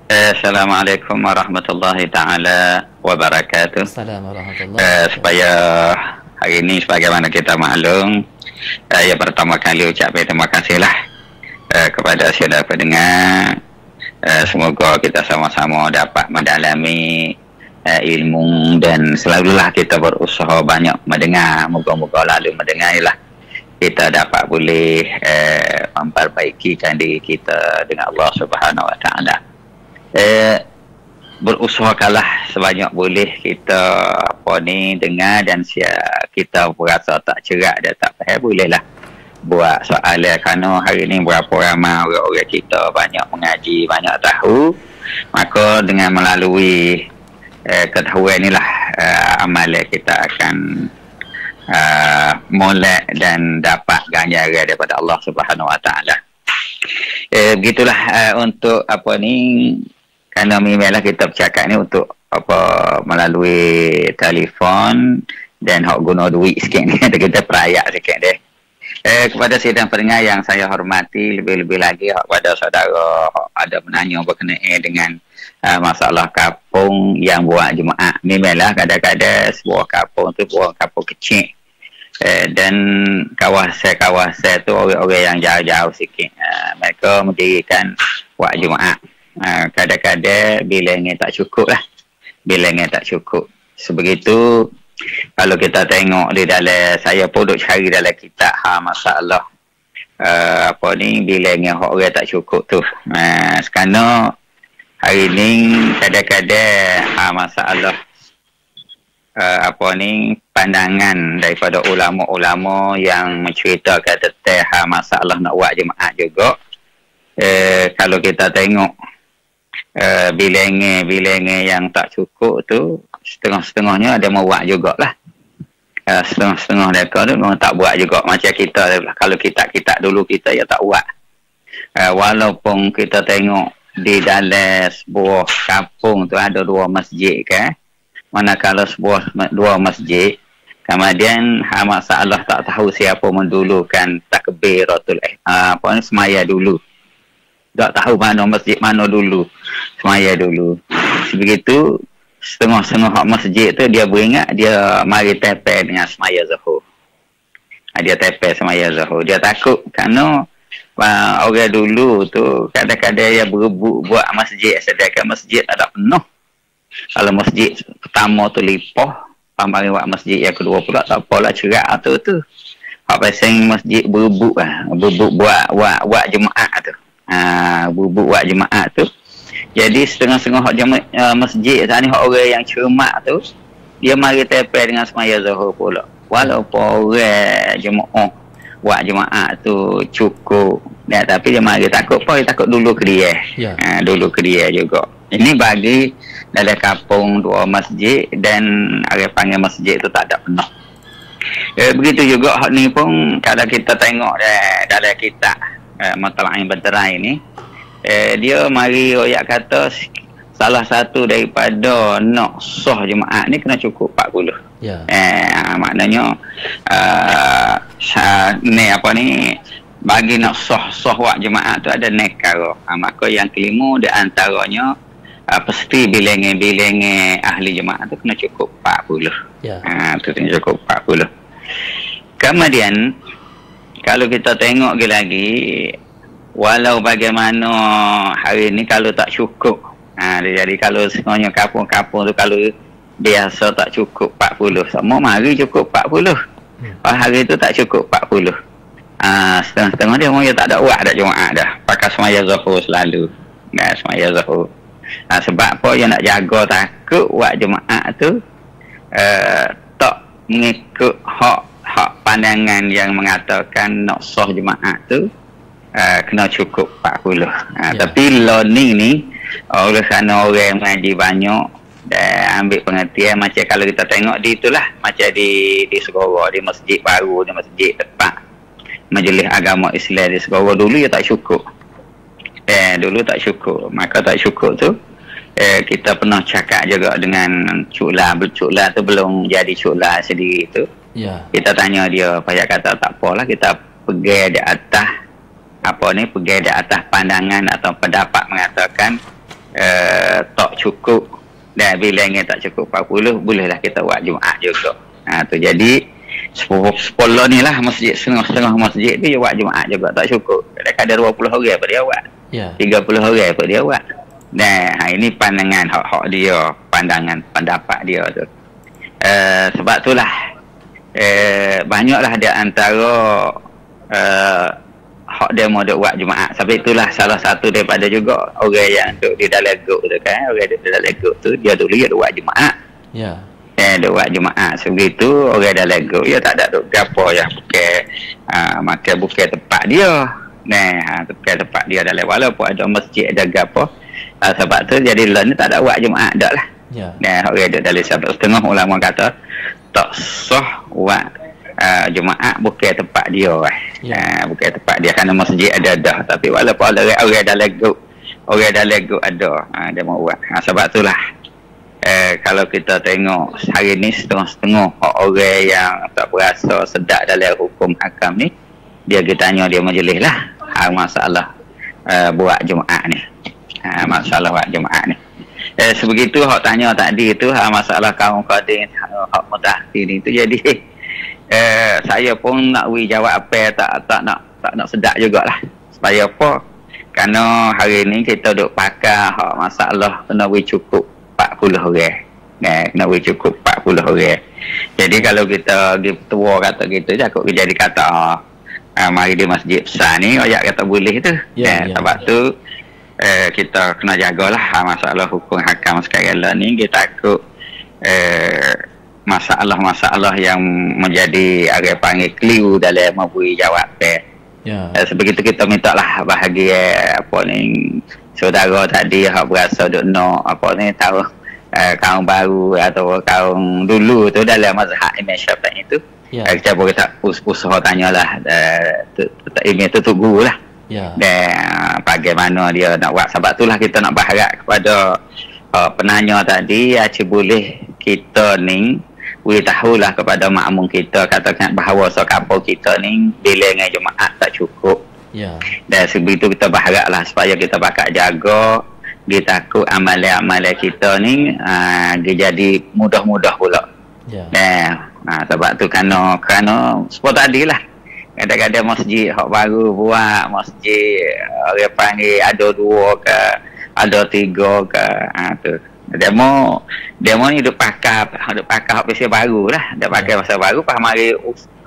Assalamualaikum warahmatullahi taala wabarakatuh. Assalamualaikum warahmatullahi Eh, supaya hari ini sebagaimana kita maklum, eh, yang pertama kali ucapkan terima kasihlah eh, kepada segala pendengar. Eh, semoga kita sama-sama dapat mendalami eh, ilmu dan selalulah kita berusaha banyak mendengar. Moga-moga lalu mendengar lah kita dapat boleh eh, memperbaikikan diri kita dengan Allah Subhanahu Wa Taala. Eh, berusahakanlah sebanyak boleh kita apa ni dengar dan siap kita berasa tak cerak dan tak faham bolehlah buat soalan kerana hari ni berapa ramai orang-orang kita banyak mengaji banyak tahu maka dengan melalui eh, ketahuan inilah eh, amalan kita akan uh, molek dan dapat ganjaran daripada Allah Subhanahu Wa Taala. Eh, begitulah uh, untuk apa ni kerana memanglah kita bercakap ni untuk apa melalui telefon dan hak guna duit sikit ni kita perayak sikit deh. Eh, kepada sidang pendengar yang saya hormati lebih-lebih lagi hak kepada saudara hak ada menanya berkenaan dengan uh, masalah kapung yang buat jemaah. Memanglah kadang-kadang sebuah kapung tu buah kapung kecil. Eh, dan kawasan-kawasan tu orang-orang yang jauh-jauh sikit. Uh, mereka mendirikan buat jemaah. Uh, kadang-kadang bilangnya tak cukup lah. Bilangnya tak cukup. Sebegitu kalau kita tengok di dalam saya pun duk cari dalam kitab ha masalah uh, apa ni bilangnya orang tak cukup tu. Uh, sekarang hari ni kadang-kadang ha masalah uh, apa ni pandangan daripada ulama-ulama yang menceritakan tentang ha masalah nak buat jemaah juga. Eh, kalau kita tengok uh, bilangnya-bilangnya yang tak cukup tu setengah-setengahnya ada buat jugalah. Uh, setengah-setengah mereka tu memang tak buat juga macam kita kalau kita kita dulu kita ya tak buat. Uh, walaupun kita tengok di dalam sebuah kampung tu ada dua masjid kan. Manakala sebuah dua masjid kemudian ha, masalah tak tahu siapa mendulukan takbiratul eh, uh, apa semaya dulu. Tak tahu mana masjid mana dulu. Semaya dulu. Sebegitu setengah-setengah hak masjid tu dia beringat dia mari tepel dengan semaya zuhur. Ha, dia tepel semaya zuhur. Dia takut kerana uh, orang dulu tu kadang-kadang dia berebut buat masjid sedangkan masjid ada penuh. Kalau masjid pertama tu lipah, pamari buat masjid yang kedua pula tak apalah cerak tu tu. Hak pasang masjid berebut lah. Berebut buat, buat, buat jemaah tu. Ha, berebut buat jemaah tu. Jadi setengah-setengah hak jama, uh, masjid saat ni hak orang yang cermat tu dia mari tepel dengan semaya zuhur pula. Walaupun orang jemaah buat jemaah tu cukup ya, tapi dia mari takut apa dia takut dulu ke dia. Ya. Ha, dulu ke dia juga. Ini bagi dalam kampung dua masjid dan orang panggil masjid tu tak ada penuh. Eh, begitu juga hak ni pun kalau kita tengok eh, dalam kitab eh, Matala'in Badrai ni eh, dia mari royak kata salah satu daripada nak sah jemaah ni kena cukup 40. Ya. Eh, ah, maknanya uh, ni apa ni bagi nak sah sah wak jemaah tu ada nekara. Ha, maka yang kelima di antaranya uh, pasti bilangan-bilangan ahli jemaah tu kena cukup 40. Ya. Ha, tu kena cukup 40. Kemudian kalau kita tengok lagi walau bagaimana hari ni kalau tak cukup. Ha, jadi kalau semuanya kapung-kapung tu kalau biasa tak cukup 40 semua mari cukup 40 hmm. hari tu tak cukup 40 ha, setengah-setengah dia orang tak ada buat dah Jumaat dah. Pakai semaya zuhur selalu. Nah, semaya zuhur. Ha, sebab apa yang nak jaga takut buat Jumaat tu uh, tak mengikut hak hak pandangan yang mengatakan nak sah jemaah tu uh, kena cukup 40 uh, Ya. tapi learning ni oleh kerana orang yang mengaji banyak dan ambil pengertian macam kalau kita tengok di itulah macam di di Segoro di masjid baru di masjid tempat majlis agama Islam di Segoro dulu ya tak cukup. Eh dulu tak cukup. Maka tak cukup tu eh, kita pernah cakap juga dengan cuklah cuklah tu belum jadi cuklah sendiri tu. Ya. kita tanya dia payah kata tak apalah kita pergi di atas apa ni pergi di atas pandangan atau pendapat mengatakan uh, tak cukup. Dan bila ingin tak cukup 40 bolehlah kita buat Jumaat juga. Ha, tu jadi sepuluh ni lah masjid setengah-setengah masjid dia buat Jumaat juga tak cukup. Kadang-kadang 20 orang apa dia buat? Ya. 30 orang apa dia buat? Dan ha, ini pandangan hak-hak dia pandangan pendapat dia tu. Uh, sebab itulah uh, banyaklah di antara uh, hak dia mau duk buat Jumaat. Sebab itulah salah satu daripada juga orang yang duk di dalam grup tu kan orang di dalam grup tu dia dulu dia duk buat Jumaat. Ya. eh duk buat Jumaat. Sebegitu orang dalam grup dia tak ada duk gapo yang bukan uh, makan bukan tempat dia. Nah ha, bukan tempat dia dalam. Walaupun ada masjid ada gapo. Uh, sebab tu jadi lah ni tak ada buat Jumaat dak lah. Ya. dan orang ada dalam sabda setengah ulama kata tak sah buat uh, Jumaat bukan tempat dia eh. Ya. Uh, bukan tempat dia. Kerana masjid ada dah. Tapi walaupun orang orang dalam grup orang dalam grup ada. Uh, dia mau buat. Uh, sebab itulah eh, kalau kita tengok hari ni setengah-setengah orang yang tak berasa sedap dalam hukum hakam ni dia kita tanya dia majlis lah. Hal masalah uh, buat Jumaat ni. Uh, masalah buat Jumaat ni. Eh, sebegitu hak tanya tadi tu hal masalah kaum qadim hak mutahdi ni tu. Jadi eh, saya pun nak beri jawab apa tak tak nak tak nak sedap jugalah. Supaya apa? Kerana hari ni kita duk pakai hak masalah kena beri cukup 40 orang. Nah, kena beri cukup 40 orang. Jadi kalau kita di tua kata gitu takut jadi kata ah, mari di masjid besar ni ayat kata boleh tu. Ya, Nah, ya. sebab tu eh, kita kena jagalah ah, masalah hukum hakam sekarang ni. Kita takut eh, masalah-masalah yang menjadi agak panggil keliru dalam memberi jawab eh. Ya. Eh, sebegitu kita minta lah bahagia apa ni saudara tadi hak berasa duk no apa ni tahu eh, kaum baru atau kaum dulu tu dalam mazhab Imam Syafi'i itu Ya. eh, kita boleh tak us usaha tanyalah eh, tu, tu, tu, Imam tu tunggu lah Ya. dan uh, bagaimana dia nak buat sebab itulah kita nak berharap kepada uh, penanya tadi aci boleh kita ni beritahulah kepada makmum kita katakan bahawa sokapau kita ni bila dengan jemaah tak cukup Ya. dan sebegitu kita berharaplah supaya kita bakal jaga dia takut amalan-amalan kita ni uh, dia jadi mudah-mudah pula Ya. Eh, ha, sebab tu kerana kerana sebab tadi lah kadang-kadang masjid hak baru buat masjid orang panggil ada dua ke ada tiga ke ha, tu demo demo ni duk pakai duk pakai hak pasal baru lah. Duk pakai pasal baru pas mari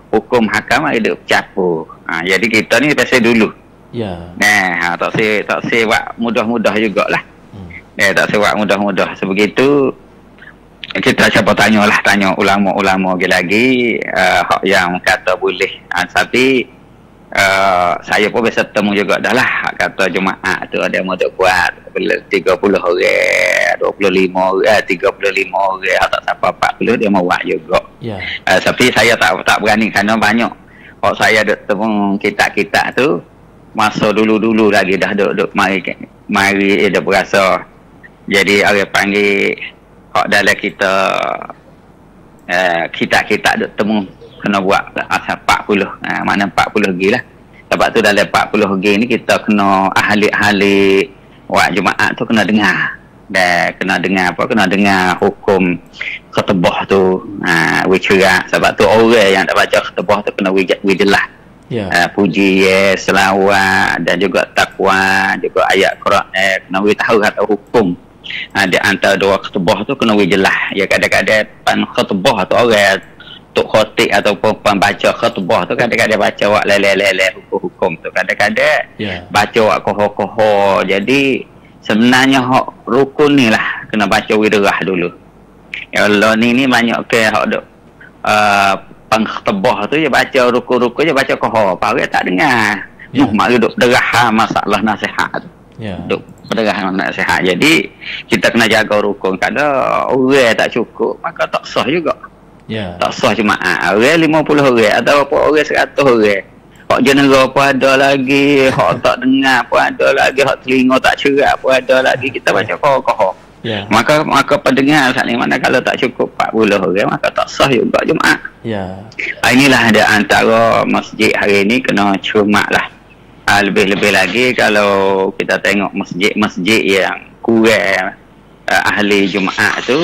hukum hakam mari duk capur ha, jadi kita ni pasal dulu. Ya. nah ha, tak se tak se buat mudah-mudah jugalah Hmm. Eh tak sebab mudah-mudah. Sebegitu kita siapa tanya lah tanya ulama-ulama lagi lagi uh, yang kata boleh. Uh, tapi uh, saya pun biasa temu juga dah lah. Kata Jumaat tu ada mau duk buat. Bila 30 orang 25 orang 35 orang hak tak sampai 40 dia mau buat juga. Ya. uh, tapi saya tak tak berani kerana banyak. Hak saya duk temu kitab-kitab tu masa dulu-dulu lagi dah duk duk mari mari dia berasa. Jadi orang panggil hak dalam kita uh, kitab-kitab duk temu kena buat asal 40 uh, mana 40 lagi lah. Sebab tu dalam 40 lagi ni kita kena ahli-ahli buat Jumaat tu kena dengar. Dan kena dengar apa? Kena dengar hukum ketebah tu. Uh, wicerak sebab tu orang yang tak baca ketebah tu kena wijak wijelah Ya. uh, puji ya, selawat dan juga takwa juga ayat Quran. Eh, kena we tahu kata hukum. Uh, antara dua ketubah tu kena we jelas ya kadang-kadang pan ketubah tu orang tok khotik ataupun pembaca ketubah tu kadang-kadang baca wak lele-lele hukum-hukum tu kadang-kadang Ya. baca wak koho-koho jadi sebenarnya hak rukun ni lah kena baca widrah dulu ya Allah ni ni banyak ke hak duk uh, tu dia baca ruku-ruku dia baca kohor apa tak dengar Ya. yeah. mak duduk derah masalah nasihat tu Ya. duk berderah nasihat jadi kita kena jaga rukun kalau orang tak cukup maka tak sah juga Ya. tak sah jemaah orang 50 orang atau apa orang 100 orang. Hak general pun ada lagi hak tak dengar pun ada lagi hak telinga tak cerak pun ada lagi. Kita baca kohor-kohor Ya. maka maka pendengar saat ni mana kalau tak cukup 40 orang maka tak sah juga jemaah Ya. Ah, inilah ada antara masjid hari ini kena cermat lah Ah, lebih-lebih lagi kalau kita tengok masjid-masjid yang kurang uh, ahli Jumaat tu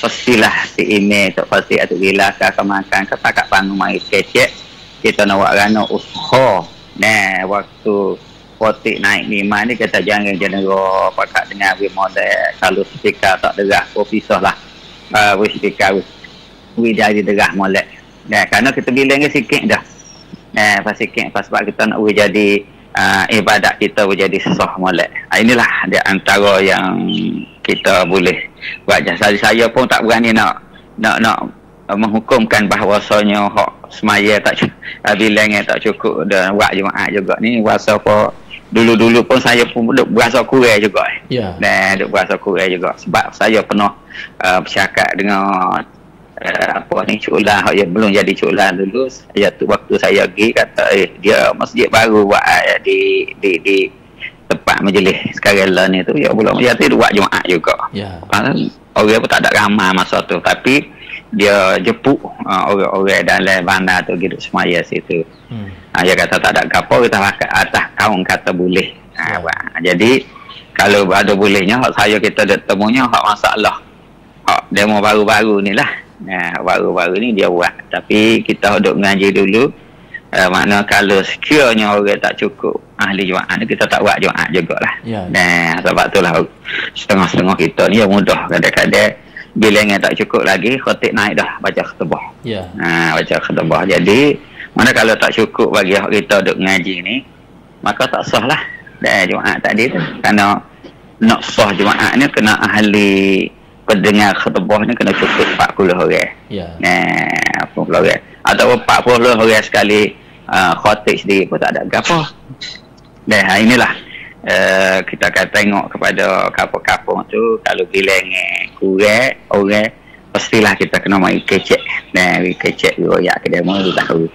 pastilah si email tu pasti atau bila ke akan makan ke pakat bangun mari kecek kita nak buat rana usaha. Nah waktu potik naik ni ni kita jangan general pakat dengan we model. Kalau speaker tak derah pun pisah lah uh, we speaker we, we jadi derah molek. Nah kerana kita bilang sikit dah. Nah pas sikit pas sebab kita nak we jadi uh, ibadat kita menjadi sesah molek. Ah, inilah dia antara yang kita boleh buat jasa. Saya pun tak berani nak nak nak uh, menghukumkan bahawasanya hak semaya tak cukup, bilangnya tak cukup dan buat jemaah juga ni rasa apa dulu-dulu pun saya pun duk berasa kurang juga. Ya. Dan duk berasa kurang juga sebab saya pernah uh, bercakap dengan uh, apa ni culan hak yang belum jadi culan dulu saya tu waktu saya pergi kata eh dia masjid baru buat uh, di di di tempat majlis sekarang lah ni tu ya belum dia tu buat Jumaat juga Ya. Ah, orang pun tak ada ramai masa tu tapi dia jepuk uh, orang-orang dalam bandar tu gitu semaya situ Hmm. Ha, dia kata tak ada gapo kita pakai atas kaum kata boleh. Ha, ha, jadi kalau ada bolehnya hak saya kita ada temunya hak masalah. Hak demo baru-baru ni lah. Ha, baru-baru ni dia buat. Tapi kita duduk mengaji dulu. Uh, makna kalau sekiranya orang tak cukup ahli Jumaat ni kita tak buat Jumaat jugalah. Ya. Nah, sebab tu lah setengah-setengah kita ni yang mudah kadang-kadang bila yang tak cukup lagi khotib naik dah baca khutbah. Ya. Ha, baca khutbah. Jadi, mana kalau tak cukup bagi hak kita duk ngaji ni, maka tak sah lah. Dan Jumaat tadi tu. Kerana nak sah Jumaat ni kena ahli pendengar khutbah ni kena cukup 40 orang. Ya. Nah, 40 orang. Atau 40 orang sekali uh, khotib sendiri pun tak ada gapo. Dan ha, inilah uh, kita akan tengok kepada kampung-kampung tu kalau bilang eh, kurang orang pastilah kita kena mai kecek dan we kecek royak ke demo tu tahu.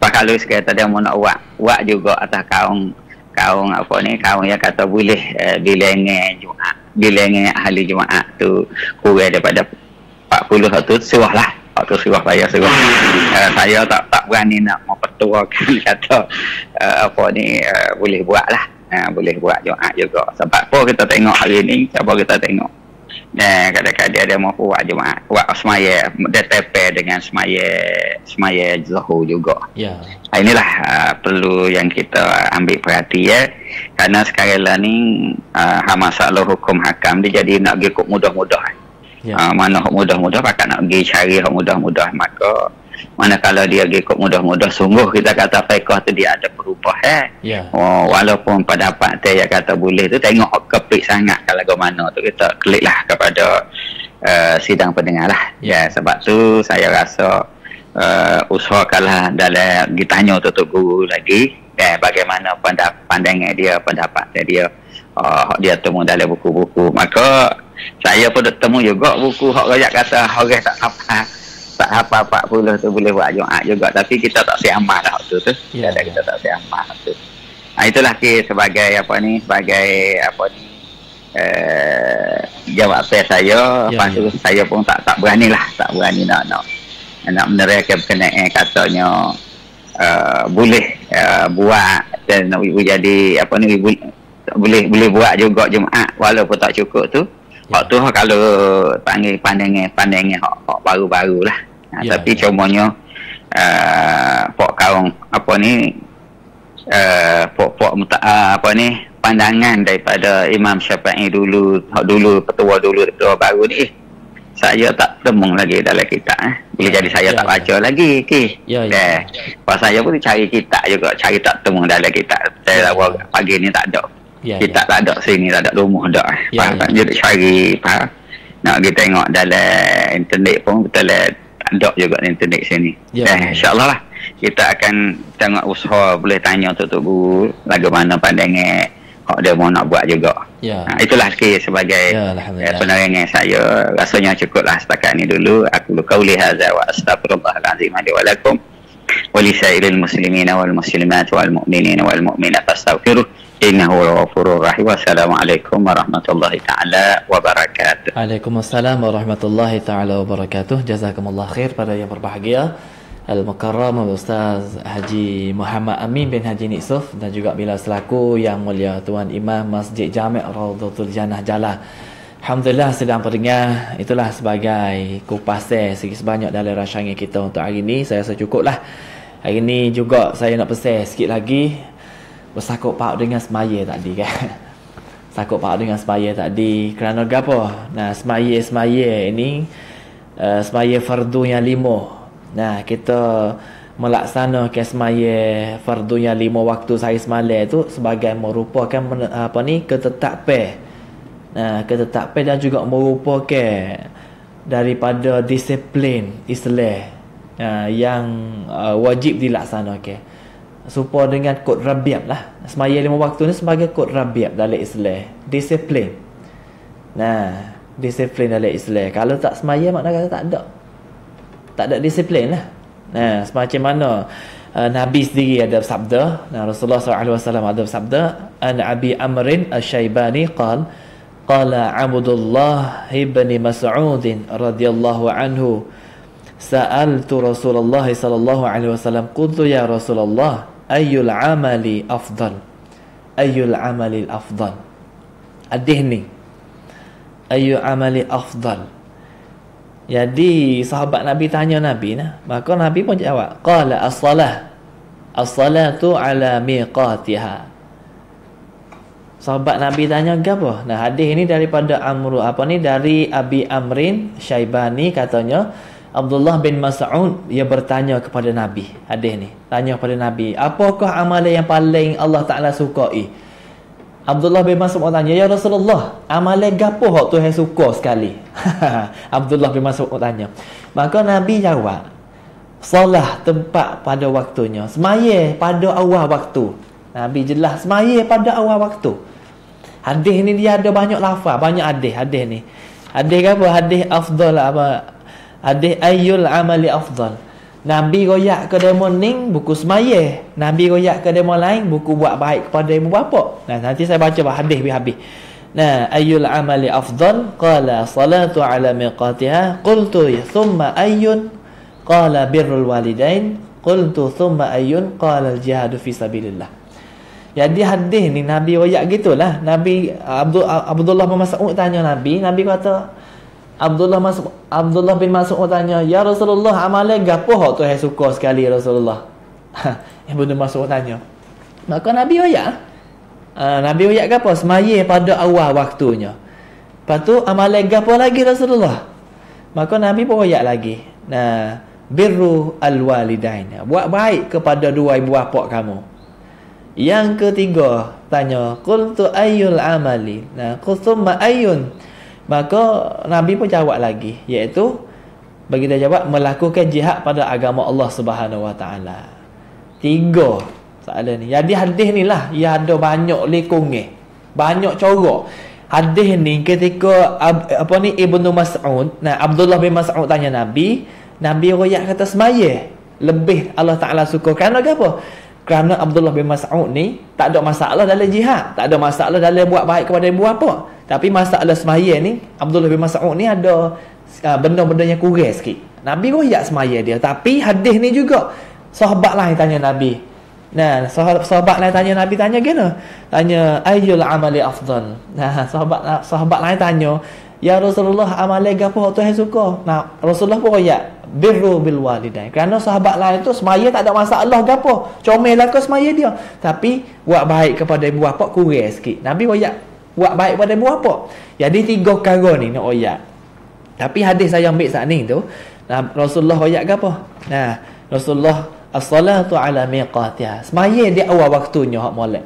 Pak kalau sekata dia mau nak buat buat juga atas kaum kaum apa ni kaum yang kata boleh uh, eh, Jumaat bilang eh, ahli Jumaat tu kurang daripada 40 tu suah lah waktu suah saya suah uh, saya tak tak berani nak mempertuakan kata uh, apa ni uh, boleh buat lah uh, boleh buat Jumaat juga. Sebab apa kita tengok hari ni? Apa kita tengok? Dan kadang-kadang dia mau buat Jumaat buat semaya dia tepe dengan semaya semaya Zuhur juga. Ya. Ah, inilah uh, perlu yang kita ambil perhatian kerana sekarang lah ni uh, masalah hukum hakam dia jadi nak kok mudah-mudah Ya. uh, mana hak mudah-mudah pakat nak pergi cari hak mudah-mudah. Maka mana kalau dia pergi kok mudah-mudah sungguh kita kata fiqh tu dia ada perubahan Ya. Oh, walaupun pendapat saya kata boleh tu tengok keplik sangat kalau ke mana tu. Kita klik lah kepada uh, sidang pendengar lah. Ya. Sebab tu saya rasa uh, usahakanlah dalam ditanya tutup guru lagi dan bagaimana pandangan dia pendapat dia uh, dia temu dalam buku-buku. Maka saya pun dah temu juga buku hak rakyat kata orang tak apa tak apa 40 tu boleh buat Jumaat juga tapi kita tak siap amal lah waktu tu Ya, ya. kita tak siap amal waktu tu Nah, itulah ki sebagai apa ni sebagai apa ni eh jawapan saya Ya, lepas tu ya. saya pun tak tak berani lah tak berani nak nak nak menerangkan berkenaan katanya uh, boleh uh, buat dan nak ibu jadi apa ni ibu boleh boleh buat juga Jumaat walaupun tak cukup tu. Hak tu kalau panggil pandangan pandangan hak, hak baru-baru lah. Ha, Ya, tapi ya. cumanya uh, pok kaum apa ni uh, pok pok muta, uh, apa ni pandangan daripada Imam Syafi'i dulu hak dulu petua dulu petua baru ni eh, saya tak temu lagi dalam kitab eh. Boleh Ya, jadi saya ya, tak ya. baca lagi ki. Ya, ya. Eh, pas saya pun cari kitab juga, cari tak temu dalam kitab. Saya Ya, yeah. pagi ni tak ada. Ya, kita tak ada sini tak ada rumah dah Ya, ya, faham ya. jadi cari faham nak pergi tengok dalam internet pun kita lihat ada juga di internet sini. Ya, eh, ya. InsyaAllah lah. Kita akan tengok usaha boleh tanya Tok Guru bagaimana pandangan hak dia mau nak buat juga. Ya. Ha, itulah sikit sebagai Ya, eh, penerangan saya. Rasanya cukuplah setakat ni dulu. Aku lu qauli hadza wa astaghfirullahalazim li wa lakum wa li sa'iril muslimina innahu ghafurur rahim. Wassalamualaikum warahmatullahi taala wabarakatuh. Waalaikumsalam warahmatullahi taala wabarakatuh. Jazakumullah khair pada yang berbahagia. Al-Mukarram Ustaz Haji Muhammad Amin bin Haji Niksuf dan juga bila selaku yang mulia Tuan Imam Masjid Jami' Raudatul Jannah Jalah. Alhamdulillah sedang pendengar itulah sebagai kupasan sikit sebanyak dalam rancangan kita untuk hari ini saya rasa cukup lah. Hari ini juga saya nak pesan sikit lagi bersakut pak dengan semaya tadi kan. Sakut pak dengan semaya tadi kerana gapo? Nah, semaya-semaya ini uh, semaya fardu yang lima. Nah, kita melaksanakan semaya fardu yang lima waktu saya semalam itu sebagai merupakan apa ni ketetapan. Nah, ketetapan dan juga merupakan daripada disiplin Islam uh, yang uh, wajib dilaksanakan supaya dengan kod rabiab lah. Semaya lima waktu ni sebagai kod rabiab dalam Islam. Disiplin. Nah disiplin dalam Islam. Kalau tak semaya makna kata tak ada. Tak ada disiplin lah. Nah semacam mana? Uh, Nabi sendiri ada sabda nah Rasulullah SAW ada sabda an Abi Amrin Asy-Syaibani qal qala Abdullah ibn Mas'ud radhiyallahu anhu Sa'altu Rasulullah sallallahu alaihi wasallam qultu ya Rasulullah ayyul amali afdal? Ayyul amali afdal? Hadis ni. Ayyul amali afdal. Jadi sahabat Nabi tanya Nabi nah. Maka Nabi pun jawab qala as-salah. As-salatu ala miqatiha. Sahabat Nabi tanya apa? Nah hadis ini daripada Amru apa ni? Dari Abi Amrin Syaibani katanya Abdullah bin Mas'ud dia bertanya kepada Nabi hadis ni. Tanya kepada Nabi apakah amalan yang paling Allah Taala sukai? Abdullah bin Mas'ud tanya ya Rasulullah amalan gapo hak Tuhan suka sekali? Abdullah bin Mas'ud tanya. Maka Nabi jawab solah tempat pada waktunya semaya pada awal waktu. Nabi jelas semaya pada awal waktu. Hadis ni dia ada banyak lafaz banyak hadis hadis ni. Hadis apa? Hadis afdal apa Hadis ayyul amali afdal. Nabi royak ke demo ning buku semaya. Nabi royak ke demo lain buku buat baik kepada ibu bapa. Nah, nanti saya baca bah hadis habis. Nah, ayyul amali afdal? Qala salatu ala miqatiha. Qultu thumma ayyun? Qala birrul walidain. Qultu thumma ayyun? Qala al-jihadu fi sabilillah. Jadi hadis ni Nabi royak gitulah. Nabi Abdul Abdullah bin Mas'ud tanya Nabi, Nabi kata Abdullah Mas Abdullah bin Mas'ud tanya, "Ya Rasulullah, amalan gapo hak Tuhan suka sekali Rasulullah?" Ibnu Mas'ud tanya. Maka Nabi oyak. Uh, Nabi oyak gapo? Semaya pada awal waktunya. Lepas tu amalan gapo lagi Rasulullah? Maka Nabi pun oyak lagi. Nah, birru alwalidain. Buat baik kepada dua ibu bapa kamu. Yang ketiga, tanya, "Qultu ayyul amali?" Nah, qultumma ayyun? Maka Nabi pun jawab lagi iaitu bagi dia jawab melakukan jihad pada agama Allah Subhanahu Wa Taala. Tiga soalan ni. Jadi hadis ni lah ia ada banyak lekongnya. Banyak corak. Hadis ni ketika apa ni Ibnu Mas'ud, nah Abdullah bin Mas'ud tanya Nabi, Nabi royak kata semaya lebih Allah Taala suka kerana apa? Kerana Abdullah bin Mas'ud ni tak ada masalah dalam jihad, tak ada masalah dalam buat baik kepada ibu bapa. Tapi masalah semaya ni Abdullah bin Mas'ud ni ada uh, benda-benda yang kurang sikit. Nabi royak semaya dia, tapi hadis ni juga sahabat lain tanya Nabi. Nah, sahabat, sahabat lain tanya Nabi tanya gimana? Tanya ayyul amali afdal. Nah, sahabat sahabat lain tanya, "Ya Rasulullah, amalan gapo Tuhan suka?" Nah, Rasulullah pun royak birru bil walidain. Kerana sahabat lain tu semaya tak ada masalah gapo. Comel lah ke semaya dia. Tapi buat baik kepada ibu bapa kurang sikit. Nabi royak buat baik pada ibu bapa. Jadi tiga perkara ni nak royak. Tapi hadis saya ambil saat ni tu, nah, Rasulullah royak gapo? Nah, Rasulullah as-salatu ala miqatiha. Semaya di awal waktunya hak molek.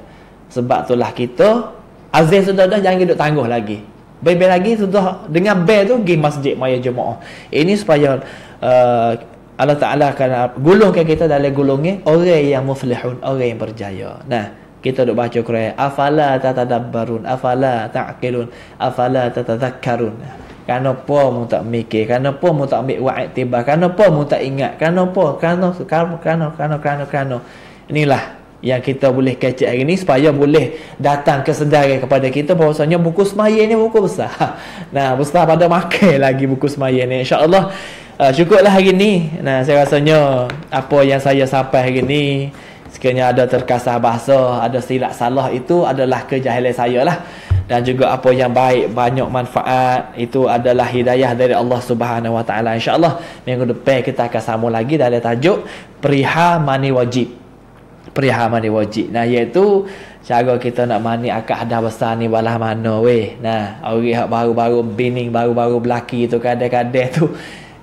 Sebab itulah kita azan sudah dah jangan duk tangguh lagi. Bel-bel lagi sudah dengan bel tu pergi masjid maya jemaah. Ini supaya uh, Allah Ta'ala akan gulungkan kita dalam gulungnya orang yang muflihun, orang yang berjaya. Nah, kita duk baca Quran, afala tatadabbarun, afala ta'qilun, afala tatadhakkarun. Kenapa mu tak mikir? Kenapa mu tak ambil wa'id tiba? Kenapa mu tak ingat? Kenapa? Kenapa? Kenapa? Kenapa? Kenapa? Kenapa? Inilah yang kita boleh kecek hari ni supaya boleh datang kesedaran kepada kita bahawasanya buku semaya ni buku besar. Nah, besar pada makan lagi buku semaya ni. InsyaAllah uh, cukuplah hari ni. Nah, saya rasanya apa yang saya sampai hari ni sekiranya ada terkasar bahasa, ada silap salah itu adalah kejahilan saya lah. Dan juga apa yang baik, banyak manfaat itu adalah hidayah dari Allah Subhanahu Wa Taala. Insya-Allah minggu depan kita akan sambung lagi dalam tajuk perihal mani wajib perihal mandi wajib. Nah iaitu cara kita nak mandi akad dah besar ni balah mana weh. Nah orang baru-baru bining baru-baru belaki tu kadang-kadang tu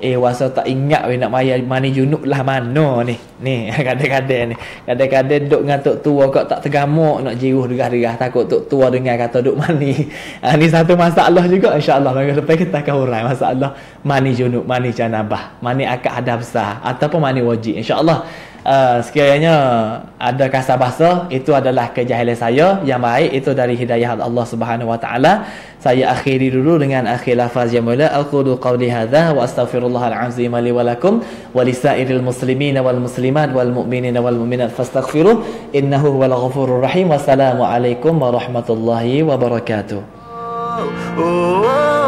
Eh wasa tak ingat weh nak maya mani junub lah mana ni. Ni kadang-kadang ni. Kadang-kadang duk dengan tok tua kok tak tergamuk nak jiruh derah-derah takut tok tua dengar kata duk mani. Ha, ni satu masalah juga insya-Allah minggu depan kita akan urai masalah mani junub, mani janabah, mani akad ada besar ataupun mani wajib insya-Allah uh, sekiranya ada kasar bahasa itu adalah kejahilan saya yang baik itu dari hidayah Allah Subhanahu wa taala saya akhiri dulu dengan akhir lafaz yang mula aqulu qawli hadza wa astaghfirullah al-azim li wa lakum wa lisairil muslimin wal muslimat wal mu'minin wal mu'minat fastaghfiruh innahu huwal ghafurur rahim wassalamu alaikum warahmatullahi wabarakatuh oh, oh, oh.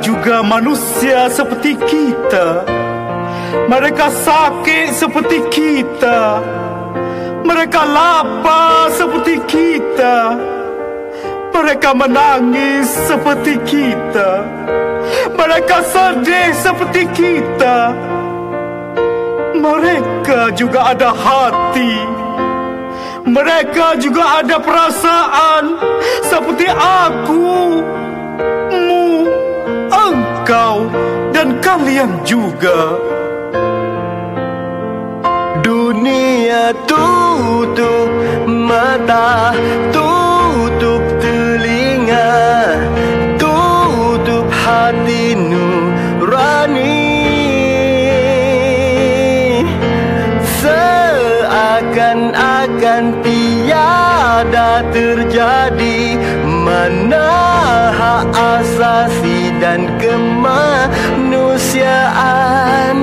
Juga manusia seperti kita. Mereka sakit seperti kita. Mereka lapar seperti kita. Mereka menangis seperti kita. Mereka sedih seperti kita. Mereka juga ada hati. Mereka juga ada perasaan seperti aku kau dan kalian juga. Dunia tutup mata Tutup telinga Tutup hati nurani Seakan-akan tiada terjadi Mana hak asasi dan kemanusiaan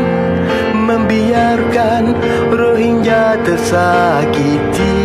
membiarkan Rohingya tersakiti